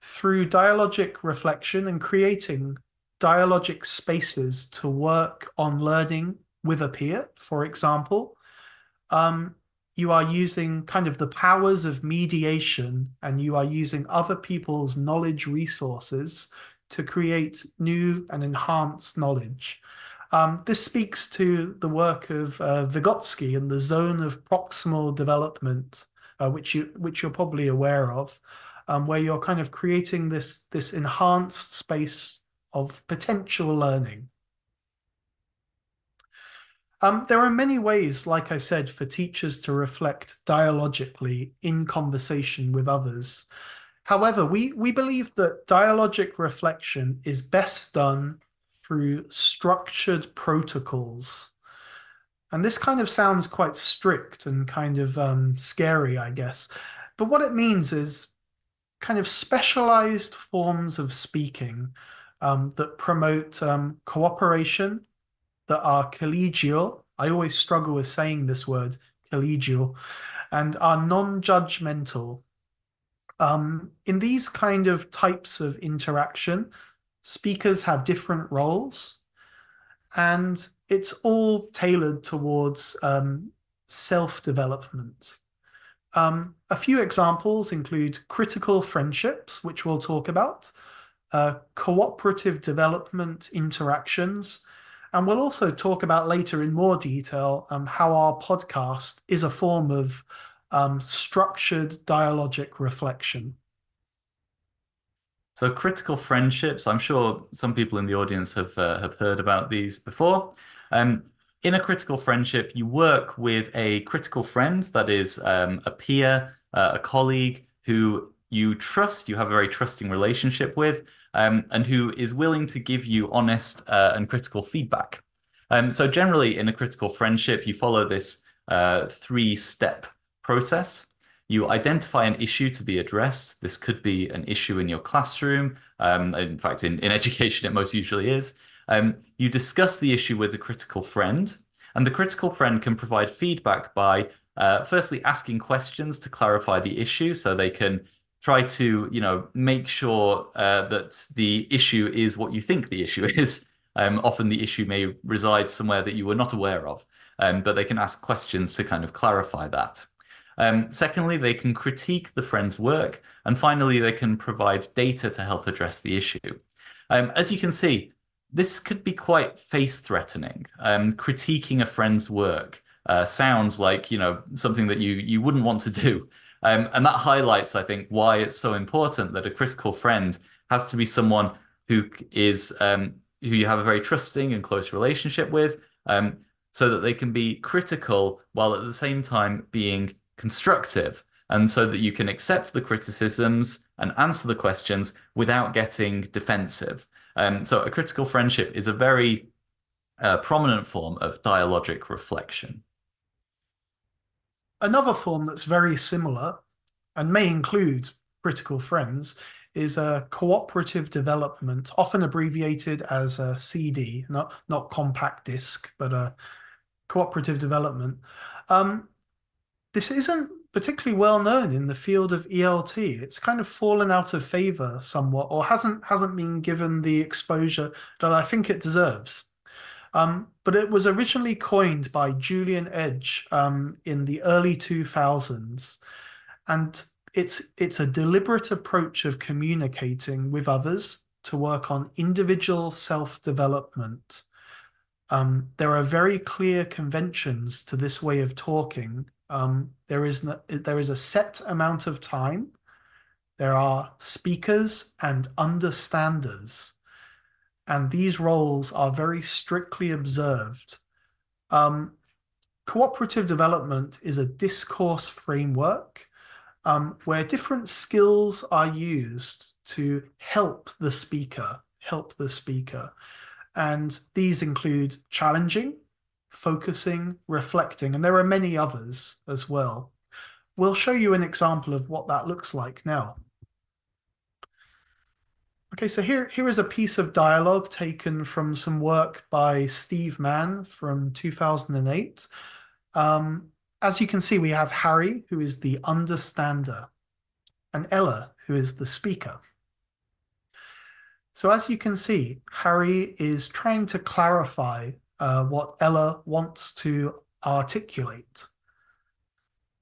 Through dialogic reflection and creating dialogic spaces to work on learning with a peer, for example, um, you are using kind of the powers of mediation and you are using other people's knowledge resources to create new and enhanced knowledge. Um, this speaks to the work of uh, Vygotsky and the zone of proximal development, uh, which you which you're probably aware of, um, where you're kind of creating this this enhanced space of potential learning. Um, there are many ways, like I said, for teachers to reflect dialogically in conversation with others. However, we, we believe that dialogic reflection is best done through structured protocols. And this kind of sounds quite strict and kind of um, scary, I guess. But what it means is kind of specialized forms of speaking um, that promote um, cooperation that are collegial. I always struggle with saying this word, collegial, and are non-judgmental. Um, in these kind of types of interaction, speakers have different roles, and it's all tailored towards um, self-development. Um, a few examples include critical friendships, which we'll talk about, uh, cooperative development interactions, and we'll also talk about later in more detail um, how our podcast is a form of um, structured dialogic reflection. So critical friendships, I'm sure some people in the audience have uh, have heard about these before. Um, in a critical friendship, you work with a critical friend, that is um, a peer, uh, a colleague who you trust, you have a very trusting relationship with, um, and who is willing to give you honest uh, and critical feedback. Um, so generally in a critical friendship, you follow this uh, three-step process. You identify an issue to be addressed. This could be an issue in your classroom. Um, in fact, in, in education, it most usually is. Um, you discuss the issue with a critical friend, and the critical friend can provide feedback by uh, firstly asking questions to clarify the issue so they can try to you know make sure uh, that the issue is what you think the issue is. Um, often the issue may reside somewhere that you were not aware of, um, but they can ask questions to kind of clarify that. Um, secondly, they can critique the friend's work, and finally, they can provide data to help address the issue. Um, as you can see, this could be quite face-threatening. Um, critiquing a friend's work uh, sounds like you know something that you you wouldn't want to do. Um, and that highlights, I think, why it's so important that a critical friend has to be someone who is um, who you have a very trusting and close relationship with, um, so that they can be critical while at the same time being constructive, and so that you can accept the criticisms and answer the questions without getting defensive. Um, so a critical friendship is a very uh, prominent form of dialogic reflection. Another form that's very similar and may include critical friends is a cooperative development, often abbreviated as a CD, not not compact disc, but a cooperative development. Um, this isn't particularly well known in the field of ELT. It's kind of fallen out of favor somewhat, or hasn't hasn't been given the exposure that I think it deserves. Um, but it was originally coined by Julian Edge um, in the early 2000s, and it's it's a deliberate approach of communicating with others to work on individual self-development. Um, there are very clear conventions to this way of talking. Um, there is no, there is a set amount of time. There are speakers and understanders, and these roles are very strictly observed. Um, cooperative development is a discourse framework um, where different skills are used to help the speaker, help the speaker. And these include challenging, focusing, reflecting, and there are many others as well. We'll show you an example of what that looks like now. Okay, so here, here is a piece of dialogue taken from some work by Steve Mann from 2008. Um, as you can see, we have Harry, who is the understander, and Ella, who is the speaker. So as you can see, Harry is trying to clarify uh, what Ella wants to articulate.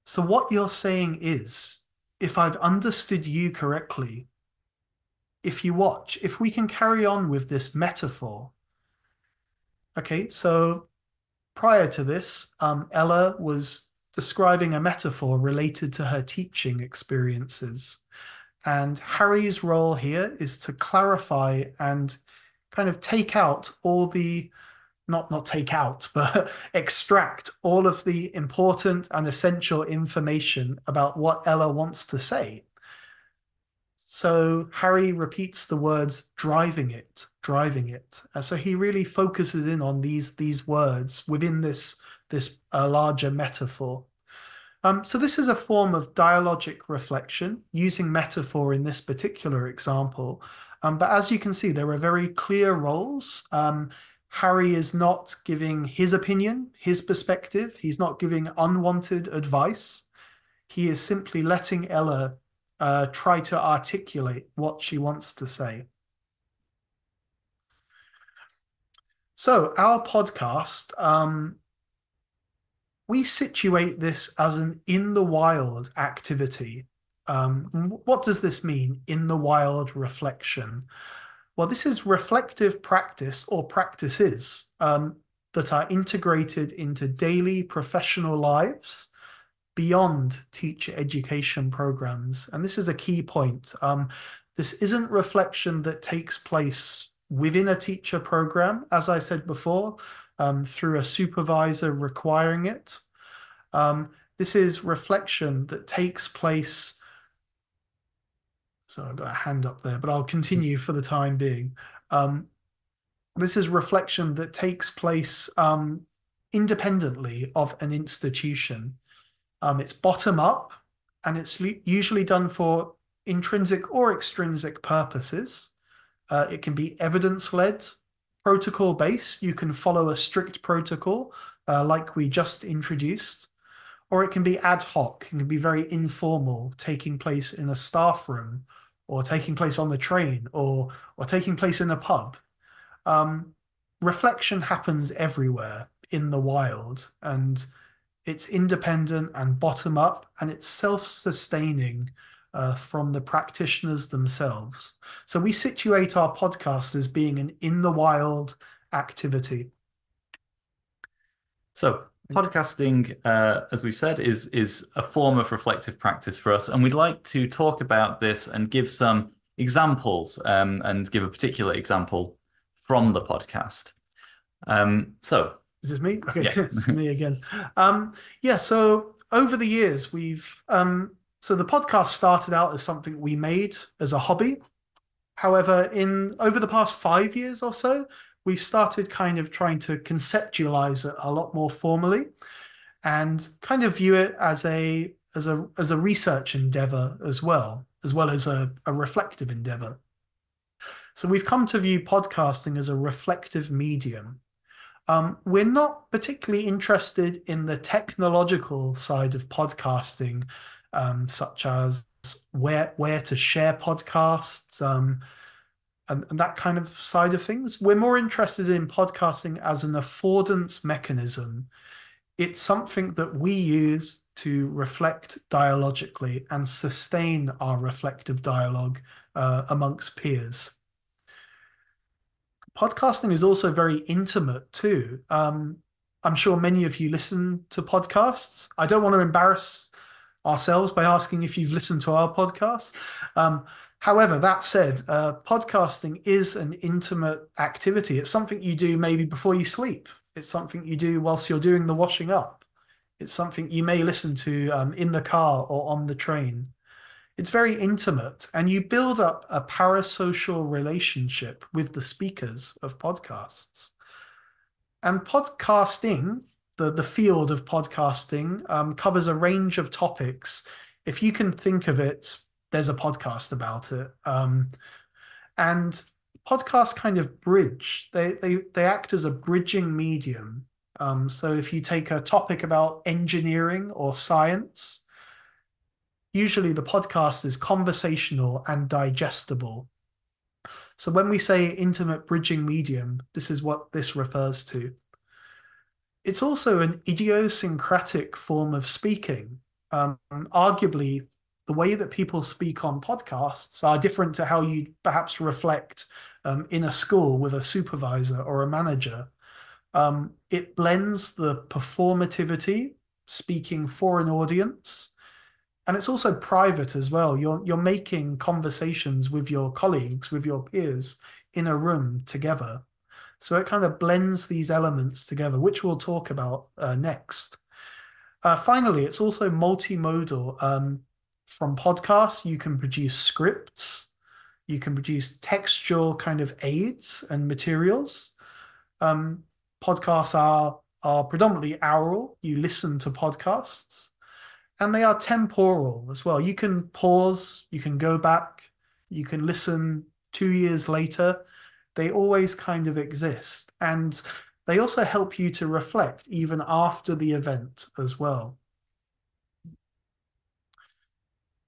So what you're saying is, if I've understood you correctly, if you watch, if we can carry on with this metaphor, okay, so prior to this, um, Ella was describing a metaphor related to her teaching experiences. And Harry's role here is to clarify and kind of take out all the not not take out but extract all of the important and essential information about what Ella wants to say. So Harry repeats the words driving it, driving it. And so he really focuses in on these these words within this this uh, larger metaphor. Um, so this is a form of dialogic reflection using metaphor in this particular example. Um, but as you can see, there are very clear roles. Um, Harry is not giving his opinion, his perspective. He's not giving unwanted advice. He is simply letting Ella uh, try to articulate what she wants to say. So our podcast um, we situate this as an in the wild activity. Um, what does this mean, in the wild reflection? Well, this is reflective practice or practices um, that are integrated into daily professional lives beyond teacher education programs. And this is a key point. Um, this isn't reflection that takes place within a teacher program, as I said before um, through a supervisor requiring it. Um, this is reflection that takes place. So I've got a hand up there, but I'll continue for the time being. Um, this is reflection that takes place um, independently of an institution. Um, it's bottom up, and it's usually done for intrinsic or extrinsic purposes. Uh, it can be evidence led, protocol based. You can follow a strict protocol uh, like we just introduced, or it can be ad hoc. It can be very informal, taking place in a staff room or taking place on the train or, or taking place in a pub. Um, reflection happens everywhere in the wild and it's independent and bottom up and it's self-sustaining uh, from the practitioners themselves. So we situate our podcast as being an in the wild activity. So podcasting, uh, as we've said, is is a form of reflective practice for us, and we'd like to talk about this and give some examples um, and give a particular example from the podcast. Um, so is this me? Okay, yeah. it's me again. Um, yeah, so over the years, we've um, so the podcast started out as something we made as a hobby. However, in over the past five years or so, we've started kind of trying to conceptualize it a lot more formally and kind of view it as a as a as a research endeavor as well, as well as a, a reflective endeavor. So we've come to view podcasting as a reflective medium. Um, we're not particularly interested in the technological side of podcasting, um, such as where where to share podcasts um, and, and that kind of side of things. We're more interested in podcasting as an affordance mechanism. It's something that we use to reflect dialogically and sustain our reflective dialogue uh, amongst peers podcasting is also very intimate too. Um, I'm sure many of you listen to podcasts. I don't want to embarrass ourselves by asking if you've listened to our podcast. Um, however, that said, uh, podcasting is an intimate activity. It's something you do maybe before you sleep. It's something you do whilst you're doing the washing up. It's something you may listen to um, in the car or on the train it's very intimate and you build up a parasocial relationship with the speakers of podcasts. And podcasting the, the field of podcasting um, covers a range of topics. If you can think of it there's a podcast about it. Um, and podcasts kind of bridge. They, they they act as a bridging medium. Um, so if you take a topic about engineering or science usually the podcast is conversational and digestible. So when we say intimate bridging medium, this is what this refers to. It's also an idiosyncratic form of speaking. Um, arguably, the way that people speak on podcasts are different to how you perhaps reflect um, in a school with a supervisor or a manager. Um, it blends the performativity, speaking for an audience, and it's also private as well. You're you're making conversations with your colleagues with your peers in a room together. So it kind of blends these elements together which we'll talk about uh, next. Uh, finally it's also multimodal um, from podcasts. You can produce scripts. You can produce textual kind of aids and materials. Um, podcasts are are predominantly oral. You listen to podcasts and they are temporal as well. You can pause, you can go back, you can listen two years later. They always kind of exist. And they also help you to reflect even after the event as well.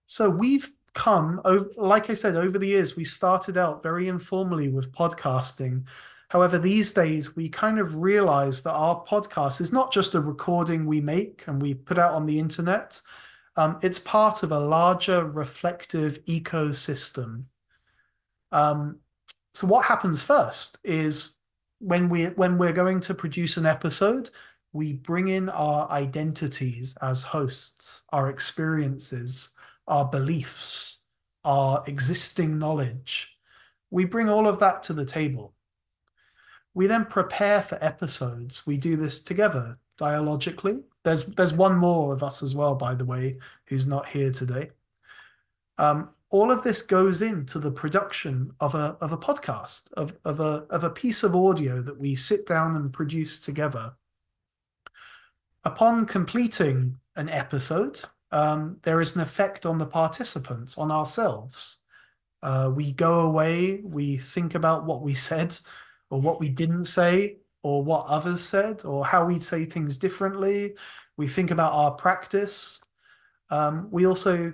So we've come, like I said, over the years, we started out very informally with podcasting However, these days we kind of realize that our podcast is not just a recording we make and we put out on the internet. Um, it's part of a larger reflective ecosystem. Um, so what happens first is when we when we're going to produce an episode, we bring in our identities as hosts, our experiences, our beliefs, our existing knowledge. We bring all of that to the table. We then prepare for episodes. We do this together dialogically. There's there's one more of us as well, by the way, who's not here today. Um, all of this goes into the production of a of a podcast of of a of a piece of audio that we sit down and produce together. Upon completing an episode, um, there is an effect on the participants, on ourselves. Uh, we go away, we think about what we said, or what we didn't say or what others said or how we say things differently. We think about our practice. Um, we also,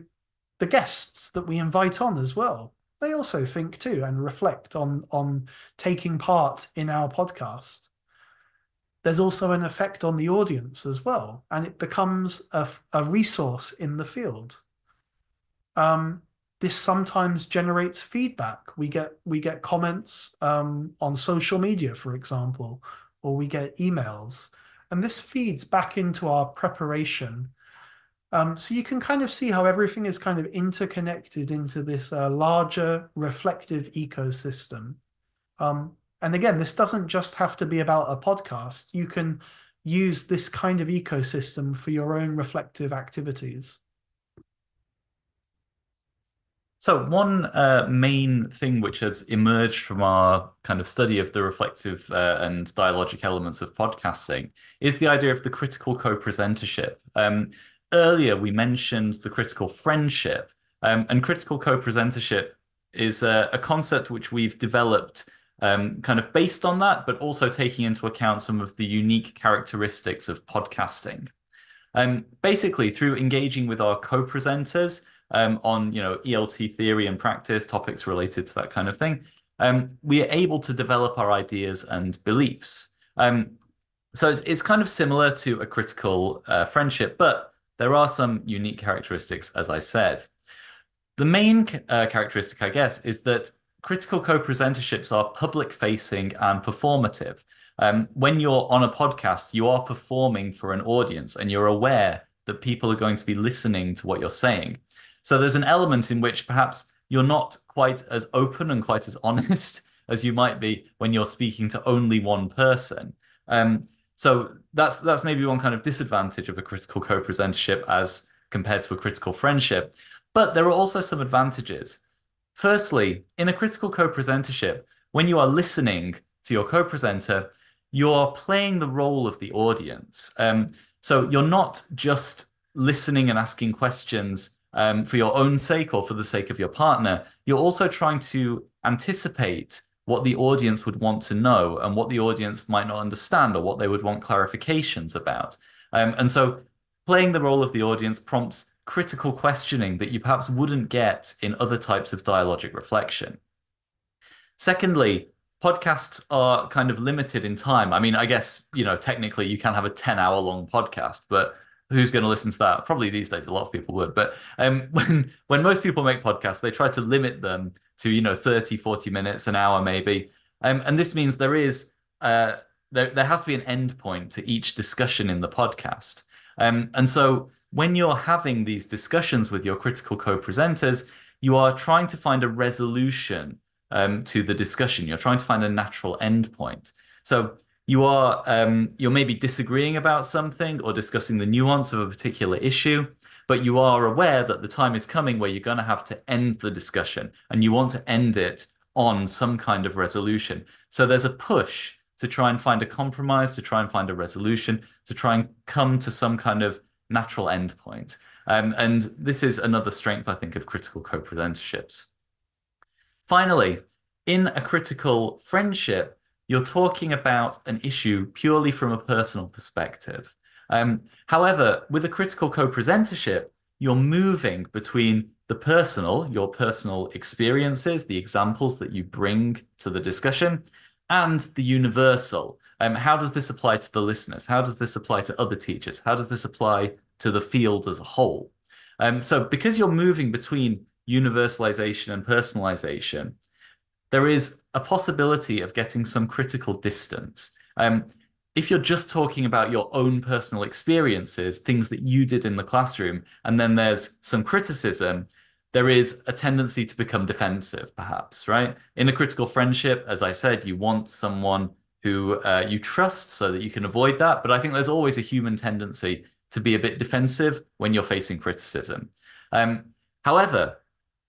the guests that we invite on as well, they also think too and reflect on, on taking part in our podcast. There's also an effect on the audience as well, and it becomes a, a resource in the field. Um, this sometimes generates feedback. We get we get comments um, on social media, for example, or we get emails, and this feeds back into our preparation. Um, so you can kind of see how everything is kind of interconnected into this uh, larger reflective ecosystem. Um, And again, this doesn't just have to be about a podcast. You can use this kind of ecosystem for your own reflective activities. So one uh, main thing which has emerged from our kind of study of the reflective uh, and dialogic elements of podcasting is the idea of the critical co-presentership. Um, earlier, we mentioned the critical friendship, um, and critical co-presentership is a, a, concept which we've developed um, kind of based on that, but also taking into account some of the unique characteristics of podcasting. Um, basically, through engaging with our co-presenters, um, on you know ELT theory and practice topics related to that kind of thing, um, we are able to develop our ideas and beliefs. Um, so it's, it's kind of similar to a critical uh, friendship, but there are some unique characteristics, as I said. The main uh, characteristic, I guess, is that critical co-presenterships are public-facing and performative. Um, when you're on a podcast, you are performing for an audience and you're aware that people are going to be listening to what you're saying. So there's an element in which perhaps you're not quite as open and quite as honest as you might be when you're speaking to only one person. Um, so that's that's maybe one kind of disadvantage of a critical co-presentership as compared to a critical friendship. But there are also some advantages. Firstly, in a critical co-presentership, when you are listening to your co-presenter, you're playing the role of the audience. Um, so you're not just listening and asking questions um, for your own sake or for the sake of your partner, you're also trying to anticipate what the audience would want to know and what the audience might not understand or what they would want clarifications about. Um, and so playing the role of the audience prompts critical questioning that you perhaps wouldn't get in other types of dialogic reflection. Secondly, podcasts are kind of limited in time. I mean, I guess, you know, technically you can have a 10 hour long podcast, but who's going to listen to that? Probably these days, a lot of people would. But um, when when most people make podcasts, they try to limit them to you know 30, 40 minutes, an hour maybe. Um, and this means there is uh, there there has to be an end point to each discussion in the podcast. Um, and so when you're having these discussions with your critical co-presenters, you are trying to find a resolution um, to the discussion. You're trying to find a natural end point. So you are um, you're maybe disagreeing about something or discussing the nuance of a particular issue but you are aware that the time is coming where you're going to have to end the discussion and you want to end it on some kind of resolution. So there's a push to try and find a compromise to try and find a resolution to try and come to some kind of natural endpoint. Um, and this is another strength i think of critical co-presenterships finally in a critical friendship you're talking about an issue purely from a personal perspective. Um, however, with a critical co-presentership, you're moving between the personal, your personal experiences, the examples that you bring to the discussion, and the universal. Um, how does this apply to the listeners? How does this apply to other teachers? How does this apply to the field as a whole? Um, so because you're moving between universalization and personalization, there is a possibility of getting some critical distance. Um, if you're just talking about your own personal experiences, things that you did in the classroom, and then there's some criticism, there is a tendency to become defensive, perhaps, right? In a critical friendship, as I said, you want someone who uh, you trust so that you can avoid that. But I think there's always a human tendency to be a bit defensive when you're facing criticism. Um, however,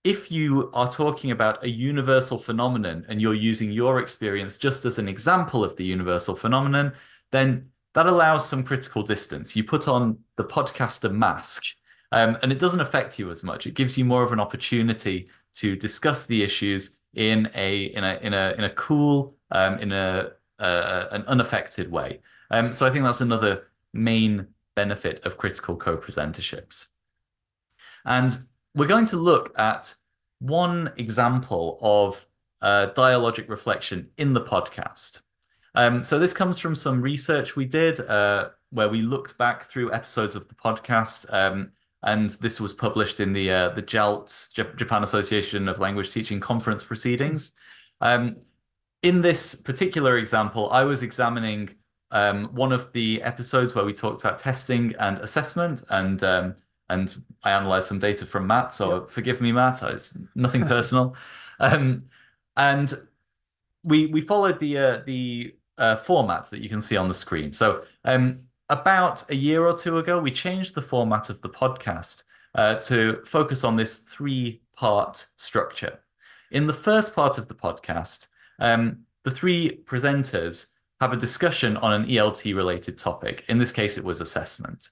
if you are talking about a universal phenomenon and you're using your experience just as an example of the universal phenomenon, then that allows some critical distance. You put on the podcaster mask um, and it doesn't affect you as much. It gives you more of an opportunity to discuss the issues in a in a in a in a cool um, in a uh, an unaffected way. Um, so I think that's another main benefit of critical co-presenterships. And we're going to look at one example of uh, dialogic reflection in the podcast. Um, so this comes from some research we did uh, where we looked back through episodes of the podcast, um, and this was published in the uh, the JALT Japan Association of Language Teaching conference proceedings. Um, in this particular example, I was examining um, one of the episodes where we talked about testing and assessment, and um, and I analyzed some data from Matt. So forgive me, Matt. It's nothing personal. Um, and we we followed the uh, the uh, formats that you can see on the screen. So um, about a year or two ago, we changed the format of the podcast uh, to focus on this three-part structure. In the first part of the podcast, um, the three presenters have a discussion on an ELT-related topic. In this case, it was assessment.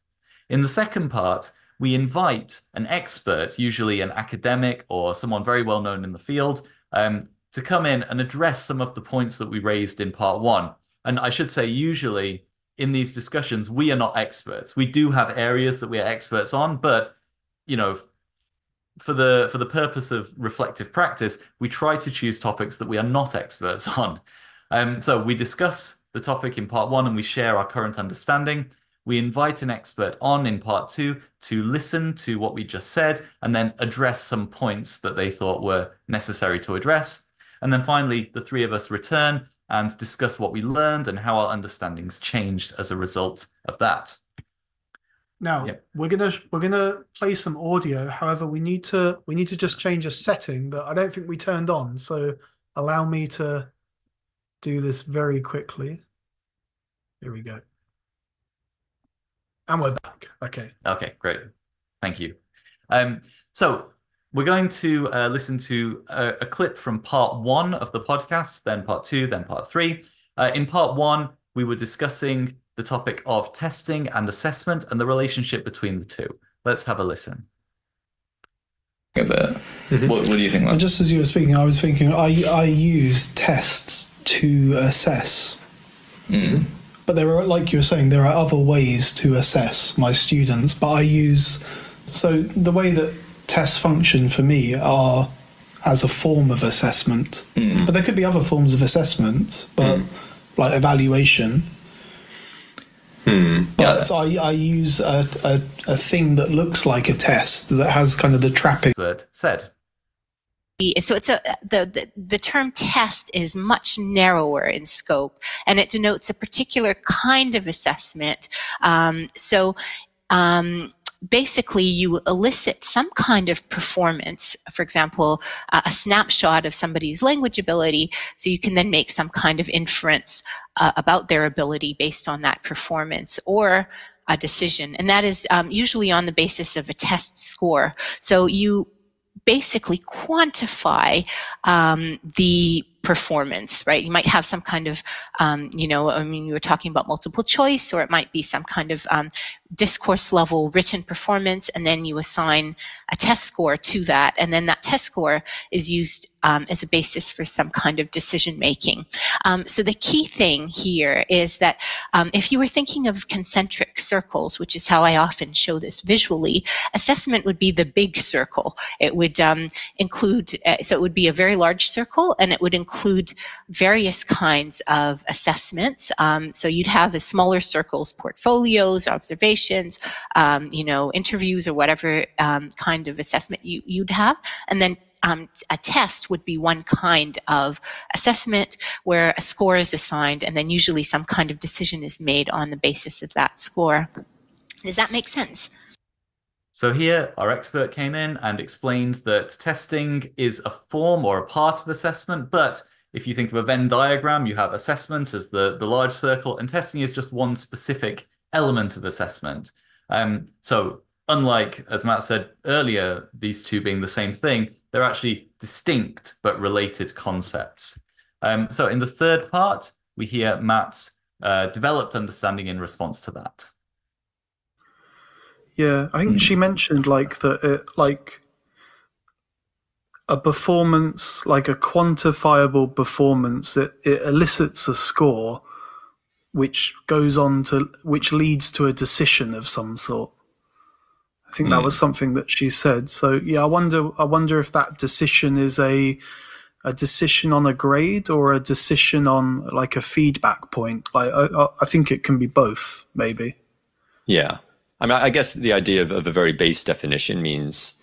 In the second part, we invite an expert, usually an academic or someone very well known in the field, um, to come in and address some of the points that we raised in part one. And I should say, usually in these discussions, we are not experts. We do have areas that we are experts on, but you know, for the for the purpose of reflective practice, we try to choose topics that we are not experts on. Um, so we discuss the topic in part one and we share our current understanding. We invite an expert on in part two to listen to what we just said and then address some points that they thought were necessary to address. And then finally, the three of us return and discuss what we learned and how our understandings changed as a result of that. Now we're gonna we're gonna play some audio. However, we need to we need to just change a setting that I don't think we turned on. So allow me to do this very quickly. Here we go. And we're back. Okay. Okay, great. Thank you. Um, so we're going to uh, listen to a, a, clip from part one of the podcast, then part two, then part three. Uh, in part one, we were discussing the topic of testing and assessment and the relationship between the two. Let's have a listen. A bit. Mm-hmm. What, what, do you think? Well, just as you were speaking, I was thinking I I use tests to assess. Mm. But there are, like you were saying, there are other ways to assess my students. But I use so the way that tests function for me are as a form of assessment. Mm. But there could be other forms of assessment, but mm. like evaluation. Hmm. But I, I use a, a, a thing that looks like a test that has kind of the trapping. That said. So it's a the, the the term test is much narrower in scope, and it denotes a particular kind of assessment. Um, so um, basically you elicit some kind of performance, for example, uh, a snapshot of somebody's language ability, so you can then make some kind of inference uh, about their ability based on that performance or a decision. And that is um, usually on the basis of a test score. So you basically quantify um, the performance, right? You might have some kind of, um, you know, I mean, you were talking about multiple choice, or it might be some kind of um, discourse level written performance, and then you assign a test score to that, and then that test score is used um, as a basis for some kind of decision making. Um, so the key thing here is that um, if you were thinking of concentric circles, which is how I often show this visually, assessment would be the big circle. It would um, include, uh, so it would be a very large circle, and it would include various kinds of assessments. Um, so you'd have the smaller circles, portfolios, observations, um, you know, interviews, or whatever kind of assessment you, you'd have, and then um, a test would be one kind of assessment where a score is assigned and then usually some kind of decision is made on the basis of that score. Does that make sense? So here, our expert came in and explained that testing is a form or a part of assessment, but if you think of a Venn diagram, you have assessment as the, the large circle, and testing is just one specific element of assessment. Um, so unlike, as Matt said earlier, these two being the same thing, they're actually distinct but related concepts. Um, so in the third part, we hear Matt's uh, developed understanding in response to that. Yeah, I think mm. she mentioned like that, it, like a performance, like a quantifiable performance, it, it elicits a score, which goes on to, which leads to a decision of some sort. I think mm. that was hmm. something that she said. So yeah, I wonder. I wonder if that decision is a a decision on a grade or a decision on like a feedback point. Like I, I think it can be both, maybe. Yeah, I mean, I guess the idea of, of a very base definition means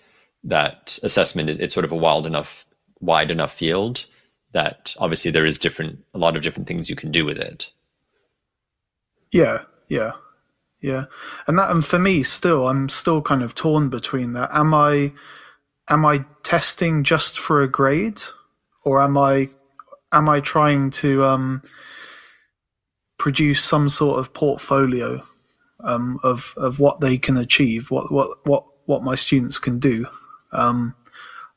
that assessment it's sort of a wild enough, wide enough field that obviously there is different, a lot of different things you can do with it. Yeah, yeah. Yeah, and that and for me, still, I'm still kind of torn between that. Am I, am I testing just for a grade, or am I, am I trying to um, produce some sort of portfolio um, of of what they can achieve, what what what what my students can do, um,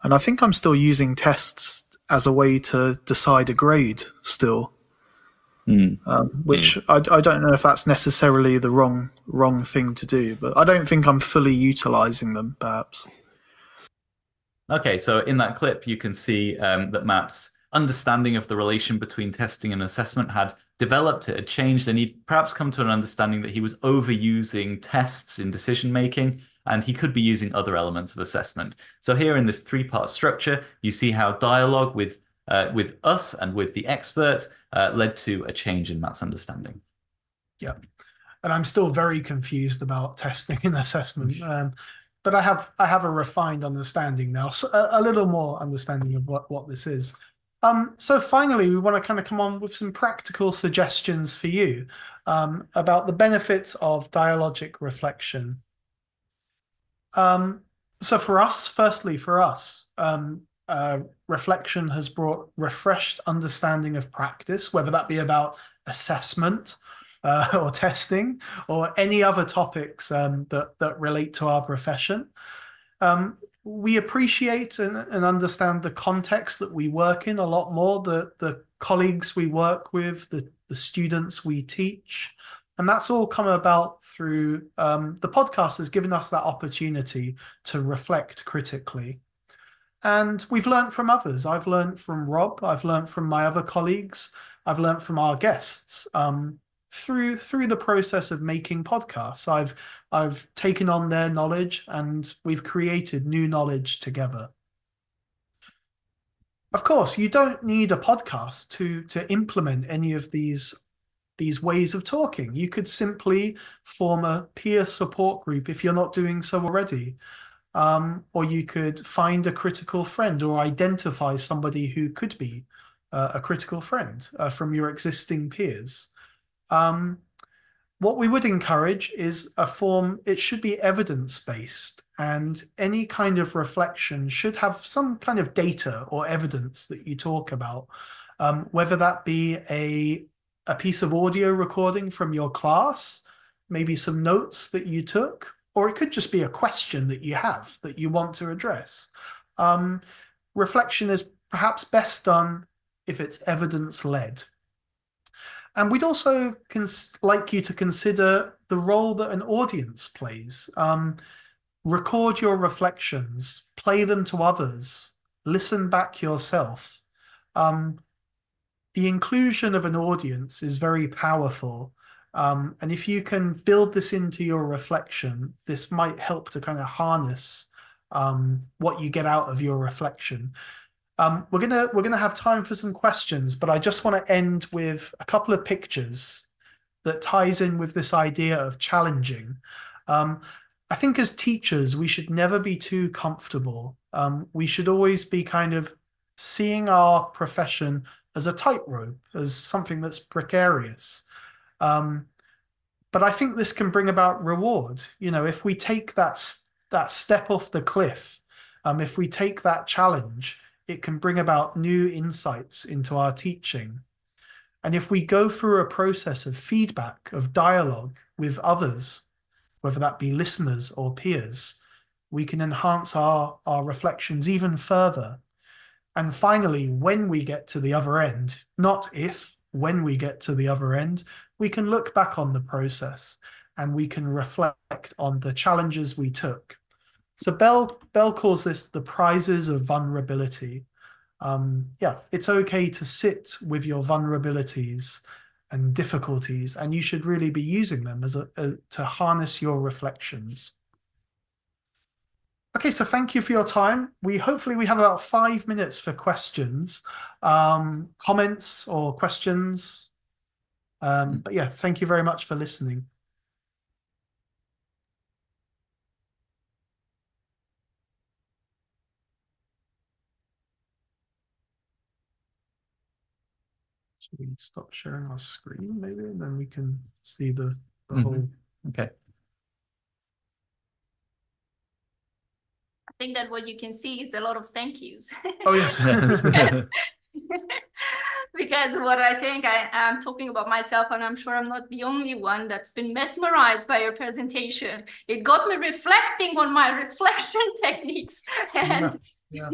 and I think I'm still using tests as a way to decide a grade still. Mm. Um, which I, I don't know if that's necessarily the wrong wrong thing to do, but I don't think I'm fully utilizing them. Perhaps. Okay, so in that clip, you can see um, that Matt's understanding of the relation between testing and assessment had developed, it had changed, and he'd perhaps come to an understanding that he was overusing tests in decision making, and he could be using other elements of assessment. So here in this three-part structure, you see how dialogue with uh, with us and with the expert uh, led to a change in Matt's understanding. Yeah, and I'm still very confused about testing and assessment. Um, but I have I have a refined understanding now, so a, a, little more understanding of what what this is. Um, so finally, we want to kind of come on with some practical suggestions for you um, about the benefits of dialogic reflection. Um, so for us, firstly, for us, um, uh, reflection has brought refreshed understanding of practice, whether that be about assessment uh, or testing or any other topics um, that, that relate to our profession. Um, we appreciate and, and, understand the context that we work in a lot more, the, the colleagues we work with, the, the students we teach. And that's all come about through um, the podcast has given us that opportunity to reflect critically and we've learned from others. I've learned from Rob. I've learned from my other colleagues. I've learned from our guests um, through through the process of making podcasts. I've I've taken on their knowledge and we've created new knowledge together. Of course, you don't need a podcast to to implement any of these these ways of talking. You could simply form a peer support group if you're not doing so already um, or you could find a critical friend or identify somebody who could be uh, a critical friend uh, from your existing peers. Um, what we would encourage is a form, it should be evidence based, and any kind of reflection should have some kind of data or evidence that you talk about, um, whether that be a, a piece of audio recording from your class, maybe some notes that you took, or it could just be a question that you have that you want to address. Um, reflection is perhaps best done if it's evidence led. And we'd also like you to consider the role that an audience plays. Um, record your reflections, play them to others, listen back yourself. Um, the inclusion of an audience is very powerful um, and if you can build this into your reflection, this might help to kind of harness um, what you get out of your reflection. Um, we're gonna we're gonna have time for some questions, but I just want to end with a couple of pictures that ties in with this idea of challenging. Um, I think as teachers, we should never be too comfortable. Um, we should always be kind of seeing our profession as a tightrope, as something that's precarious. Um, but I think this can bring about reward. You know, if we take that that step off the cliff, um, if we take that challenge, it can bring about new insights into our teaching. And if we go through a process of feedback, of dialogue with others, whether that be listeners or peers, we can enhance our, our reflections even further. And finally, when we get to the other end, not if, when we get to the other end, we can look back on the process and we can reflect on the challenges we took. So Bell Bell calls this the prizes of vulnerability. Um, yeah, it's okay to sit with your vulnerabilities and difficulties, and you should really be using them as a, a to harness your reflections. Okay, so thank you for your time. We hopefully we have about five minutes for questions, um, comments or questions. Um, but yeah, thank you very much for listening. Should we stop sharing our screen maybe and then we can see the, the mm -hmm. whole okay I think that what you can see is a lot of thank yous. Oh yes. because what I think I am talking about myself, and I'm sure I'm not the only one that's been mesmerized by your presentation. It got me reflecting on my reflection techniques and, Yeah.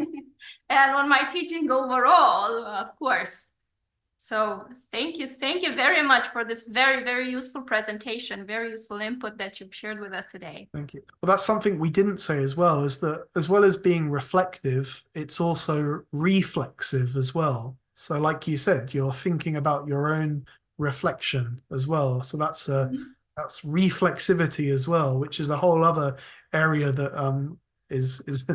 and on my teaching overall, of course. So thank you, thank you very much for this very, very useful presentation, very useful input that you've shared with us today. Thank you. Well, that's something we didn't say as well, is that as well as being reflective, it's also reflexive as well. So, like you said, you're thinking about your own reflection as well. So that's uh, that's reflexivity as well, which is a whole other area that um is is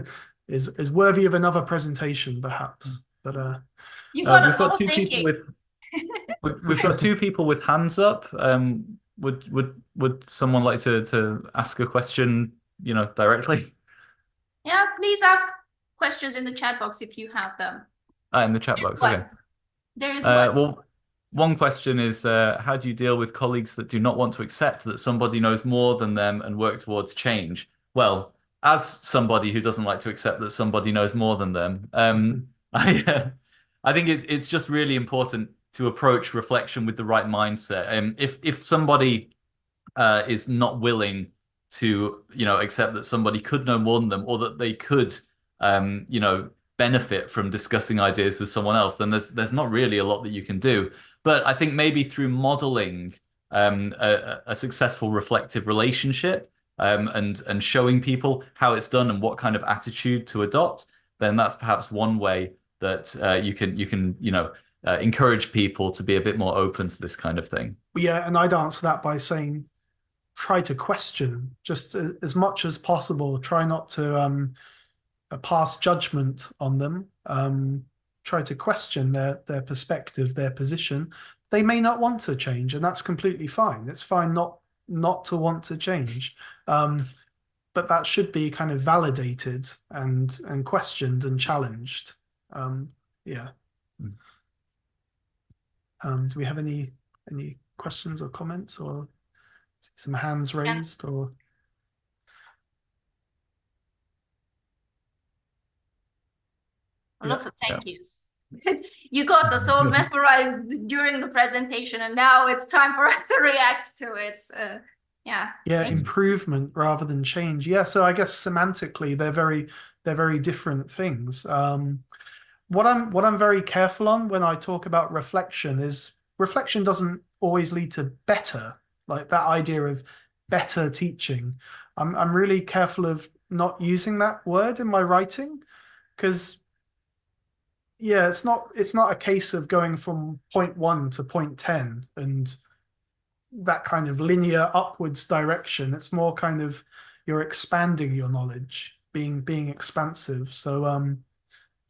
is is worthy of another presentation, perhaps. But uh, You Uh, we've got two thinking. people with we've, got two people with hands up. Um, would would would someone like to to ask a question? You know, directly Yeah, please ask questions in the chat box if you have them. uh, in the chat box. one. Okay. There is Uh, one. well, one question is uh, how do you deal with colleagues that do not want to accept that somebody knows more than them and work towards change? Well, as somebody who doesn't like to accept that somebody knows more than them, um, I uh, I think it's it's just really important to approach reflection with the right mindset. Um, if if somebody uh, is not willing to you know accept that somebody could know more than them or that they could um, you know benefit from discussing ideas with someone else, then there's there's not really a lot that you can do. But I think maybe through modeling um, a, a successful reflective relationship um, and and showing people how it's done and what kind of attitude to adopt, then that's perhaps one way that uh, you can you can you know uh, encourage people to be a bit more open to this kind of thing. Yeah, and I'd answer that by saying try to question just as much as possible. Try not to um, uh, pass judgment on them. Um, try to question their their perspective, their position. They may not want to change, and that's completely fine. It's fine not not to want to change. Um, but that should be kind of validated and and questioned and challenged. Um, yeah. Um, do we have any any questions or comments or some hands raised or Lots of Yeah. thank yous. You got us all mesmerized during the presentation, and now it's time for us to react to it. Uh, yeah. yeah Thank you. improvement rather than change yeah so i guess semantically they're very they're very different things um what i'm what i'm very careful on when i talk about reflection is reflection doesn't always lead to better like that idea of better teaching. I'm i'm really careful of not using that word in my writing because yeah it's not it's not a case of going from point 1 to point 10 and that kind of linear upwards direction. It's more kind of you're expanding your knowledge being being expansive. So um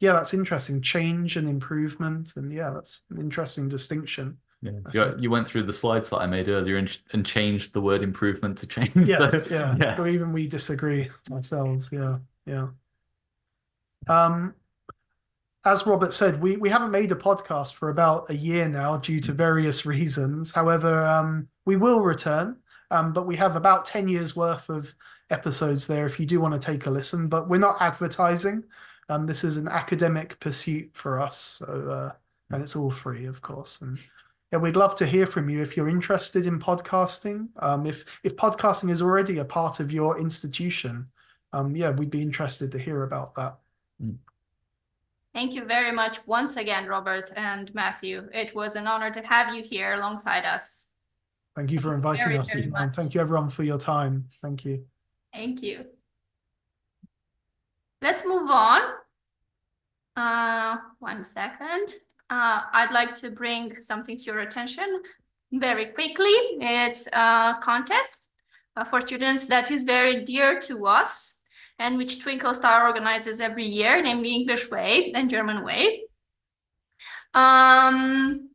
yeah that's interesting change and improvement and yeah that's an interesting distinction Yeah, you, you went through the slides that I made earlier and, and changed the word improvement to change. yeah So, yeah yeah. or even we disagree ourselves yeah yeah um as Robert said, we, we haven't made a podcast for about a year now due to various reasons. However, um, we will return, um, but we have about 10 years worth of episodes there if you do want to take a listen. But we're not advertising. Um, this is an academic pursuit for us. So, uh, and it's all free, of course. And yeah, we'd love to hear from you if you're interested in podcasting. Um, if if podcasting is already a part of your institution, um, yeah, we'd be interested to hear about that. Thank you very much once again, Robert and Matthew. It was an honor to have you here alongside us. Thank you for inviting very, us very. And thank you everyone for your time. Thank you. Thank you. Let's move on. Uh, one second. Uh, I'd like to bring something to your attention very quickly. It's a contest uh, for students that is very dear to us and which Twinkle Star organizes every year, namely English Way and German Way. Um,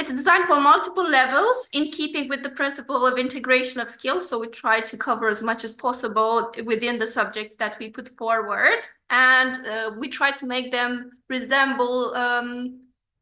it's designed for multiple levels in keeping with the principle of integration of skills. So we try to cover as much as possible within the subjects that we put forward. And uh, we try to make them resemble um,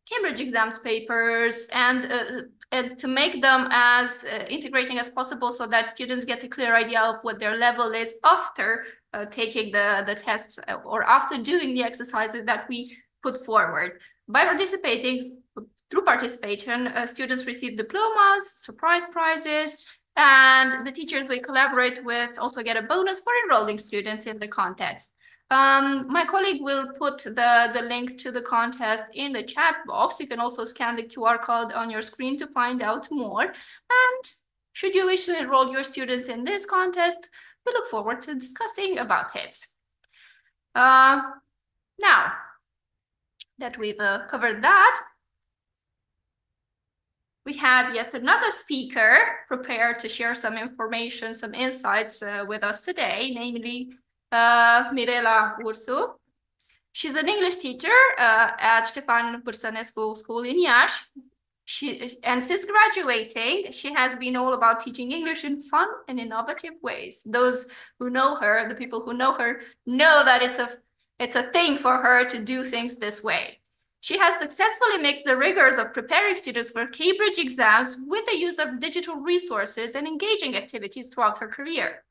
Cambridge exams papers and, uh, and to make them as uh, integrating as possible so that students get a clear idea of what their level is after uh, taking the, the tests or after doing the exercises that we put forward. By participating, through participation, uh, students receive diplomas, surprise prizes, and the teachers we collaborate with also get a bonus for enrolling students in the contest. Um, my colleague will put the, the link to the contest in the chat box. You can also scan the QR code on your screen to find out more. And should you wish to enroll your students in this contest, we look forward to discussing about it. Uh, now that we've uh, covered that, we have yet another speaker prepared to share some information, some insights uh, with us today, namely uh, Mirela Ursu. She's an English teacher uh, at Ștefan Bârșănescu School in Iași. She, and since graduating, she has been all about teaching English in fun and innovative ways. Those who know her, the people who know her, know that it's a it's a thing for her to do things this way. She has successfully mixed the rigors of preparing students for Cambridge exams with the use of digital resources and engaging activities throughout her career.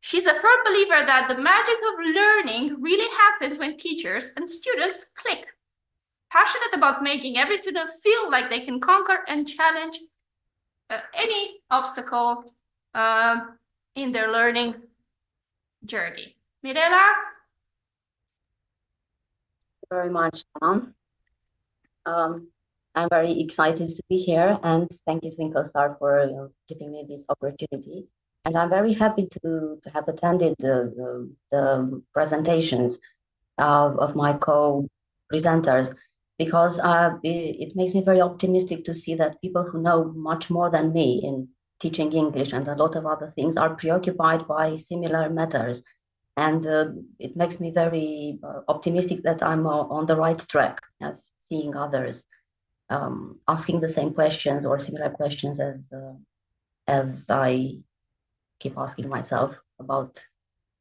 She's a firm believer that the magic of learning really happens when teachers and students click. Passionate about making every student feel like they can conquer and challenge uh, any obstacle uh, in their learning journey. Mirela? very much, Tom. Um, I'm very excited to be here and thank you, Twinkle Star, for you know, giving me this opportunity. And I'm very happy to, to have attended the, the, the presentations of, of my co-presenters because uh, it, it, makes me very optimistic to see that people who know much more than me in teaching English and a lot of other things are preoccupied by similar matters. And uh, it makes me very uh, optimistic that I'm on the right track as seeing others um, asking the same questions or similar questions as uh, as I keep asking myself about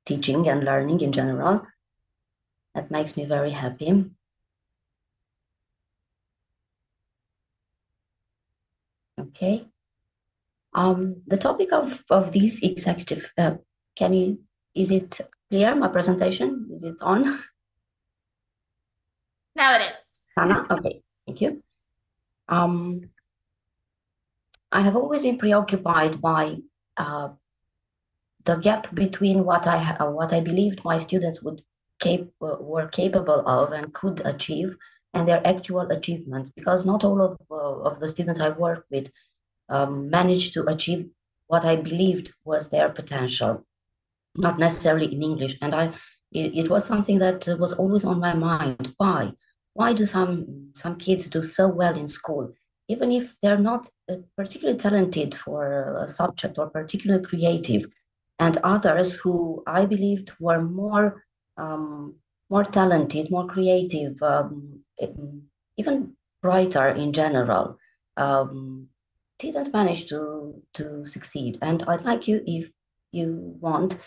teaching and learning in general. That makes me very happy. Okay. Um, the topic of, of this executive, uh, can you, is it clear, my presentation? Is it on? Now it is. Sana? Okay, thank you. Um, I have always been preoccupied by uh, the gap between what I uh, what I believed my students would cap were capable of and could achieve and their actual achievements because not all of, uh, of the students I work with um, managed to achieve what I believed was their potential, not necessarily in English. And I, it, it was something that was always on my mind. Why? Why do some some kids do so well in school, even if they're not uh, particularly talented for a subject or particularly creative? and others who I believed were more um, more talented, more creative, um, even brighter in general, um, didn't manage to to succeed. And I'd like you, if you want,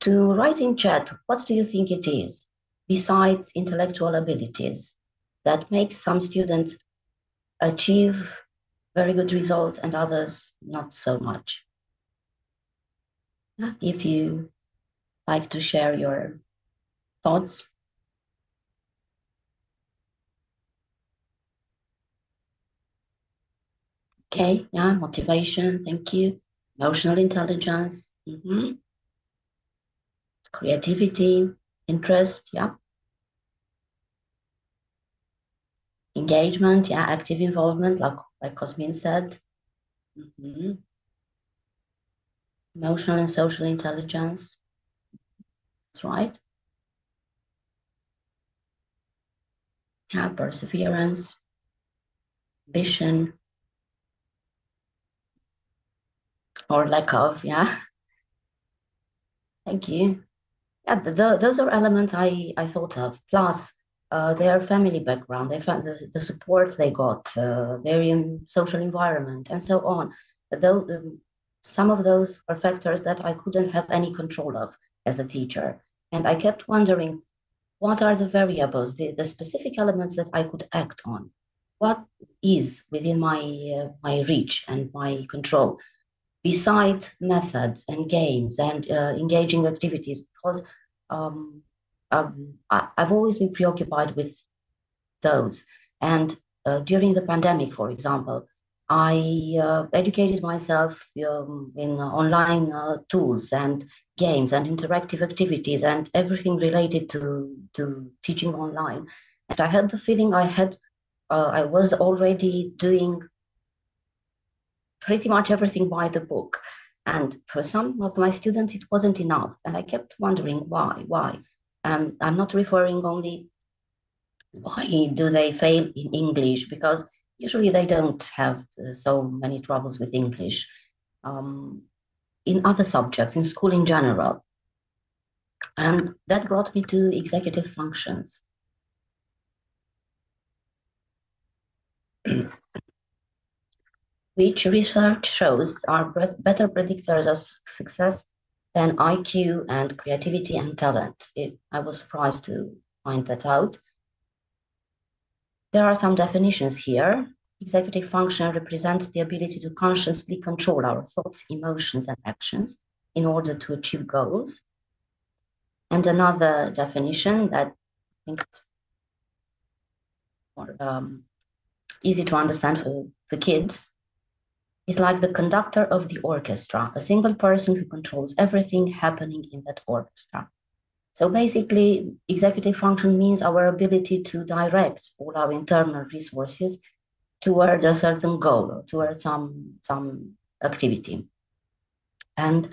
to write in chat what do you think it is besides intellectual abilities that makes some students achieve very good results and others not so much if you like to share your thoughts. Okay, yeah, motivation, thank you. Emotional intelligence, mm -hmm. creativity, interest, yeah. Engagement, yeah, active involvement, like like Cosmin said. Mm -hmm emotional and social intelligence. That's right. Yeah, perseverance, vision, or lack of, yeah. Thank you. Yeah, the, the, those are elements I, I thought of, plus uh, their family background, their the, the support they got, uh, their social environment, and so on. Though, some of those are factors that I couldn't have any control of as a teacher. And I kept wondering, what are the variables, the, the specific elements that I could act on? What is within my, uh, my reach and my control? Besides methods and games and uh, engaging activities, because um, um, I, I've always been preoccupied with those. And uh, during the pandemic, for example, I uh, educated myself um, in online uh, tools and games and interactive activities and everything related to, to teaching online. And I had the feeling I had, uh, I was already doing pretty much everything by the book. And for some of my students, it wasn't enough. And I kept wondering why, why. Um, I'm not referring only why do they fail in English, because usually they don't have uh, so many troubles with English. Um, in other subjects, in school in general. And that brought me to executive functions. which research shows are better predictors of success than IQ and creativity and talent. It, I was surprised to find that out. There are some definitions here. Executive function represents the ability to consciously control our thoughts, emotions, and actions in order to achieve goals. And another definition that I think is more um, easy to understand for, for kids is like the conductor of the orchestra, a single person who controls everything happening in that orchestra. So basically, executive function means our ability to direct all our internal resources toward a certain goal, toward some some activity. And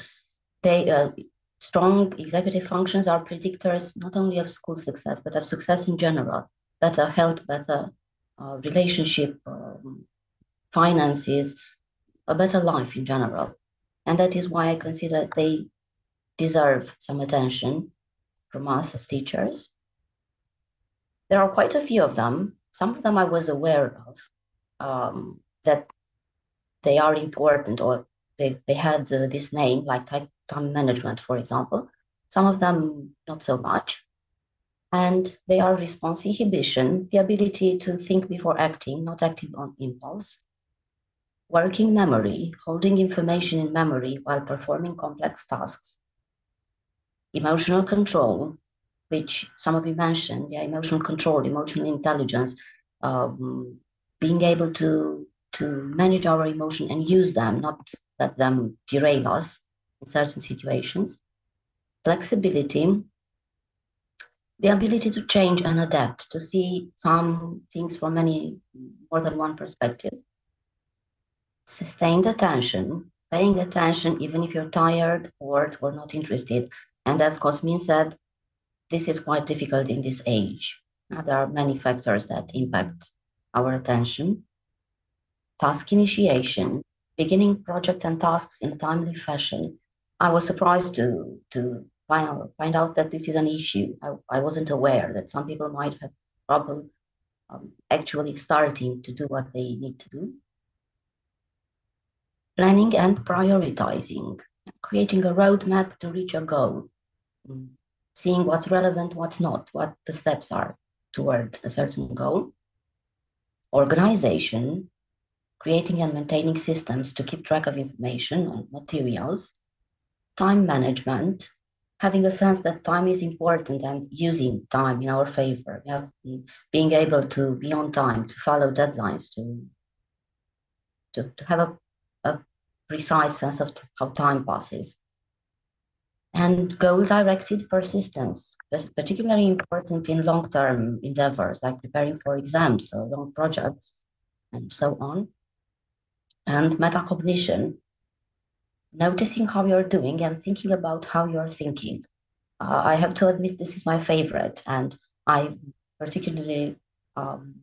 they uh, strong executive functions are predictors not only of school success but of success in general, better health, better uh, relationship, um, finances, a better life in general. And that is why I consider they deserve some attention from us as teachers. There are quite a few of them. Some of them I was aware of um, that they are important or they, they had the, this name, like time management, for example. Some of them not so much. And they are response inhibition, the ability to think before acting, not acting on impulse, working memory, holding information in memory while performing complex tasks, emotional control, which some of you mentioned, yeah, emotional control, emotional intelligence, um, being able to to manage our emotion and use them, not let them derail us in certain situations. Flexibility, the ability to change and adapt, to see some things from many more than one perspective sustained attention, paying attention even if you're tired, bored, or not interested. And as Cosmin said, this is quite difficult in this age. Now, there are many factors that impact our attention. Task initiation, beginning projects and tasks in a timely fashion. I was surprised to, to find, out, find out that this is an issue. I, I wasn't aware that some people might have trouble um, actually starting to do what they need to do planning and prioritizing, creating a roadmap to reach a goal, mm, seeing what's relevant, what's not, what the steps are toward a certain goal, organization, creating and maintaining systems to keep track of information on materials, time management, having a sense that time is important and using time in our favor, yeah? Mm, being able to be on time, to follow deadlines, to, to, to have a precise sense of how time passes. And goal-directed persistence, particularly important in long-term endeavors like preparing for exams or long projects and so on. And metacognition, noticing how you're doing and thinking about how you're thinking. Uh, I have to admit this is my favorite, and I particularly um,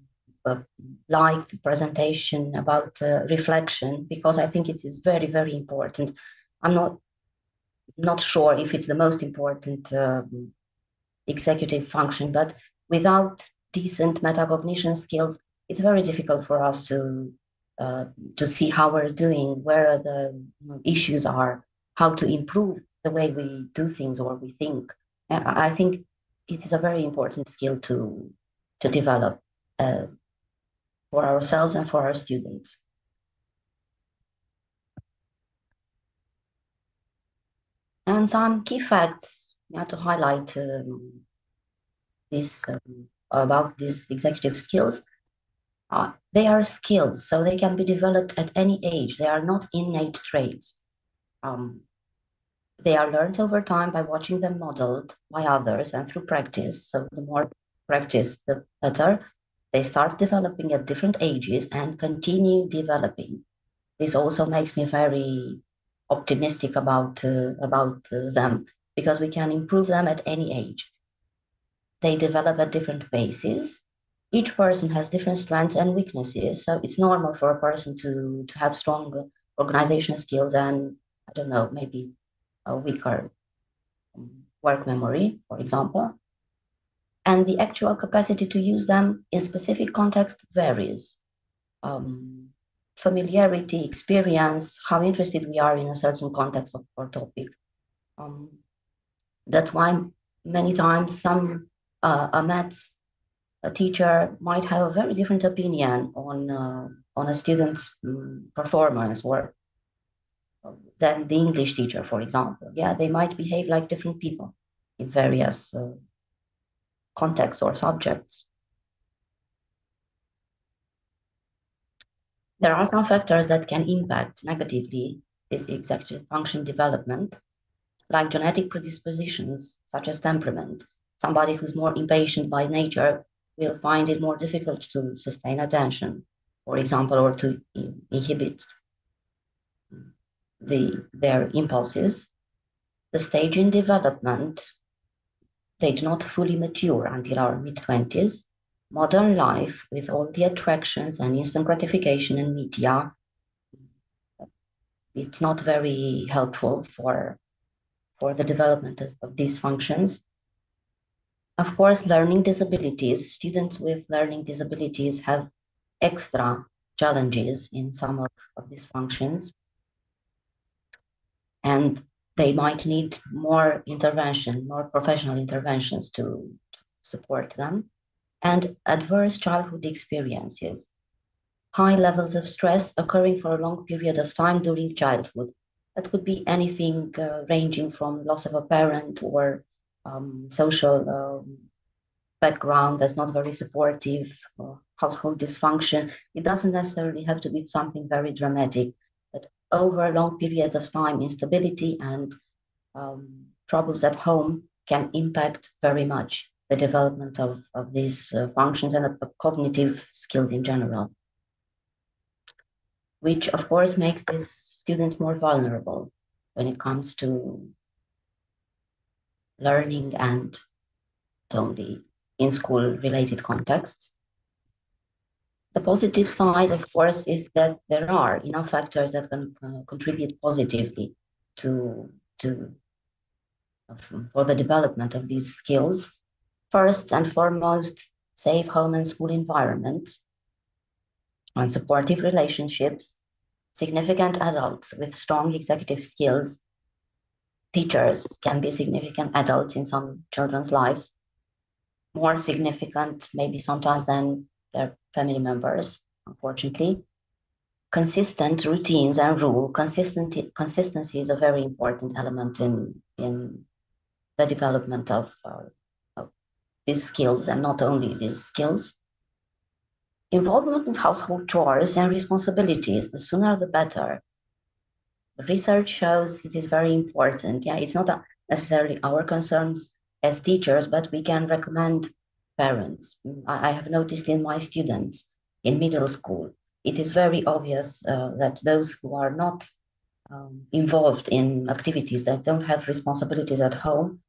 like the presentation about uh, reflection because I think it is very, very important. I'm not not sure if it's the most important um, executive function, but without decent metacognition skills, it's very difficult for us to uh, to see how we're doing, where the issues are, how to improve the way we do things or we think. I think it is a very important skill to to develop. Uh, for ourselves and for our students. And some key facts have to highlight um, this um, about these executive skills, uh, they are skills, so they can be developed at any age. They are not innate traits. Um, they are learned over time by watching them modeled by others and through practice. So the more practice, the better. They start developing at different ages and continue developing. This also makes me very optimistic about uh, about uh, them because we can improve them at any age. They develop at different paces. Each person has different strengths and weaknesses, so it's normal for a person to to have strong organizational skills and I don't know maybe a weaker work memory, for example. And the actual capacity to use them in specific context varies. Um, familiarity, experience, how interested we are in a certain context of, or topic. Um, that's why many times some uh, a maths a teacher might have a very different opinion on uh, on a student's um, performance or than the English teacher, for example. Yeah, they might behave like different people in various uh, contexts or subjects. There are some factors that can impact negatively this executive function development, like genetic predispositions, such as temperament. Somebody who's more impatient by nature will find it more difficult to sustain attention, for example, or to inhibit the, their impulses. The stage in development, they do not fully mature until our mid 20s. Modern life, with all the attractions and instant gratification and media, it's not very helpful for, for the development of, of these functions. Of course, learning disabilities, students with learning disabilities have extra challenges in some of, of these functions and they might need more intervention, more professional interventions to support them, and adverse childhood experiences, high levels of stress occurring for a long period of time during childhood. That could be anything uh, ranging from loss of a parent or um, social um, background that's not very supportive, or household dysfunction. It doesn't necessarily have to be something very dramatic over long periods of time, instability and um, troubles at home can impact very much the development of, of these uh, functions and of cognitive skills in general, which of course makes these students more vulnerable when it comes to learning and only in school related contexts. The positive side, of course, is that there are enough factors that can uh, contribute positively to, to for the development of these skills. First and foremost, safe home and school environment, and supportive relationships, significant adults with strong executive skills. Teachers can be significant adults in some children's lives, more significant maybe sometimes than their family members, unfortunately. Consistent routines and rule, consistency, consistency is a very important element in, in the development of, uh, of these skills and not only these skills. Involvement in household chores and responsibilities, the sooner the better. The research shows it is very important. Yeah, it's not necessarily our concerns as teachers, but we can recommend parents. I, have noticed in my students in middle school, it is very obvious uh, that those who are not um, involved in activities that don't have responsibilities at home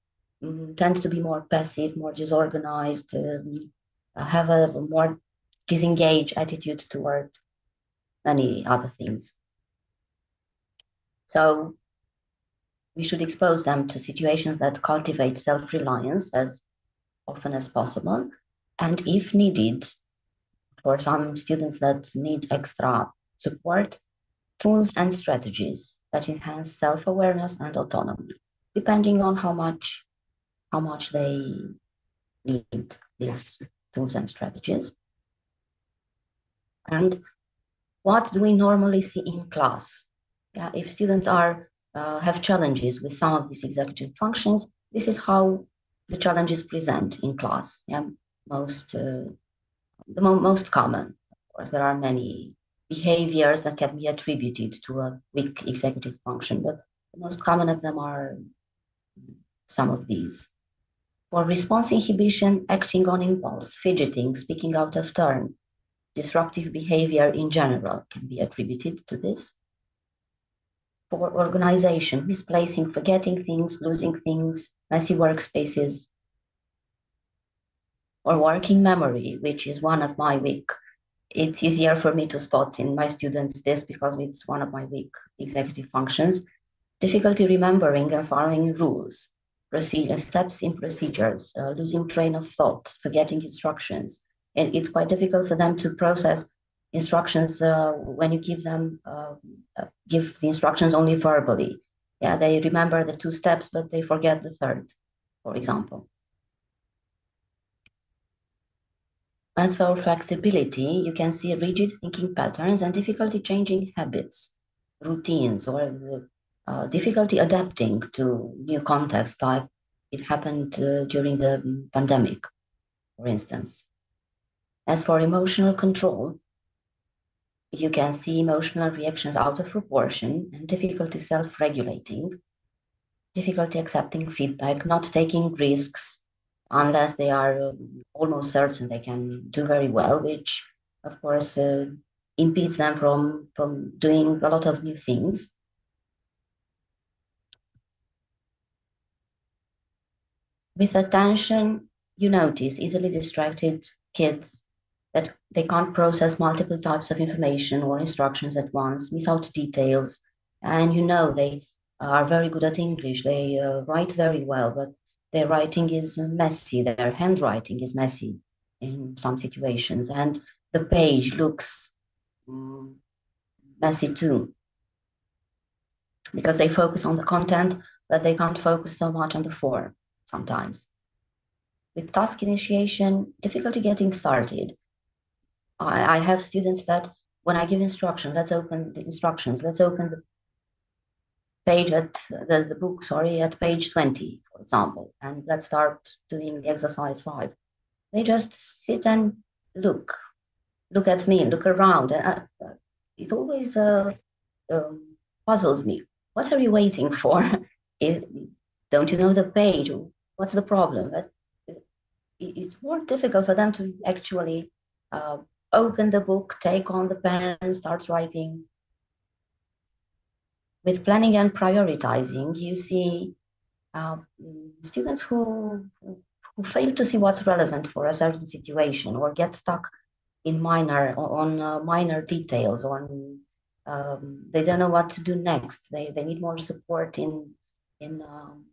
um, tend to be more passive, more disorganized, um, have a more disengaged attitude toward many other things. So we should expose them to situations that cultivate self-reliance as often as possible. And if needed, for some students that need extra support, tools and strategies that enhance self-awareness and autonomy, depending on how much how much they need these tools and strategies. And what do we normally see in class? Yeah, if students are uh, have challenges with some of these executive functions, this is how the challenges present in class. Yeah? most uh, the mo most common. Of course, there are many behaviors that can be attributed to a weak executive function, but the most common of them are some of these. For response inhibition, acting on impulse, fidgeting, speaking out of turn, disruptive behavior in general can be attributed to this. For organization, misplacing, forgetting things, losing things, messy workspaces, or working memory, which is one of my weak. It's easier for me to spot in my students this because it's one of my weak executive functions. Difficulty remembering and following rules, procedure, steps in procedures, uh, losing train of thought, forgetting instructions. And it's quite difficult for them to process instructions uh, when you give them uh, uh give the instructions only verbally. Yeah, they remember the two steps, but they forget the third, for example. As for flexibility, you can see rigid thinking patterns and difficulty changing habits, routines, or uh, difficulty adapting to new contexts, like it happened uh, during the pandemic, for instance. As for emotional control, you can see emotional reactions out of proportion and difficulty self regulating, difficulty accepting feedback, not taking risks, unless they are um, almost certain they can do very well, which of course uh, impedes them from, from doing a lot of new things. With attention, you notice easily distracted kids that they can't process multiple types of information or instructions at once, miss out details, and you know they are very good at English. They uh, write very well, but their writing is messy, their handwriting is messy in some situations, and the page looks um, messy too. Because they focus on the content, but they can't focus so much on the form sometimes. With task initiation, difficulty getting started. I, I have students that when I give instruction, let's open the instructions, let's open the page at the, the book, sorry, at page 20, for example, and let's start doing the exercise five. They just sit and look, look at me, look around. And uh, it always uh, um, puzzles me. What are you waiting for? Is, don't you know the page? What's the problem? But it's more difficult for them to actually uh, open the book, take on the pen, start writing. With planning and prioritizing, you see uh, students who, who fail to see what's relevant for a certain situation or get stuck in minor on uh, minor details on um, they don't know what to do next. They, they need more support in in um,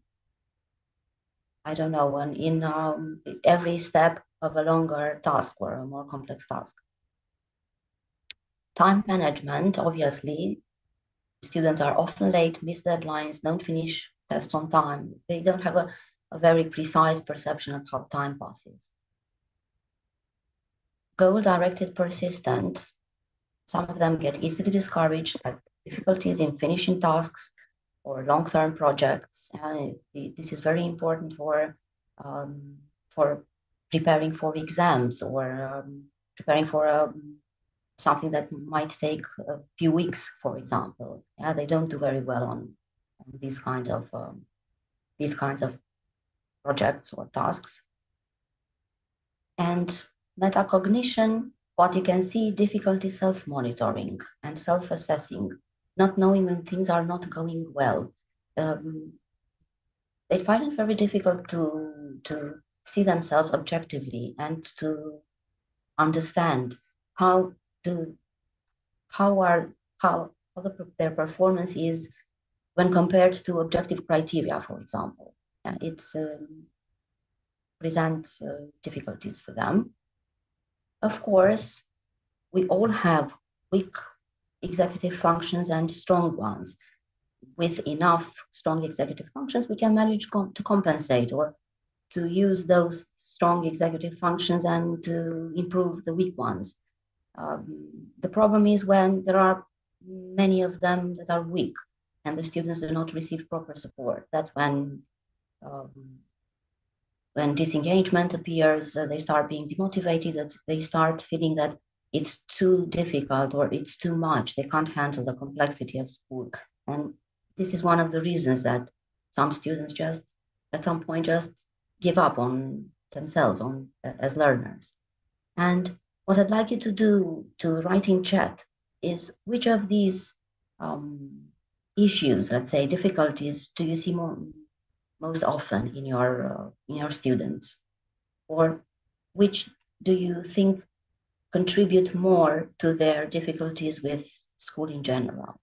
i don't know in, in um, every step of a longer task or a more complex task time management obviously students are often late, miss deadlines, don't finish tests on time. They don't have a, a very precise perception of how time passes. Goal-directed persistent, some of them get easily discouraged, have difficulties in finishing tasks or long-term projects. And this is very important for um, for preparing for exams or um, preparing for a something that might take a few weeks, for example. Yeah, they don't do very well on, on these kinds of um, these kinds of projects or tasks. And metacognition, what you can see, difficulty self-monitoring and self-assessing, not knowing when things are not going well. Um, they find it very difficult to to see themselves objectively and to understand how to how are how, how the, their performance is when compared to objective criteria, for example. Yeah, it's um, presents uh, difficulties for them. Of course, we all have weak executive functions and strong ones. With enough strong executive functions, we can manage com to compensate or to use those strong executive functions and to improve the weak ones. Um, the problem is when there are many of them that are weak and the students do not receive proper support. That's when um, when disengagement appears, uh, they start being demotivated, that they start feeling that it's too difficult or it's too much. They can't handle the complexity of school. And this is one of the reasons that some students just at some point just give up on themselves on as learners. And what I'd like you to do to write in chat is which of these um, issues, let's say difficulties, do you see more, most often in your uh, in your students, or which do you think contribute more to their difficulties with school in general?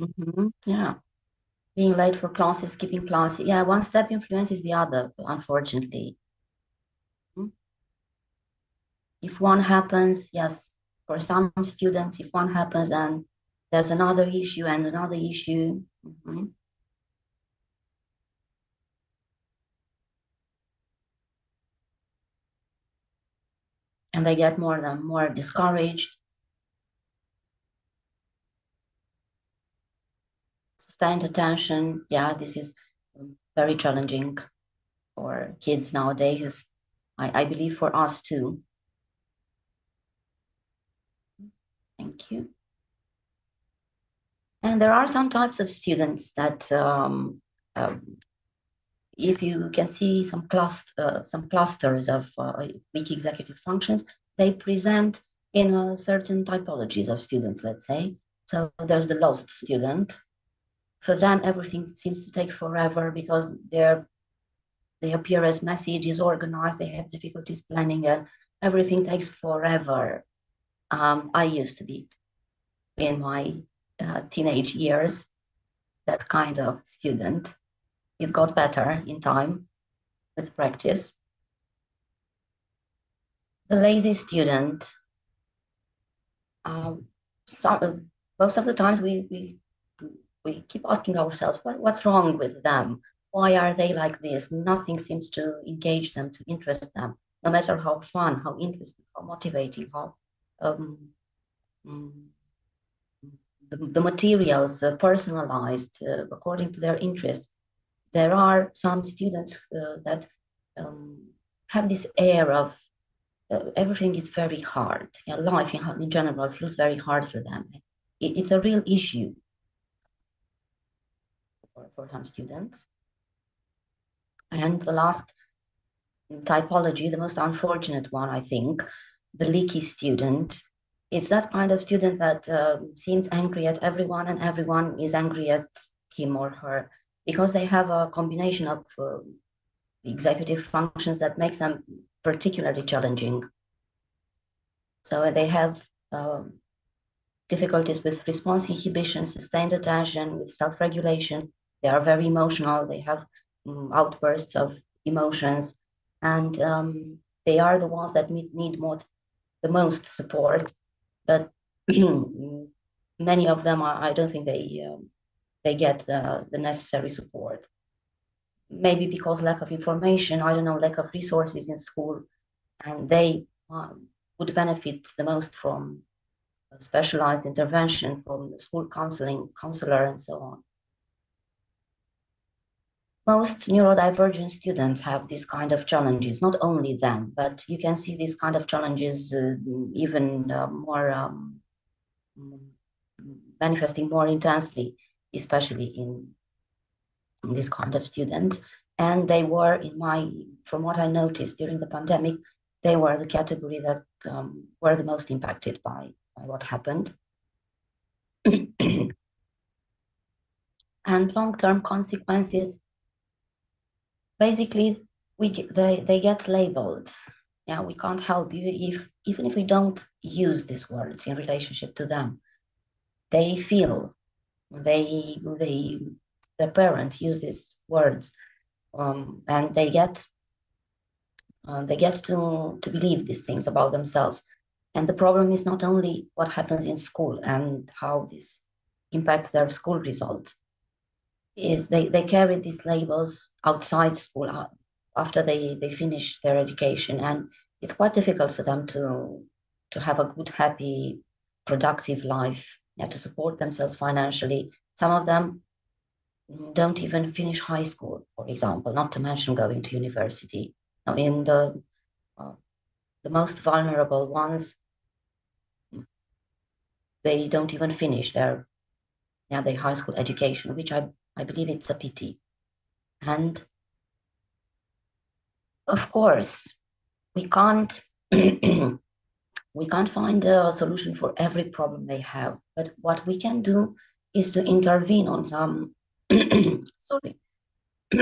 Mm-hmm. Yeah. Being late for classes, skipping classes. Yeah, one step influences the other, unfortunately. Hmm? If one happens, yes, for some students, if one happens and there's another issue and another issue. Mm-hmm. And they get more and more discouraged sustained attention, yeah, this is very challenging for kids nowadays. I, I believe for us too. Thank you. And there are some types of students that, um, um, if you can see some cluster, uh, some clusters of uh, weak executive functions, they present in a certain typologies of students, let's say. So there's the lost student, for them everything seems to take forever because they're they appear as messy, disorganized, they have difficulties planning and everything takes forever. Um, I used to be in my uh, teenage years that kind of student. It got better in time with practice. The lazy student, um, some, most of the times we, we we keep asking ourselves, what, what's wrong with them? Why are they like this? Nothing seems to engage them, to interest them, no matter how fun, how interesting, how motivating, how um, mm, the, the, materials uh, personalized uh, according to their interests. There are some students uh, that um, have this air of uh, everything is very hard. You know, life in, in general feels very hard for them. It, it's a real issue for, some students. And the last typology, the most unfortunate one, I think, the leaky student. It's that kind of student that uh, seems angry at everyone and everyone is angry at him or her because they have a combination of uh, executive functions that makes them particularly challenging. So they have um, difficulties with response inhibition, sustained attention, with self-regulation, they are very emotional. They have um, outbursts of emotions, and um, they are the ones that need, more, the most support. But many of them are. I don't think they um, they get the, the necessary support. Maybe because lack of information. I don't know, lack of resources in school, and they um, would benefit the most from specialized intervention from the school counseling counselor and so on most neurodivergent students have these kind of challenges, not only them, but you can see these kind of challenges uh, even uh, more um, manifesting more intensely, especially in, this kind of students. And they were in my, from what I noticed during the pandemic, they were the category that um, were the most impacted by, by what happened. and long-term consequences basically we they, they get labeled. Yeah we can't help you if even if we don't use these words in relationship to them. They feel they they their parents use these words um, and they get uh, they get to to believe these things about themselves. And the problem is not only what happens in school and how this impacts their school results is they, they carry these labels outside school. Uh, after they, they finish their education. And it's quite difficult for them to, to have a good, happy, productive life, yeah, to support themselves financially. Some of them don't even finish high school, for example, not to mention going to university. I mean, the, uh, the most vulnerable ones, they don't even finish their, yeah, their high school education, which I, I believe it's a pity. And of course, we can't we can't find a solution for every problem they have. But what we can do is to intervene on some sorry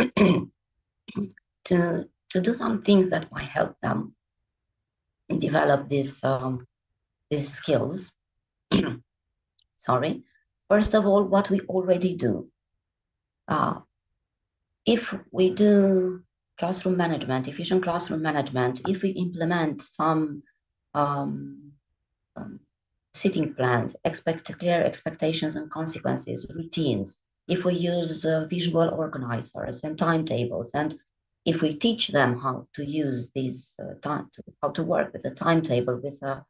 to to do some things that might help them develop these um, these skills. sorry. First of all, what we already do. Uh, if we do classroom management, efficient classroom management, if we implement some um, um, sitting plans, expect clear expectations and consequences, routines, if we use uh, visual organizers and timetables, and if we teach them how to use these uh, time, to, how to work with a timetable, with a,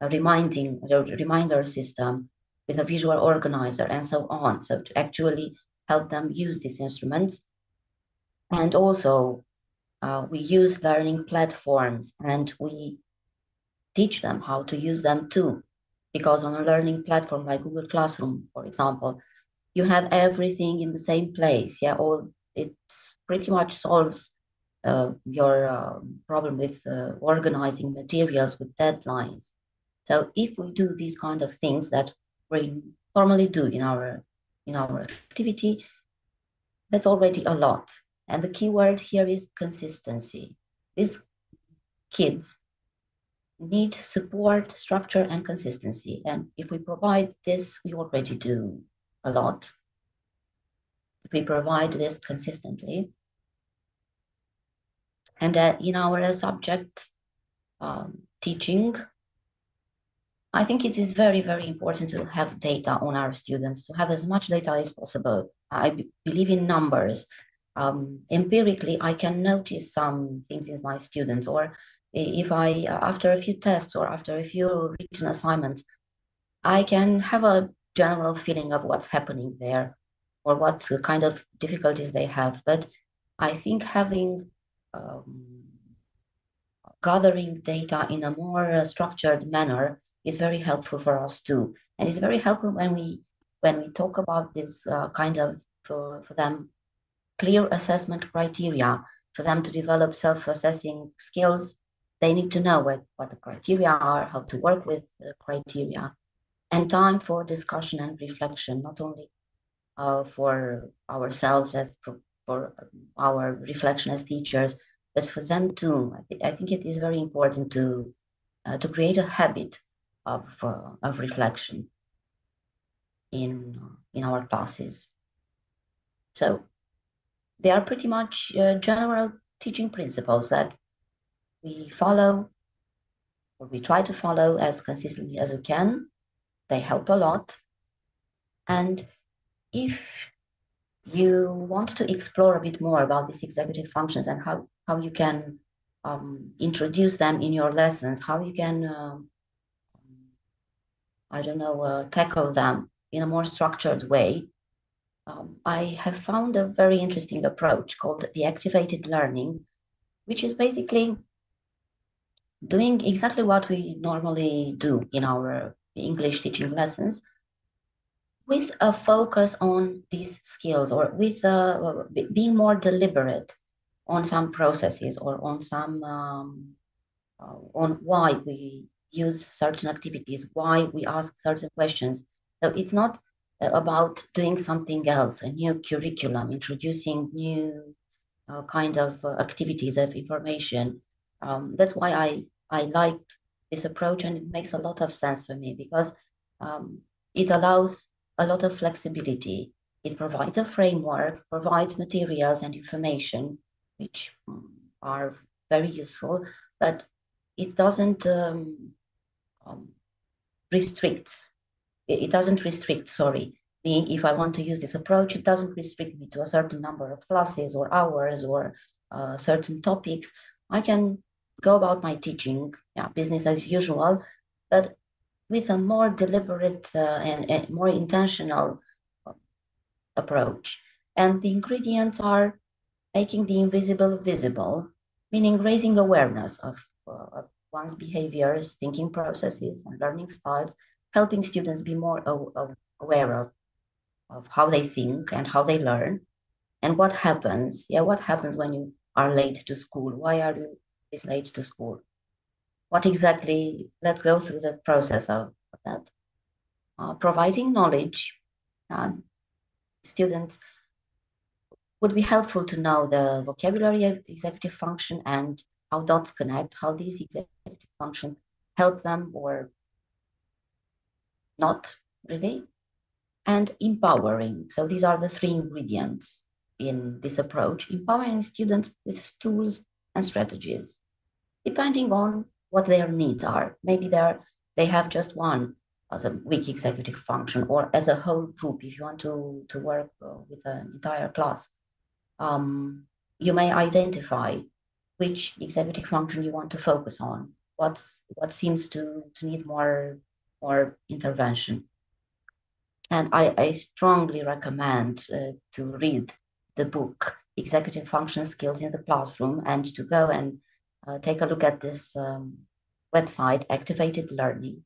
a reminding a reminder system, with a visual organizer, and so on, so to actually help them use these instruments, and also, uh, we use learning platforms and we teach them how to use them too. Because on a learning platform like Google Classroom, for example, you have everything in the same place. Yeah, all it pretty much solves uh, your uh, problem with uh, organizing materials with deadlines. So if we do these kind of things that we normally do in our in our activity, that's already a lot. And the key word here is consistency. These kids need support, structure, and consistency. And if we provide this, we already do a lot. If we provide this consistently, and uh, in our subject um, teaching, I think it is very, very important to have data on our students, to have as much data as possible. I believe in numbers um, empirically I can notice some things in my students, or if I, after a few tests or after a few written assignments, I can have a general feeling of what's happening there or what kind of difficulties they have. But I think having um, gathering data in a more uh, structured manner is very helpful for us too. And it's very helpful when we when we talk about this uh, kind of for, for them clear assessment criteria for them to develop self-assessing skills. They need to know what, what the criteria are, how to work with the criteria, and time for discussion and reflection, not only uh, for ourselves as for, our reflection as teachers, but for them too. I, th- I think it is very important to uh, to create a habit of uh, of reflection in in our classes. So they are pretty much uh, general teaching principles that we follow or we try to follow as consistently as we can. They help a lot. And if you want to explore a bit more about these executive functions and how, how you can um, introduce them in your lessons, how you can, uh, I don't know, uh, tackle them in a more structured way, um, I have found a very interesting approach called the activated learning, which is basically doing exactly what we normally do in our English teaching lessons with a focus on these skills or with uh, being more deliberate on some processes or on some um, uh, on why we use certain activities, why we ask certain questions. So it's not about doing something else, a new curriculum, introducing new uh, kind of uh, activities of information. Um, that's why I, I like this approach and it makes a lot of sense for me because um, it allows a lot of flexibility. It provides a framework, provides materials and information, which are very useful, but it doesn't um, um restrict it doesn't restrict, sorry, me if I want to use this approach, it doesn't restrict me to a certain number of classes or hours or uh, certain topics, I can go about my teaching, yeah, business as usual, but with a more deliberate uh, and, and, more intentional approach. And the ingredients are making the invisible visible, meaning raising awareness of, uh, of one's behaviors, thinking processes, and learning styles, helping students be more aware of, of how they think and how they learn, and what happens. Yeah, what happens when you are late to school? Why are you late to school? What exactly? Let's go through the process of, that. Uh, providing knowledge, uh, students would be helpful to know the vocabulary executive function and how dots connect, how these executive functions help them or not really, and empowering. So these are the three ingredients in this approach, empowering students with tools and strategies, depending on what their needs are. Maybe they're, they have just one as a weak executive function or as a whole group if you want to, to work uh, with an entire class. Um, you may identify which executive function you want to focus on, what's, what seems to, to need more, more intervention. And I, I strongly recommend uh, to read the book Executive Function Skills in the Classroom and to go and uh, take a look at this um, website, Activated Learning.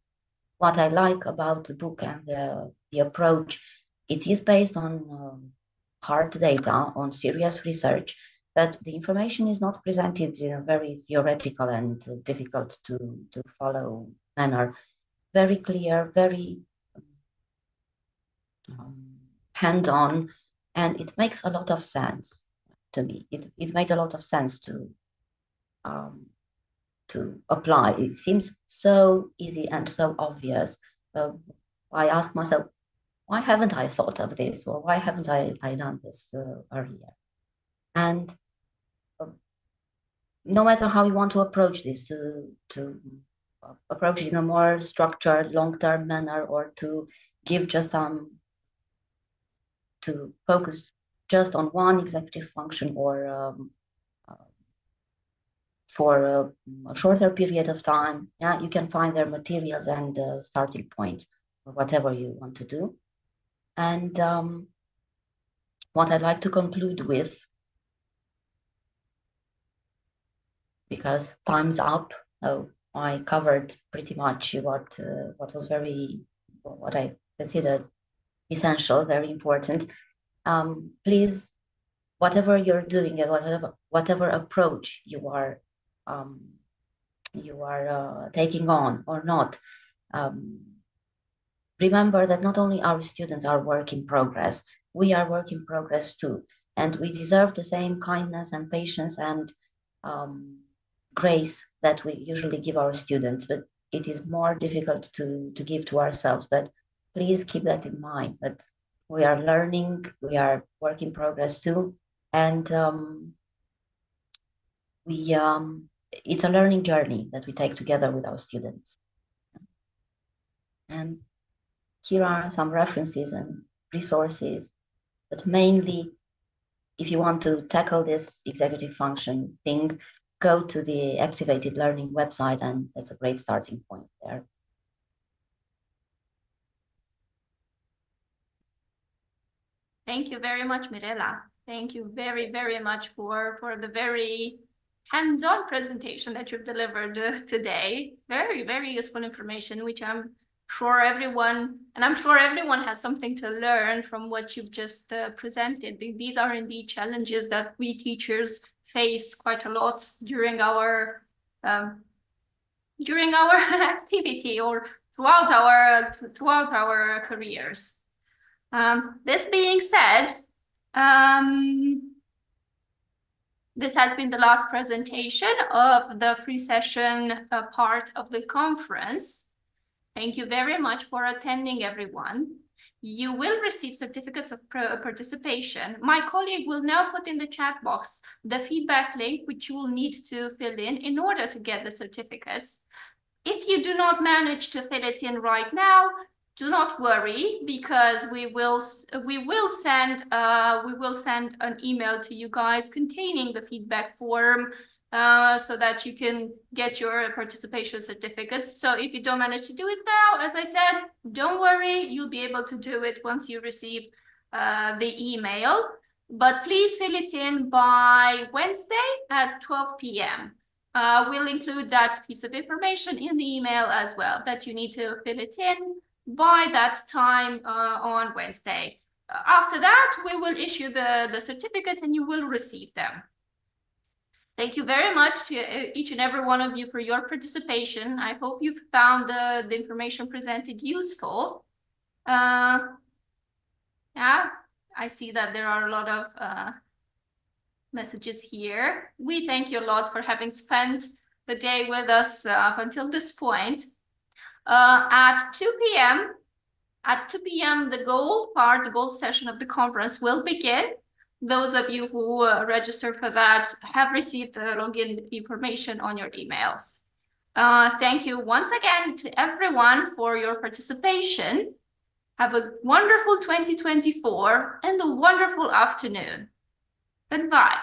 What I like about the book and the, the approach, it is based on um, hard data, on serious research, but the information is not presented in a very theoretical and uh, difficult to, to follow manner. Very clear, very um, hand-on, and it makes a lot of sense to me. It, it made a lot of sense to um, to apply. It seems so easy and so obvious. So I ask myself, why haven't I thought of this, or why haven't I, I done this uh, earlier? And uh, no matter how you want to approach this, to to approach it in a more structured, long-term manner, or to give just some to focus just on one executive function or um, uh, for a, a, shorter period of time, yeah, you can find their materials and uh, starting point or whatever you want to do. And um, what I'd like to conclude with, because time's up, so I covered pretty much what uh, what was very what I considered essential, very important. Um, please, whatever you're doing whatever whatever approach you are um, you are uh, taking on or not, um, remember that not only our students are work in progress, we are work in progress too, and we deserve the same kindness and patience and um, grace that we usually give our students, but it is more difficult to to give to ourselves. But please keep that in mind that we are learning, we are work in progress too, and um, we um, it's a learning journey that we take together with our students. And here are some references and resources, but mainly if you want to tackle this executive function thing, go to the Activated Learning website and that's a great starting point there. Thank you very much, Mirela. Thank you very, very much for, for the very hands-on presentation that you've delivered uh, today. Very, very useful information, which I'm sure everyone, and I'm sure everyone has something to learn from what you've just uh, presented. These are indeed challenges that we teachers face quite a lot during our um, during our activity or throughout our throughout our careers. Um, this being said, um, this has been the last presentation of the free session uh, part of the conference. Thank you very much for attending, everyone. You will receive certificates of participation. My colleague will now put in the chat box the feedback link, which you will need to fill in in order to get the certificates. If you do not manage to fill it in right now, do not worry because we will we will send uh, we will send an email to you guys containing the feedback form uh, so that you can get your participation certificates. So if you don't manage to do it now, as I said, don't worry, you'll be able to do it once you receive uh, the email. But please fill it in by Wednesday at 12 p.m. Uh, we'll include that piece of information in the email as well, that you need to fill it in by that time uh, on Wednesday. After that, we will issue the, the certificates and you will receive them. Thank you very much to uh, each and every one of you for your participation. I hope you've found the, information presented useful. Uh, yeah, I see that there are a lot of uh, messages here. We thank you a lot for having spent the day with us uh, up until this point. Uh, at 2 p.m., at 2 p.m., the gold part, the gold session of the conference will begin. Those of you who uh, registered for that have received the login information on your emails. Uh, thank you once again to everyone for your participation. Have a wonderful 2024 and a wonderful afternoon. Goodbye.